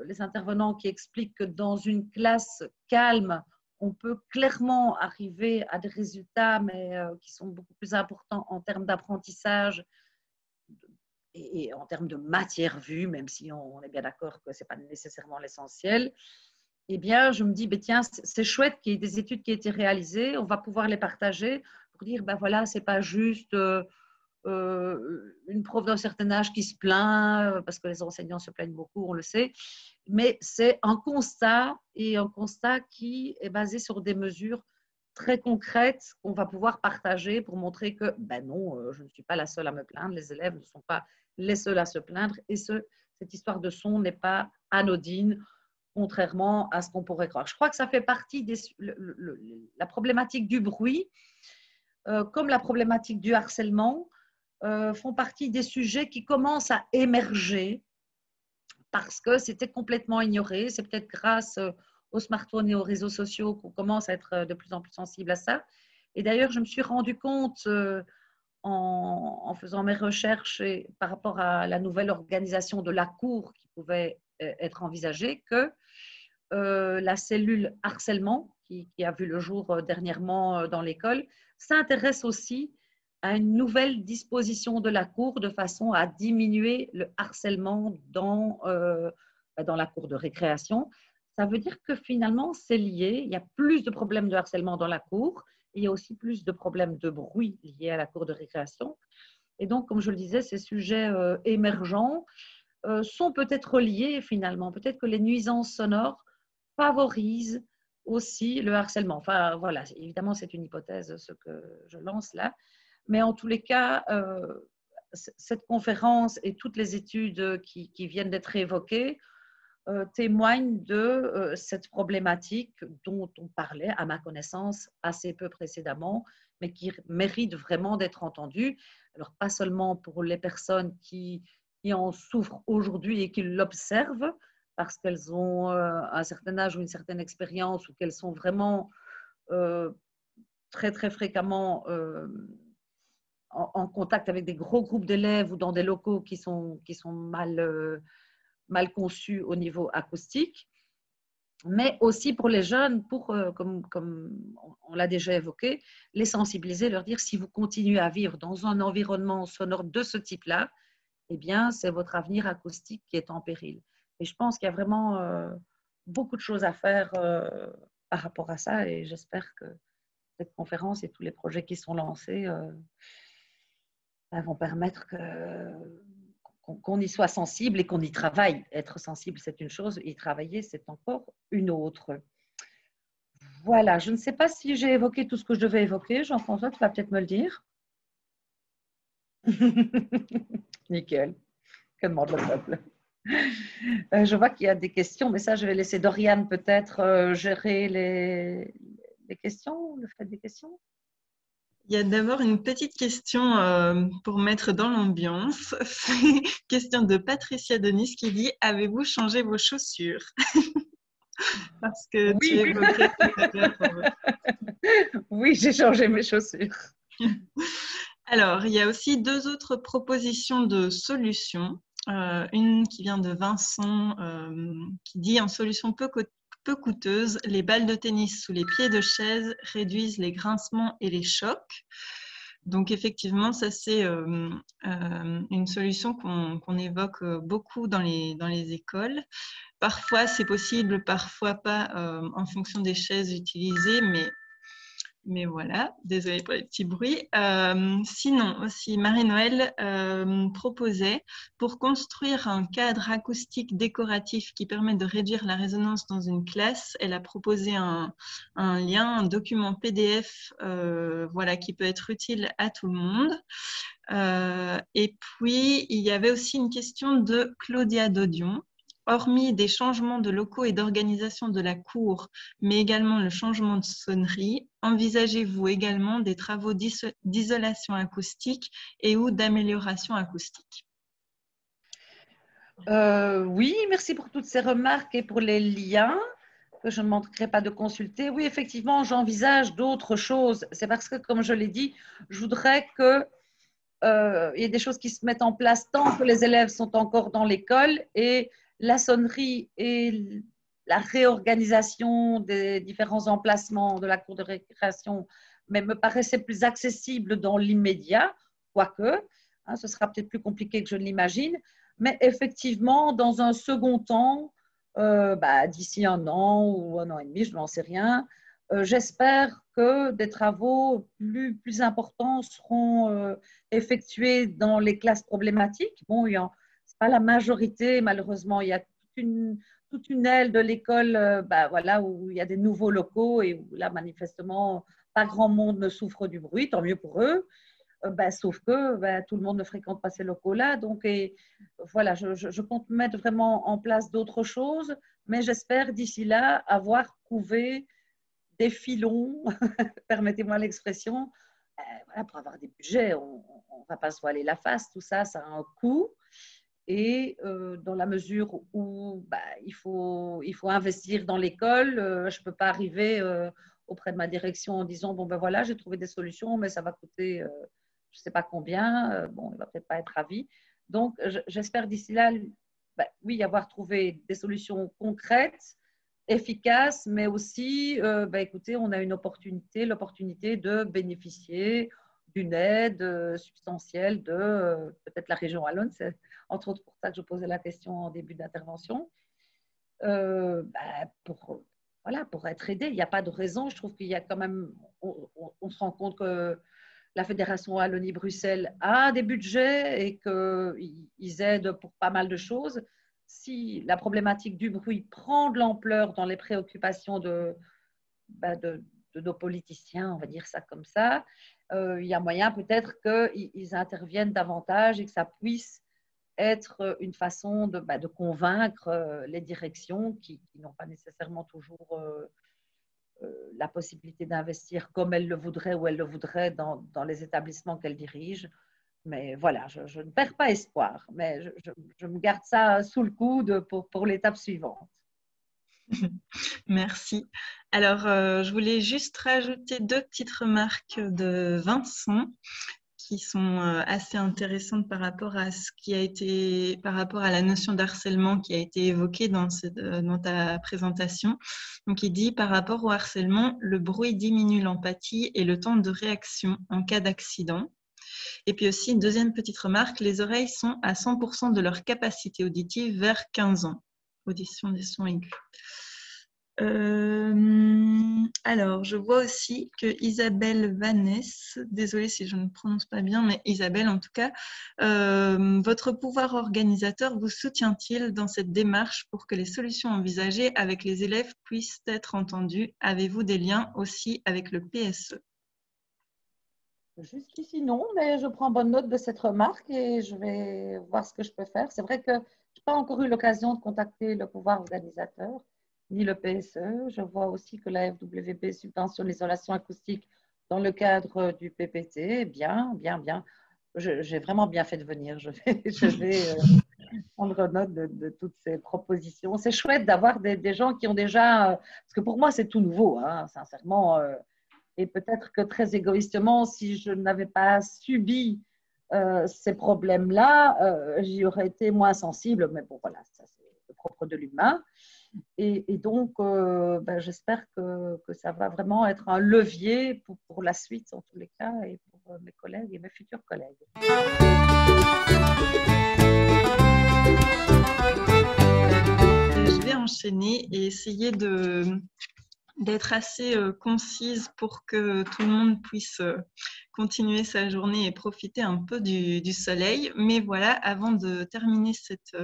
les intervenants qui expliquent que dans une classe calme, on peut clairement arriver à des résultats, mais qui sont beaucoup plus importants en termes d'apprentissage et, en termes de matière vue, même si on, est bien d'accord que ce n'est pas nécessairement l'essentiel. Eh bien, je me dis, ben, c'est chouette qu'il y ait des études qui aient été réalisées, on va pouvoir les partager pour dire, ben voilà, c'est pas juste euh, euh, une prof d'un certain âge qui se plaint, euh, parce que les enseignants se plaignent beaucoup, on le sait, mais c'est un constat et un constat qui est basé sur des mesures très concrètes qu'on va pouvoir partager pour montrer que, ben non, je ne suis pas la seule à me plaindre, les élèves ne sont pas les seuls à se plaindre et ce, cette histoire de son n'est pas anodine contrairement à ce qu'on pourrait croire. Je crois que ça fait partie de la problématique du bruit. Euh, comme la problématique du harcèlement, euh, font partie des sujets qui commencent à émerger parce que c'était complètement ignoré. C'est peut-être grâce euh, aux smartphones et aux réseaux sociaux qu'on commence à être de plus en plus sensible à ça. Et d'ailleurs, je me suis rendu compte en, faisant mes recherches par rapport à la nouvelle organisation de la Cour qui pouvait être envisagée que la cellule harcèlement, qui, a vu le jour dernièrement dans l'école, s'intéresse aussi à une nouvelle disposition de la Cour de façon à diminuer le harcèlement dans, euh, dans la cour de récréation. Ça veut dire que finalement, c'est lié. Il y a plus de problèmes de harcèlement dans la cour. Il y a aussi plus de problèmes de bruit liés à la cour de récréation. Et donc, comme je le disais, ces sujets euh, émergents euh, sont peut-être liés finalement. Peut-être que les nuisances sonores favorisent aussi le harcèlement. Enfin, voilà, évidemment, c'est une hypothèse, ce que je lance là. Mais en tous les cas, euh, cette conférence et toutes les études qui, viennent d'être évoquées euh, témoignent de euh, cette problématique dont on parlait, à ma connaissance, assez peu précédemment, mais qui mérite vraiment d'être entendue. Alors, pas seulement pour les personnes qui, qui en souffrent aujourd'hui et qui l'observent, parce qu'elles ont euh, un certain âge ou une certaine expérience ou qu'elles sont vraiment euh, très très fréquemment euh, en, contact avec des gros groupes d'élèves ou dans des locaux qui sont, qui sont mal, mal conçus au niveau acoustique, mais aussi pour les jeunes, pour, comme, comme on l'a déjà évoqué, les sensibiliser, leur dire si vous continuez à vivre dans un environnement sonore de ce type-là, eh bien, c'est votre avenir acoustique qui est en péril. Et je pense qu'il y a vraiment euh, beaucoup de choses à faire euh, par rapport à ça et j'espère que cette conférence et tous les projets qui sont lancés bah, vont permettre qu'on y soit sensible et qu'on y travaille. Être sensible, c'est une chose, y travailler, c'est encore une autre. Voilà, je ne sais pas si j'ai évoqué tout ce que je devais évoquer. Jean-François, tu vas peut-être me le dire. Nickel. Que demande le peuple? Euh, Je vois qu'il y a des questions, mais ça, je vais laisser Doriane peut-être euh, gérer les, les questions, le fait des questions. Il y a d'abord une petite question euh, pour mettre dans l'ambiance. question de Patricia Denis qui dit Avez-vous changé vos chaussures? Parce que oui, oui j'ai changé mes chaussures. Alors, il y a aussi deux autres propositions de solutions. Euh, une qui vient de Vincent, euh, qui dit en solution peu, coûteuse, les balles de tennis sous les pieds de chaise réduisent les grincements et les chocs. Donc effectivement, ça c'est euh, une solution qu'on évoque beaucoup dans les, écoles. Parfois, c'est possible, parfois pas, en fonction des chaises utilisées, mais, mais voilà, désolé pour les petits bruits. Euh, sinon, aussi, Marie-Noël euh, proposait, pour construire un cadre acoustique décoratif qui permet de réduire la résonance dans une classe, elle a proposé un, un lien, un document PDF voilà, qui peut être utile à tout le monde. et puis, il y avait aussi une question de Claudia Dodion Hormis des changements de locaux et d'organisation de la cour, mais également le changement de sonnerie, envisagez-vous également des travaux d'isolation acoustique et ou d'amélioration acoustique? Euh, Oui, merci pour toutes ces remarques et pour les liens que je ne manquerai pas de consulter. Oui, effectivement, j'envisage d'autres choses. C'est parce que, comme je l'ai dit, je voudrais que euh, il y ait des choses qui se mettent en place tant que les élèves sont encore dans l'école et la sonnerie et la réorganisation des différents emplacements de la cour de récréation mais me paraissait plus accessible dans l'immédiat, quoique, hein, ce sera peut-être plus compliqué que je ne l'imagine, mais effectivement, dans un second temps, euh, bah, d'ici un an ou un an et demi, je n'en sais rien, euh, j'espère que des travaux plus, importants seront euh, effectués dans les classes problématiques. Bon, il y a, pas la majorité, malheureusement. Il y a toute une, aile de l'école euh, bah, voilà, où il y a des nouveaux locaux et où là, manifestement, pas grand monde ne souffre du bruit, tant mieux pour eux. Bah, sauf que bah, tout le monde ne fréquente pas ces locaux-là. Donc, et, voilà, je, compte mettre vraiment en place d'autres choses, mais j'espère d'ici là avoir trouvé des filons, permettez-moi l'expression, euh, voilà, pour avoir des budgets. On ne va pas se voiler la face, tout ça, ça a un coût. Et euh, dans la mesure où bah, il, faut, investir dans l'école, euh, je ne peux pas arriver euh, auprès de ma direction en disant bon ben voilà, j'ai trouvé des solutions, mais ça va coûter je ne sais pas combien. bon, il va peut-être pas être ravi. Donc, j'espère d'ici là, bah, oui, avoir trouvé des solutions concrètes, efficaces, mais aussi, bah, écoutez, on a une opportunité, l'opportunité de bénéficier d'une aide substantielle de peut-être la région Wallonne entre autres pour ça que je posais la question en début d'intervention, euh, bah, pour, voilà, pour être aidé. Il n'y a pas de raison. Je trouve qu'il y a quand même, on, se rend compte que la Fédération Wallonie-Bruxelles a des budgets et qu'ils aident pour pas mal de choses. Si la problématique du bruit prend de l'ampleur dans les préoccupations de, bah, de, nos politiciens, on va dire ça comme ça, euh, il y a moyen peut-être qu'ils interviennent davantage et que ça puisse être une façon de, bah, convaincre euh, les directions qui, n'ont pas nécessairement toujours euh, euh, la possibilité d'investir comme elles le voudraient ou elles le voudraient dans, les établissements qu'elles dirigent. Mais voilà, je, ne perds pas espoir, mais je, me garde ça sous le coude pour l'étape suivante. Merci. Alors, je voulais juste rajouter deux petites remarques de Vincent qui sont euh, assez intéressantes par rapport à ce qui a été, par rapport à la notion d'harcèlement qui a été évoquée dans, euh, dans ta présentation. Donc, il dit par rapport au harcèlement, le bruit diminue l'empathie et le temps de réaction en cas d'accident. Et puis aussi, deuxième petite remarque, les oreilles sont à 100% de leur capacité auditive vers 15 ans. Audition des sons aigus. Euh, alors, je vois aussi que Isabelle Vanesse, désolée si je ne prononce pas bien, mais Isabelle en tout cas, euh, votre pouvoir organisateur vous soutient-il dans cette démarche pour que les solutions envisagées avec les élèves puissent être entendues? Avez-vous des liens aussi avec le PSE Jusqu'ici, non, mais je prends bonne note de cette remarque et je vais voir ce que je peux faire. C'est vrai que je n'ai pas encore eu l'occasion de contacter le pouvoir organisateur ni le PSE. Je vois aussi que la FWB subventionne l'isolation acoustique dans le cadre du PPT. Bien, bien, bien. J'ai vraiment bien fait de venir. Je vais, euh, prendre note de, toutes ces propositions. C'est chouette d'avoir des, gens qui ont déjà... Euh, parce que pour moi, c'est tout nouveau, hein, sincèrement. Euh, et peut-être que très égoïstement, si je n'avais pas subi ces problèmes-là, j'y aurais été moins sensible. Mais bon, voilà, ça c'est le propre de l'humain. Et, donc, euh, ben, j'espère que, ça va vraiment être un levier pour, la suite, en tous les cas, et pour euh, mes collègues et mes futurs collègues. Je vais enchaîner et essayer de, d'être assez euh, concise pour que tout le monde puisse continuer sa journée et profiter un peu du, soleil. Mais voilà, avant de terminer cette,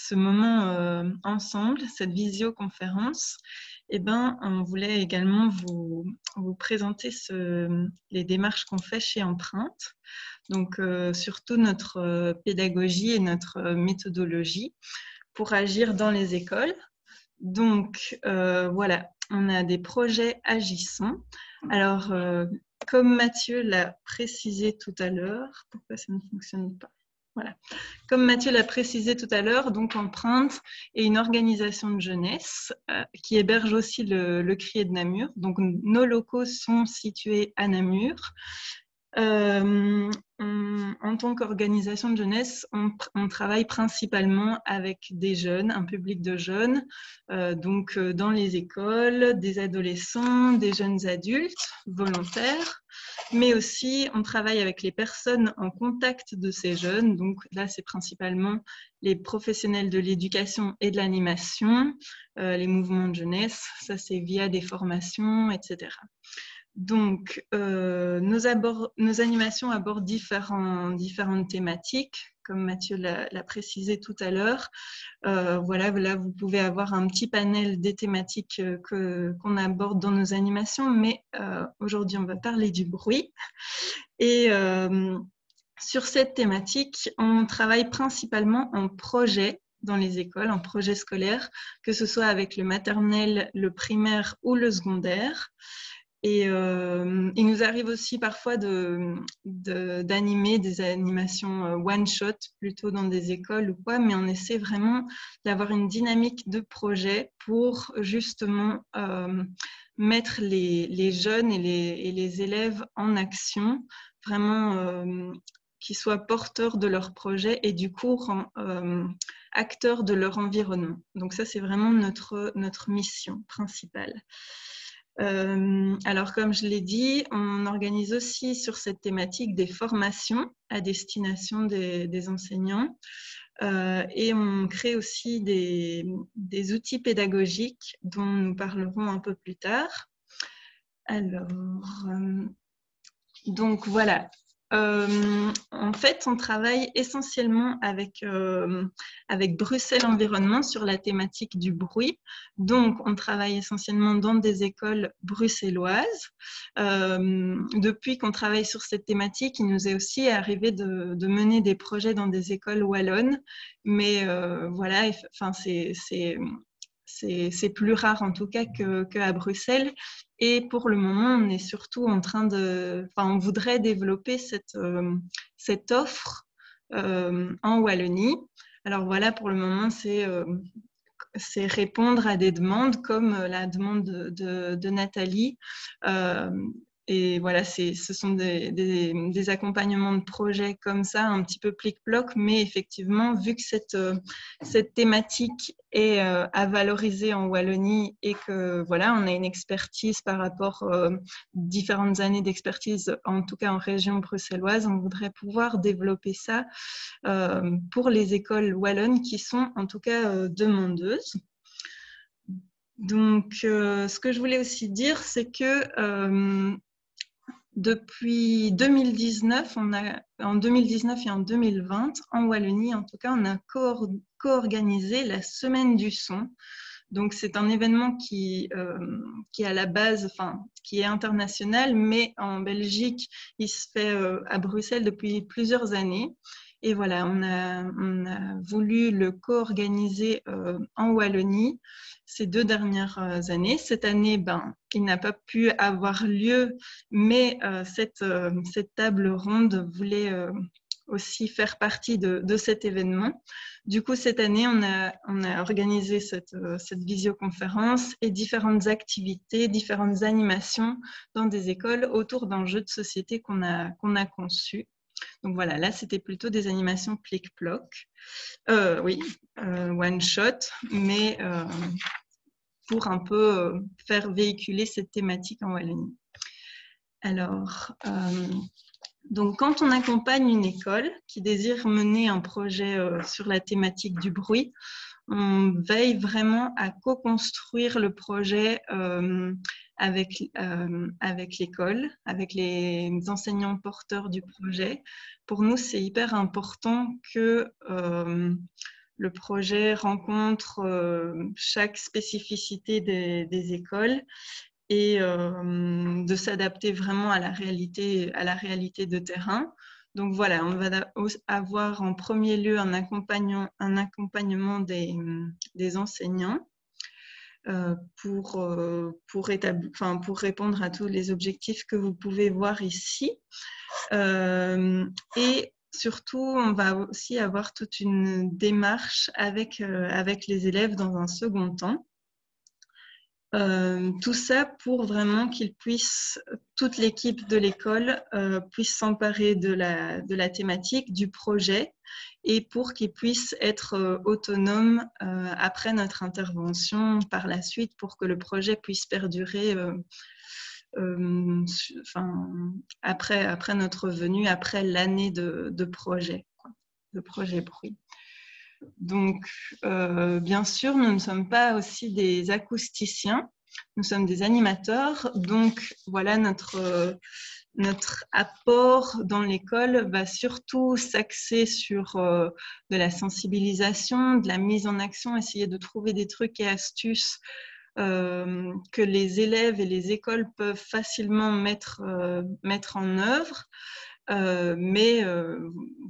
ce moment euh, ensemble, cette visioconférence, eh ben, on voulait également vous, présenter les démarches qu'on fait chez Empreinte. Donc, euh, surtout notre euh, pédagogie et notre méthodologie pour agir dans les écoles. Donc, voilà, on a des projets agissants. Alors, comme Mathieu l'a précisé tout à l'heure, pourquoi ça ne fonctionne pas? Voilà. Comme Mathieu l'a précisé tout à l'heure, donc Empreinte est une organisation de jeunesse euh, qui héberge aussi le, le CRIE de Namur. Donc nos locaux sont situés à Namur. Euh, en tant qu'organisation de jeunesse, on, travaille principalement avec des jeunes, un public de jeunes, euh, donc dans les écoles, des adolescents, des jeunes adultes volontaires mais aussi on travaille avec les personnes en contact de ces jeunes. Donc là, c'est principalement les professionnels de l'éducation et de l'animation, euh, les mouvements de jeunesse, ça c'est via des formations, etc. Donc, euh, nos, animations abordent différentes thématiques, comme Mathieu l'a précisé tout à l'heure. Euh, voilà, là, vous pouvez avoir un petit panel des thématiques euh, qu'on aborde dans nos animations, mais aujourd'hui, on va parler du bruit. Et sur cette thématique, on travaille principalement en projet dans les écoles, en projet scolaire, que ce soit avec le maternel, le primaire ou le secondaire. Et euh, il nous arrive aussi parfois d'animer de, des animations euh, one-shot plutôt dans des écoles ou quoi, mais on essaie vraiment d'avoir une dynamique de projet pour justement euh, mettre les, les, jeunes et les, et les, élèves en action, vraiment euh, qu'ils soient porteurs de leur projet et du coup acteurs de leur environnement. Donc ça, c'est vraiment notre, notre mission principale. Euh, alors, comme je l'ai dit, on organise aussi sur cette thématique des formations à destination des, enseignants euh, et on crée aussi des, outils pédagogiques dont nous parlerons un peu plus tard. Alors, euh, donc voilà, euh, en fait, on travaille essentiellement avec, euh, avec Bruxelles Environnement sur la thématique du bruit. Donc, on travaille essentiellement dans des écoles bruxelloises. Euh, depuis qu'on travaille sur cette thématique, il nous est aussi arrivé de, mener des projets dans des écoles wallonnes. Mais voilà, enfin, c'est c'est plus rare en tout cas qu'à Bruxelles. Et pour le moment, on est surtout en train de, enfin, on voudrait développer cette, euh, offre euh, en Wallonie. Alors voilà, pour le moment, c'est euh, c'est répondre à des demandes comme la demande de, de, de Nathalie et voilà, ce sont des, accompagnements de projets comme ça, un petit peu plic-ploc, mais effectivement, vu que cette, euh, cette thématique est euh, à valoriser en Wallonie et que voilà, on a une expertise par rapport euh, différentes années d'expertise, en tout cas en région bruxelloise, on voudrait pouvoir développer ça pour les écoles wallonnes qui sont en tout cas demandeuses. Donc, ce que je voulais aussi dire, c'est que depuis 2019, on a, en 2019 et en 2020, en Wallonie en tout cas, on a co-organisé la Semaine du son. Donc c'est un événement qui, euh, qui est à la base, enfin, qui est international, mais en Belgique, il se fait euh, à Bruxelles depuis plusieurs années. Et voilà, on a, voulu le co-organiser euh, en Wallonie ces deux dernières euh, années. Cette année, ben, il n'a pas pu avoir lieu, mais euh, cette, table ronde voulait aussi faire partie de, cet événement. Du coup, cette année, on a, organisé cette, visioconférence et différentes activités, différentes animations dans des écoles autour d'un jeu de société qu'on a conçu. Donc voilà, là, c'était plutôt des animations plic-ploc. Euh, oui, euh, one shot, mais euh, pour un peu faire véhiculer cette thématique en Wallonie. Alors, donc quand on accompagne une école qui désire mener un projet sur la thématique du bruit, on veille vraiment à co-construire le projet avec, euh, avec l'école, avec les enseignants porteurs du projet. Pour nous, c'est hyper important que euh, le projet rencontre euh, chaque spécificité des, des écoles et de s'adapter vraiment à la réalité, à la réalité de terrain. Donc voilà, on va avoir en premier lieu un accompagnement, des, enseignants euh, pour, euh, pour, répondre à tous les objectifs que vous pouvez voir ici. Euh, et surtout, on va aussi avoir toute une démarche avec les élèves dans un second temps. Tout ça pour vraiment qu'ils puissent, toute l'équipe de l'école puisse s'emparer de la, de la thématique, du projet et pour qu'ils puissent être euh, autonomes euh, après notre intervention par la suite pour que le projet puisse perdurer euh, enfin, après, après notre venue, après l'année de, projet, de projet bruit. Donc, bien sûr, nous ne sommes pas aussi des acousticiens, nous sommes des animateurs. Donc, voilà notre notre apport dans l'école va surtout s'axer sur euh, de la sensibilisation, de la mise en action, essayer de trouver des trucs et astuces euh, que les élèves et les écoles peuvent facilement mettre, euh, mettre en œuvre. Mais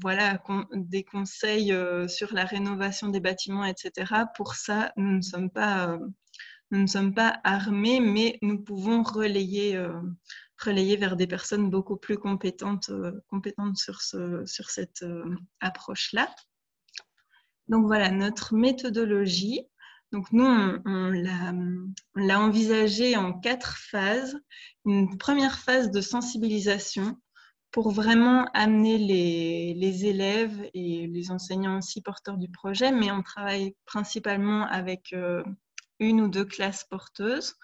voilà, des conseils sur la rénovation des bâtiments, etc. Pour ça, nous ne sommes pas, armés, mais nous pouvons relayer vers des personnes beaucoup plus compétentes, euh, sur, ce, sur cette euh, approche-là. Donc voilà, notre méthodologie. Donc nous, on, l'a envisagée en quatre phases. Une première phase de sensibilisation pour vraiment amener les, élèves et les enseignants aussi porteurs du projet, mais on travaille principalement avec euh, une ou deux classes porteuses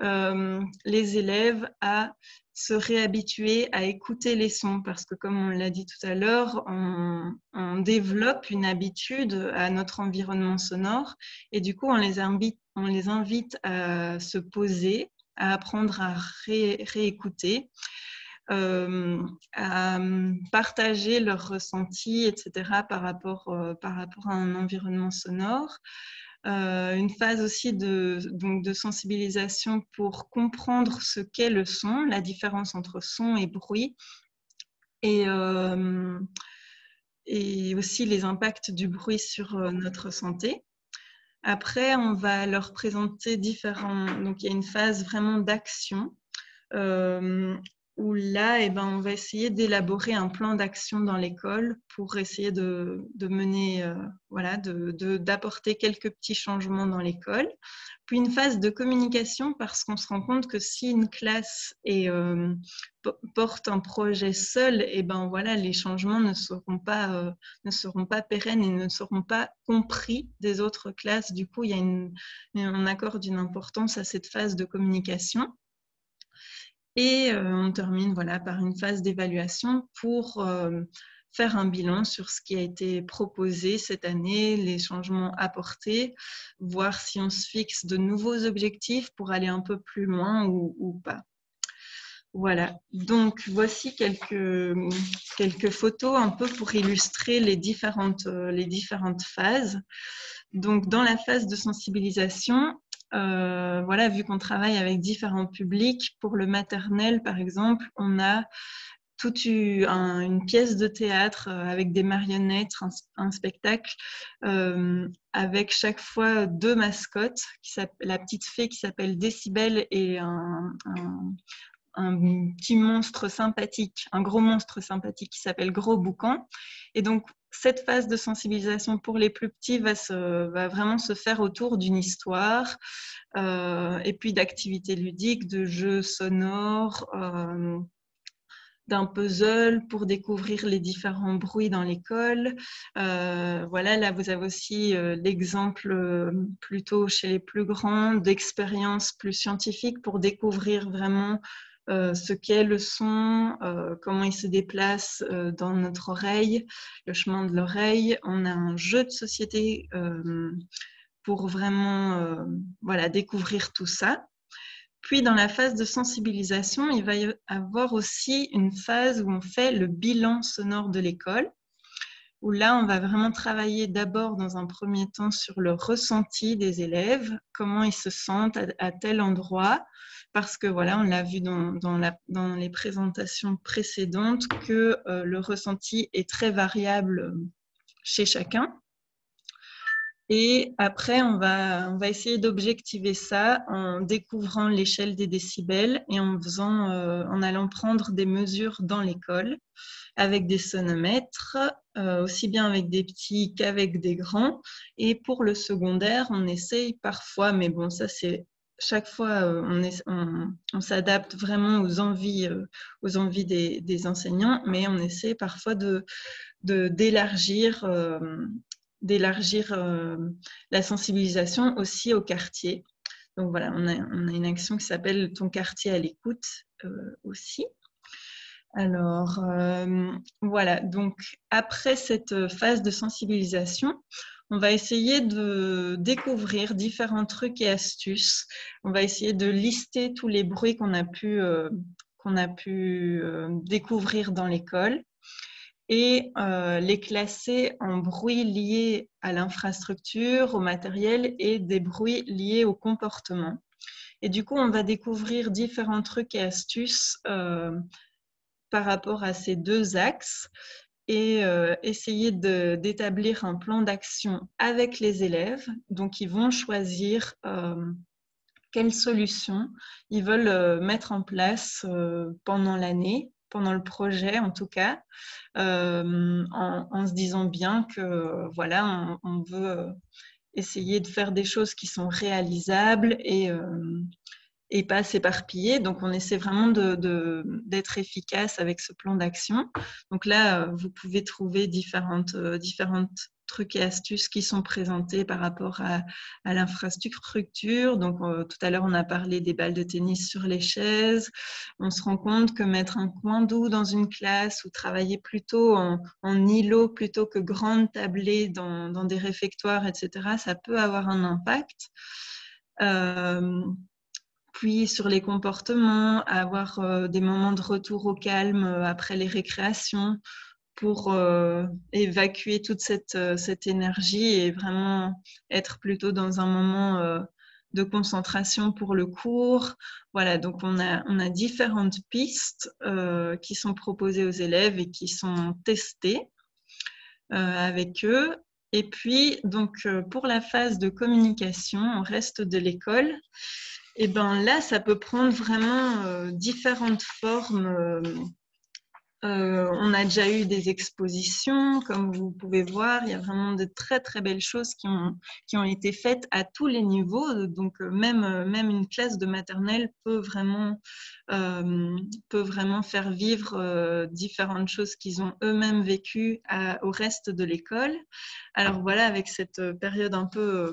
euh, les élèves à se réhabituer à écouter les sons parce que comme on l'a dit tout à l'heure, on, développe une habitude à notre environnement sonore et du coup on les invite à se poser, à apprendre à réécouter. Euh, à partager leurs ressentis, etc., par rapport, euh, par rapport à un environnement sonore, euh, une phase aussi de, donc de sensibilisation pour comprendre ce qu'est le son, la différence entre son et bruit, et, et aussi les impacts du bruit sur notre santé. Après, on va leur présenter différents. Donc, il y a une phase vraiment d'action où là, eh ben, on va essayer d'élaborer un plan d'action dans l'école pour essayer de, mener, euh, voilà, d'apporter quelques petits changements dans l'école. Puis une phase de communication parce qu'on se rend compte que si une classe euh, porte un projet seul, eh ben, voilà, les changements ne seront, pas, euh, ne seront pas pérennes et ne seront pas compris des autres classes. Du coup, il y a une, on accorde une importance à cette phase de communication. Et euh, on termine voilà, par une phase d'évaluation pour euh, faire un bilan sur ce qui a été proposé cette année, les changements apportés, voir si on se fixe de nouveaux objectifs pour aller un peu plus loin ou, pas. Voilà, donc voici quelques, quelques photos un peu pour illustrer les différentes, les différentes phases. Donc dans la phase de sensibilisation, euh, voilà, vu qu'on travaille avec différents publics, pour le maternel par exemple, on a toute une pièce de théâtre euh, avec des marionnettes, un, spectacle, euh, avec chaque fois deux mascottes, la petite fée qui s'appelle Décibel et un, un, petit monstre sympathique, un gros monstre sympathique qui s'appelle Gros Boucan. Et donc, cette phase de sensibilisation pour les plus petits va, vraiment se faire autour d'une histoire euh, et puis d'activités ludiques, de jeux sonores d'un puzzle pour découvrir les différents bruits dans l'école. Euh, voilà, là vous avez aussi euh, l'exemple euh, plutôt chez les plus grands d'expériences plus scientifiques pour découvrir vraiment ce qu'est le son, comment il se déplace dans notre oreille, le chemin de l'oreille. On a un jeu de société pour vraiment voilà, découvrir tout ça. Puis dans la phase de sensibilisation, il va y avoir aussi une phase où on fait le bilan sonore de l'école, où là, on va vraiment travailler d'abord dans un premier temps sur le ressenti des élèves, comment ils se sentent à, tel endroit, parce que voilà, on l'a vu dans, les présentations précédentes que euh, le ressenti est très variable chez chacun. Et après, on va, on va essayer d'objectiver ça en découvrant l'échelle des décibels et en, faisant, euh, en allant prendre des mesures dans l'école avec des sonomètres, euh, aussi bien avec des petits qu'avec des grands. Et pour le secondaire, on essaye parfois, mais bon, ça c'est chaque fois, euh, on, on, s'adapte vraiment aux envies, aux envies des, des, enseignants, mais on essaie parfois de d'élargir d'élargir euh, la sensibilisation aussi au quartier. Donc voilà, on a, une action qui s'appelle Ton quartier à l'écoute euh, aussi. Alors euh, voilà, donc après cette phase de sensibilisation, on va essayer de découvrir différents trucs et astuces. On va essayer de lister tous les bruits qu'on a pu, qu'on a pu découvrir dans l'école et euh, les classer en bruits liés à l'infrastructure, au matériel et des bruits liés au comportement. Et du coup, on va découvrir différents trucs et astuces euh, par rapport à ces deux axes et euh, essayer d'établir un plan d'action avec les élèves. Donc, ils vont choisir quelles solutions ils veulent mettre en place pendant l'année pendant le projet en tout cas, euh, en, se disant bien que voilà, on, veut essayer de faire des choses qui sont réalisables et, euh, et pas s'éparpiller. Donc on essaie vraiment d'être efficace avec ce plan d'action. Donc là, vous pouvez trouver différentes, différentes trucs et astuces qui sont présentés par rapport à, l'infrastructure. Donc, euh, tout à l'heure, on a parlé des balles de tennis sur les chaises. On se rend compte que mettre un coin doux dans une classe ou travailler plutôt en, îlot plutôt que grande tablée dans, des réfectoires, etc., ça peut avoir un impact. Euh, puis sur les comportements, avoir euh, des moments de retour au calme après les récréations pour euh, évacuer toute cette, euh, cette, énergie et vraiment être plutôt dans un moment euh, de concentration pour le cours. Voilà, donc on a, on a différentes pistes qui sont proposées aux élèves et qui sont testées avec eux. Et puis, donc, pour la phase de communication au reste de l'école, et eh ben là, ça peut prendre vraiment différentes formes euh, on a déjà eu des expositions, comme vous pouvez voir, il y a vraiment de très très belles choses qui ont, qui ont été faites à tous les niveaux. Donc euh, même, euh, même une classe de maternelle peut vraiment, peut vraiment faire vivre différentes choses qu'ils ont eux-mêmes vécues au reste de l'école. Alors voilà, avec cette période un peu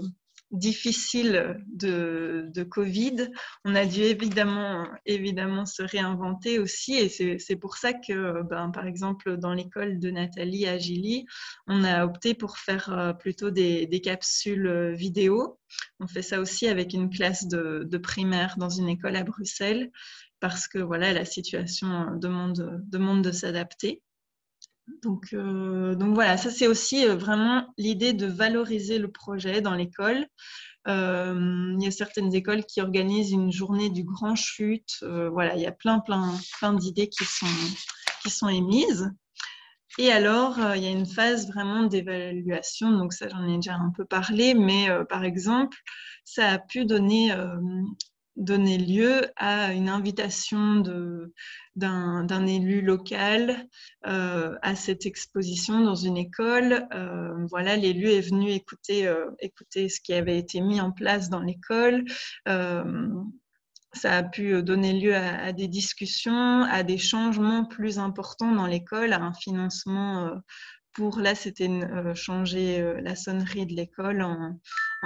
difficile de, Covid, on a dû évidemment, évidemment se réinventer aussi. Et c'est pour ça que, ben, par exemple, dans l'école de Nathalie à on a opté pour faire euh, plutôt des, des, capsules vidéo. On fait ça aussi avec une classe de, de, primaire dans une école à Bruxelles parce que voilà, la situation demande, demande de s'adapter. Donc, euh, donc voilà, ça c'est aussi euh, vraiment l'idée de valoriser le projet dans l'école. Euh, il y a certaines écoles qui organisent une journée du grand chute. voilà, il y a plein, plein, plein d'idées qui sont, qui sont émises. Et alors, il y a une phase vraiment d'évaluation. Donc ça, j'en ai déjà un peu parlé, mais par exemple, ça a pu donner donner lieu à une invitation d'un élu local euh, à cette exposition dans une école. Euh, voilà, l'élu est venu écouter, euh, écouter ce qui avait été mis en place dans l'école. ça a pu donner lieu à, à, des discussions, à des changements plus importants dans l'école, à un financement pour là, c'était euh, changer euh, la sonnerie de l'école en,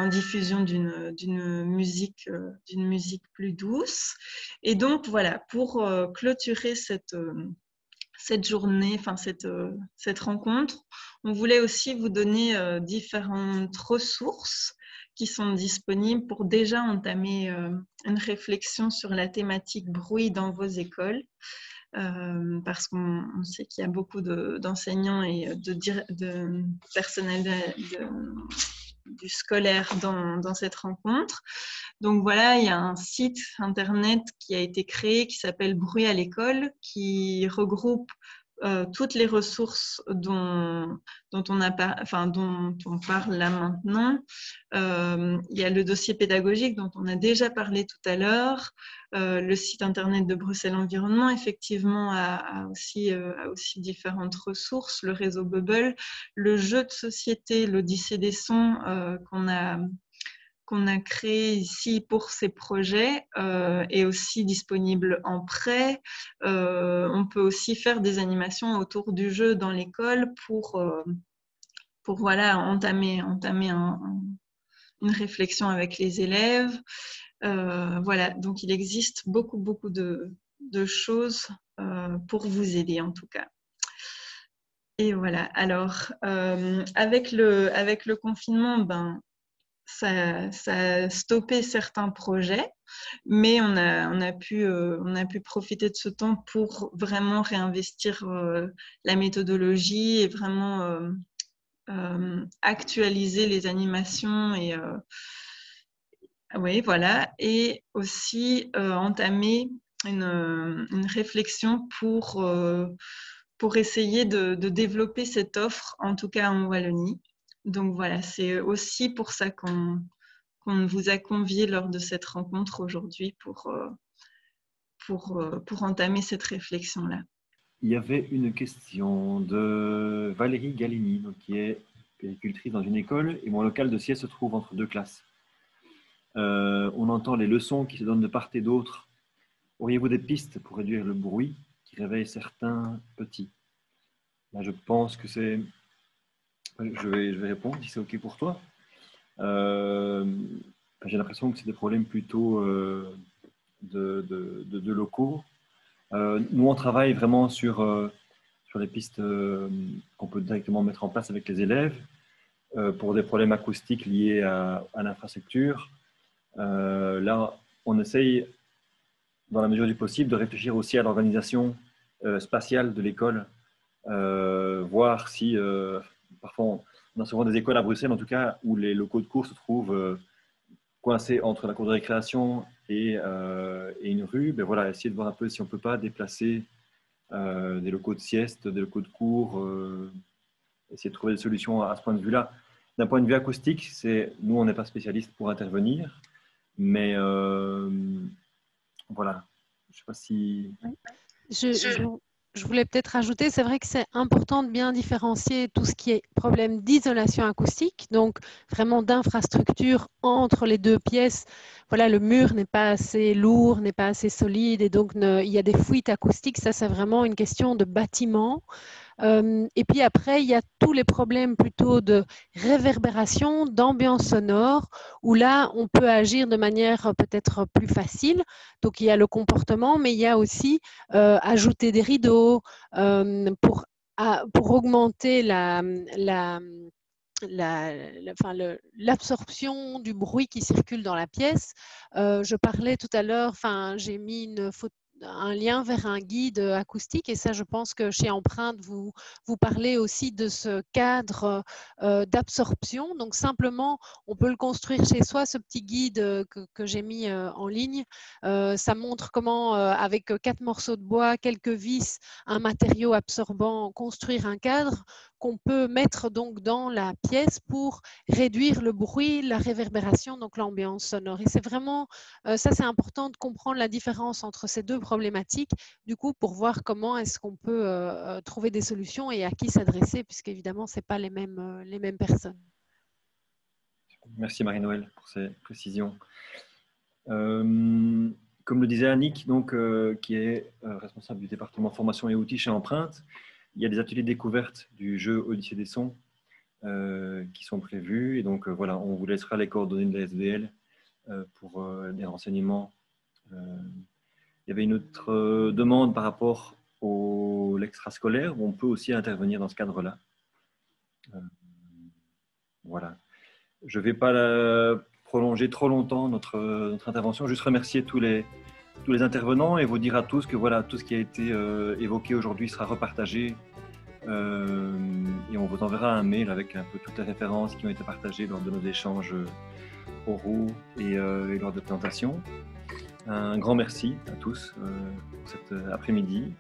diffusion d'une musique, euh, d'une musique plus douce. Et donc, voilà, pour clôturer cette, journée, enfin cette rencontre, on voulait aussi vous donner différentes ressources qui sont disponibles pour déjà entamer une réflexion sur la thématique bruit dans vos écoles. Euh, parce qu'on sait qu'il y a beaucoup d'enseignants et de, de personnel du scolaire dans, dans, cette rencontre. Donc voilà, il y a un site internet qui a été créé qui s'appelle Bruit à l'école, qui regroupe euh, toutes les ressources dont, dont, on parle là maintenant. Euh, il y a le dossier pédagogique dont on a déjà parlé tout à l'heure. Euh, le site internet de Bruxelles Environnement, effectivement, a, aussi, a aussi différentes ressources. Le réseau Bubble, le jeu de société, l'Odyssée des sons qu'on a qu'on a créé ici pour ces projets euh, est aussi disponible en prêt. Euh, on peut aussi faire des animations autour du jeu dans l'école pour, euh, voilà, entamer, entamer une réflexion avec les élèves. voilà, donc il existe beaucoup, beaucoup de, de choses pour vous aider en tout cas. Et voilà, alors avec, le, avec le confinement, ben, ça, a stoppé certains projets, mais on a, on, a pu, euh, on a pu profiter de ce temps pour vraiment réinvestir euh, la méthodologie et vraiment euh, actualiser les animations et oui, voilà, et aussi entamer une, réflexion pour, pour essayer de, développer cette offre, en tout cas en Wallonie. Donc voilà, c'est aussi pour ça qu'on vous a convié lors de cette rencontre aujourd'hui pour, euh, pour, euh, pour entamer cette réflexion-là. Il y avait une question de Valérie Galini, donc, qui est péricultrice dans une école, et mon local de siège se trouve entre deux classes. Euh, on entend les leçons qui se donnent de part et d'autre. Auriez-vous des pistes pour réduire le bruit qui réveille certains petits? Là, je pense que c'est je vais, je vais répondre si c'est OK pour toi. Euh, j'ai l'impression que c'est des problèmes plutôt euh, de, de, locaux. Euh, nous, on travaille vraiment sur, sur les pistes qu'on peut directement mettre en place avec les élèves pour des problèmes acoustiques liés à, à l'infrastructure. là, on essaye, dans la mesure du possible, de réfléchir aussi à l'organisation spatiale de l'école, voir si parfois, on a souvent des écoles à Bruxelles, en tout cas, où les locaux de cours se trouvent euh, coincés entre la cour de récréation et, euh, une rue. Ben voilà, essayer de voir un peu si on ne peut pas déplacer euh, des locaux de sieste, des locaux de cours, essayer de trouver des solutions à, ce point de vue-là. D'un point de vue acoustique, c'est nous, on n'est pas spécialiste pour intervenir, mais voilà. Je sais pas si. Voulais peut-être ajouter, c'est vrai que c'est important de bien différencier tout ce qui est problème d'isolation acoustique, donc vraiment d'infrastructure entre les deux pièces. Voilà, le mur n'est pas assez lourd, n'est pas assez solide et donc il y a des fuites acoustiques. Ça, c'est vraiment une question de bâtiment. Et puis après, il y a tous les problèmes plutôt de réverbération, d'ambiance sonore, où là, on peut agir de manière peut-être plus facile. Donc, il y a le comportement, mais il y a aussi ajouter des rideaux pour, pour augmenter la, la l'absorption du bruit qui circule dans la pièce. je parlais tout à l'heure, j'ai mis une photo un lien vers un guide acoustique. Et ça, je pense que chez Empreinte, vous, vous parlez aussi de ce cadre euh, d'absorption. Donc, simplement, on peut le construire chez soi, ce petit guide euh, que, j'ai mis euh, en ligne. ça montre comment, avec quatre morceaux de bois, quelques vis, un matériau absorbant, construire un cadre qu'on peut mettre donc dans la pièce pour réduire le bruit, la réverbération, donc l'ambiance sonore. Et c'est vraiment, euh, ça c'est important de comprendre la différence entre ces deux problématiques, du coup, pour voir comment est-ce qu'on peut euh, euh, trouver des solutions et à qui s'adresser, puisqu'évidemment, ce n'est pas les mêmes, les mêmes personnes. Merci Marie-Noël pour ces précisions. comme le disait Annick, donc, qui est responsable du département formation et outils chez Empreinte, il y a des ateliers découvertes du jeu Odyssée des sons euh, qui sont prévus. Et donc, euh, voilà, on vous laissera les coordonnées de la SDL euh, pour des renseignements. il y avait une autre demande par rapport au l'extrascolaire, on peut aussi intervenir dans ce cadre-là. voilà. Je ne vais pas prolonger trop longtemps notre, notre intervention, juste remercier tous les, tous les intervenants et vous dire à tous que voilà, tout ce qui a été euh, évoqué aujourd'hui sera repartagé. Euh, et on vous enverra un mail avec un peu toutes les références qui ont été partagées lors de nos échanges oraux et, euh, et lors de présentation. Un grand merci à tous pour cet après-midi.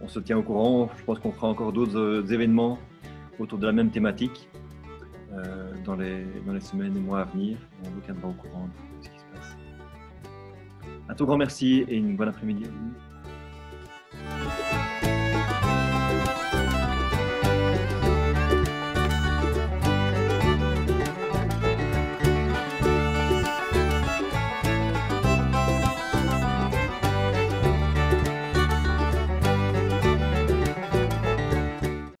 On se tient au courant. Je pense qu'on fera encore d'autres événements autour de la même thématique. Euh, dans, les, dans les semaines et mois à venir. On vous tiendra au courant de ce qui se passe. Un tout grand merci et une bonne après-midi à vous.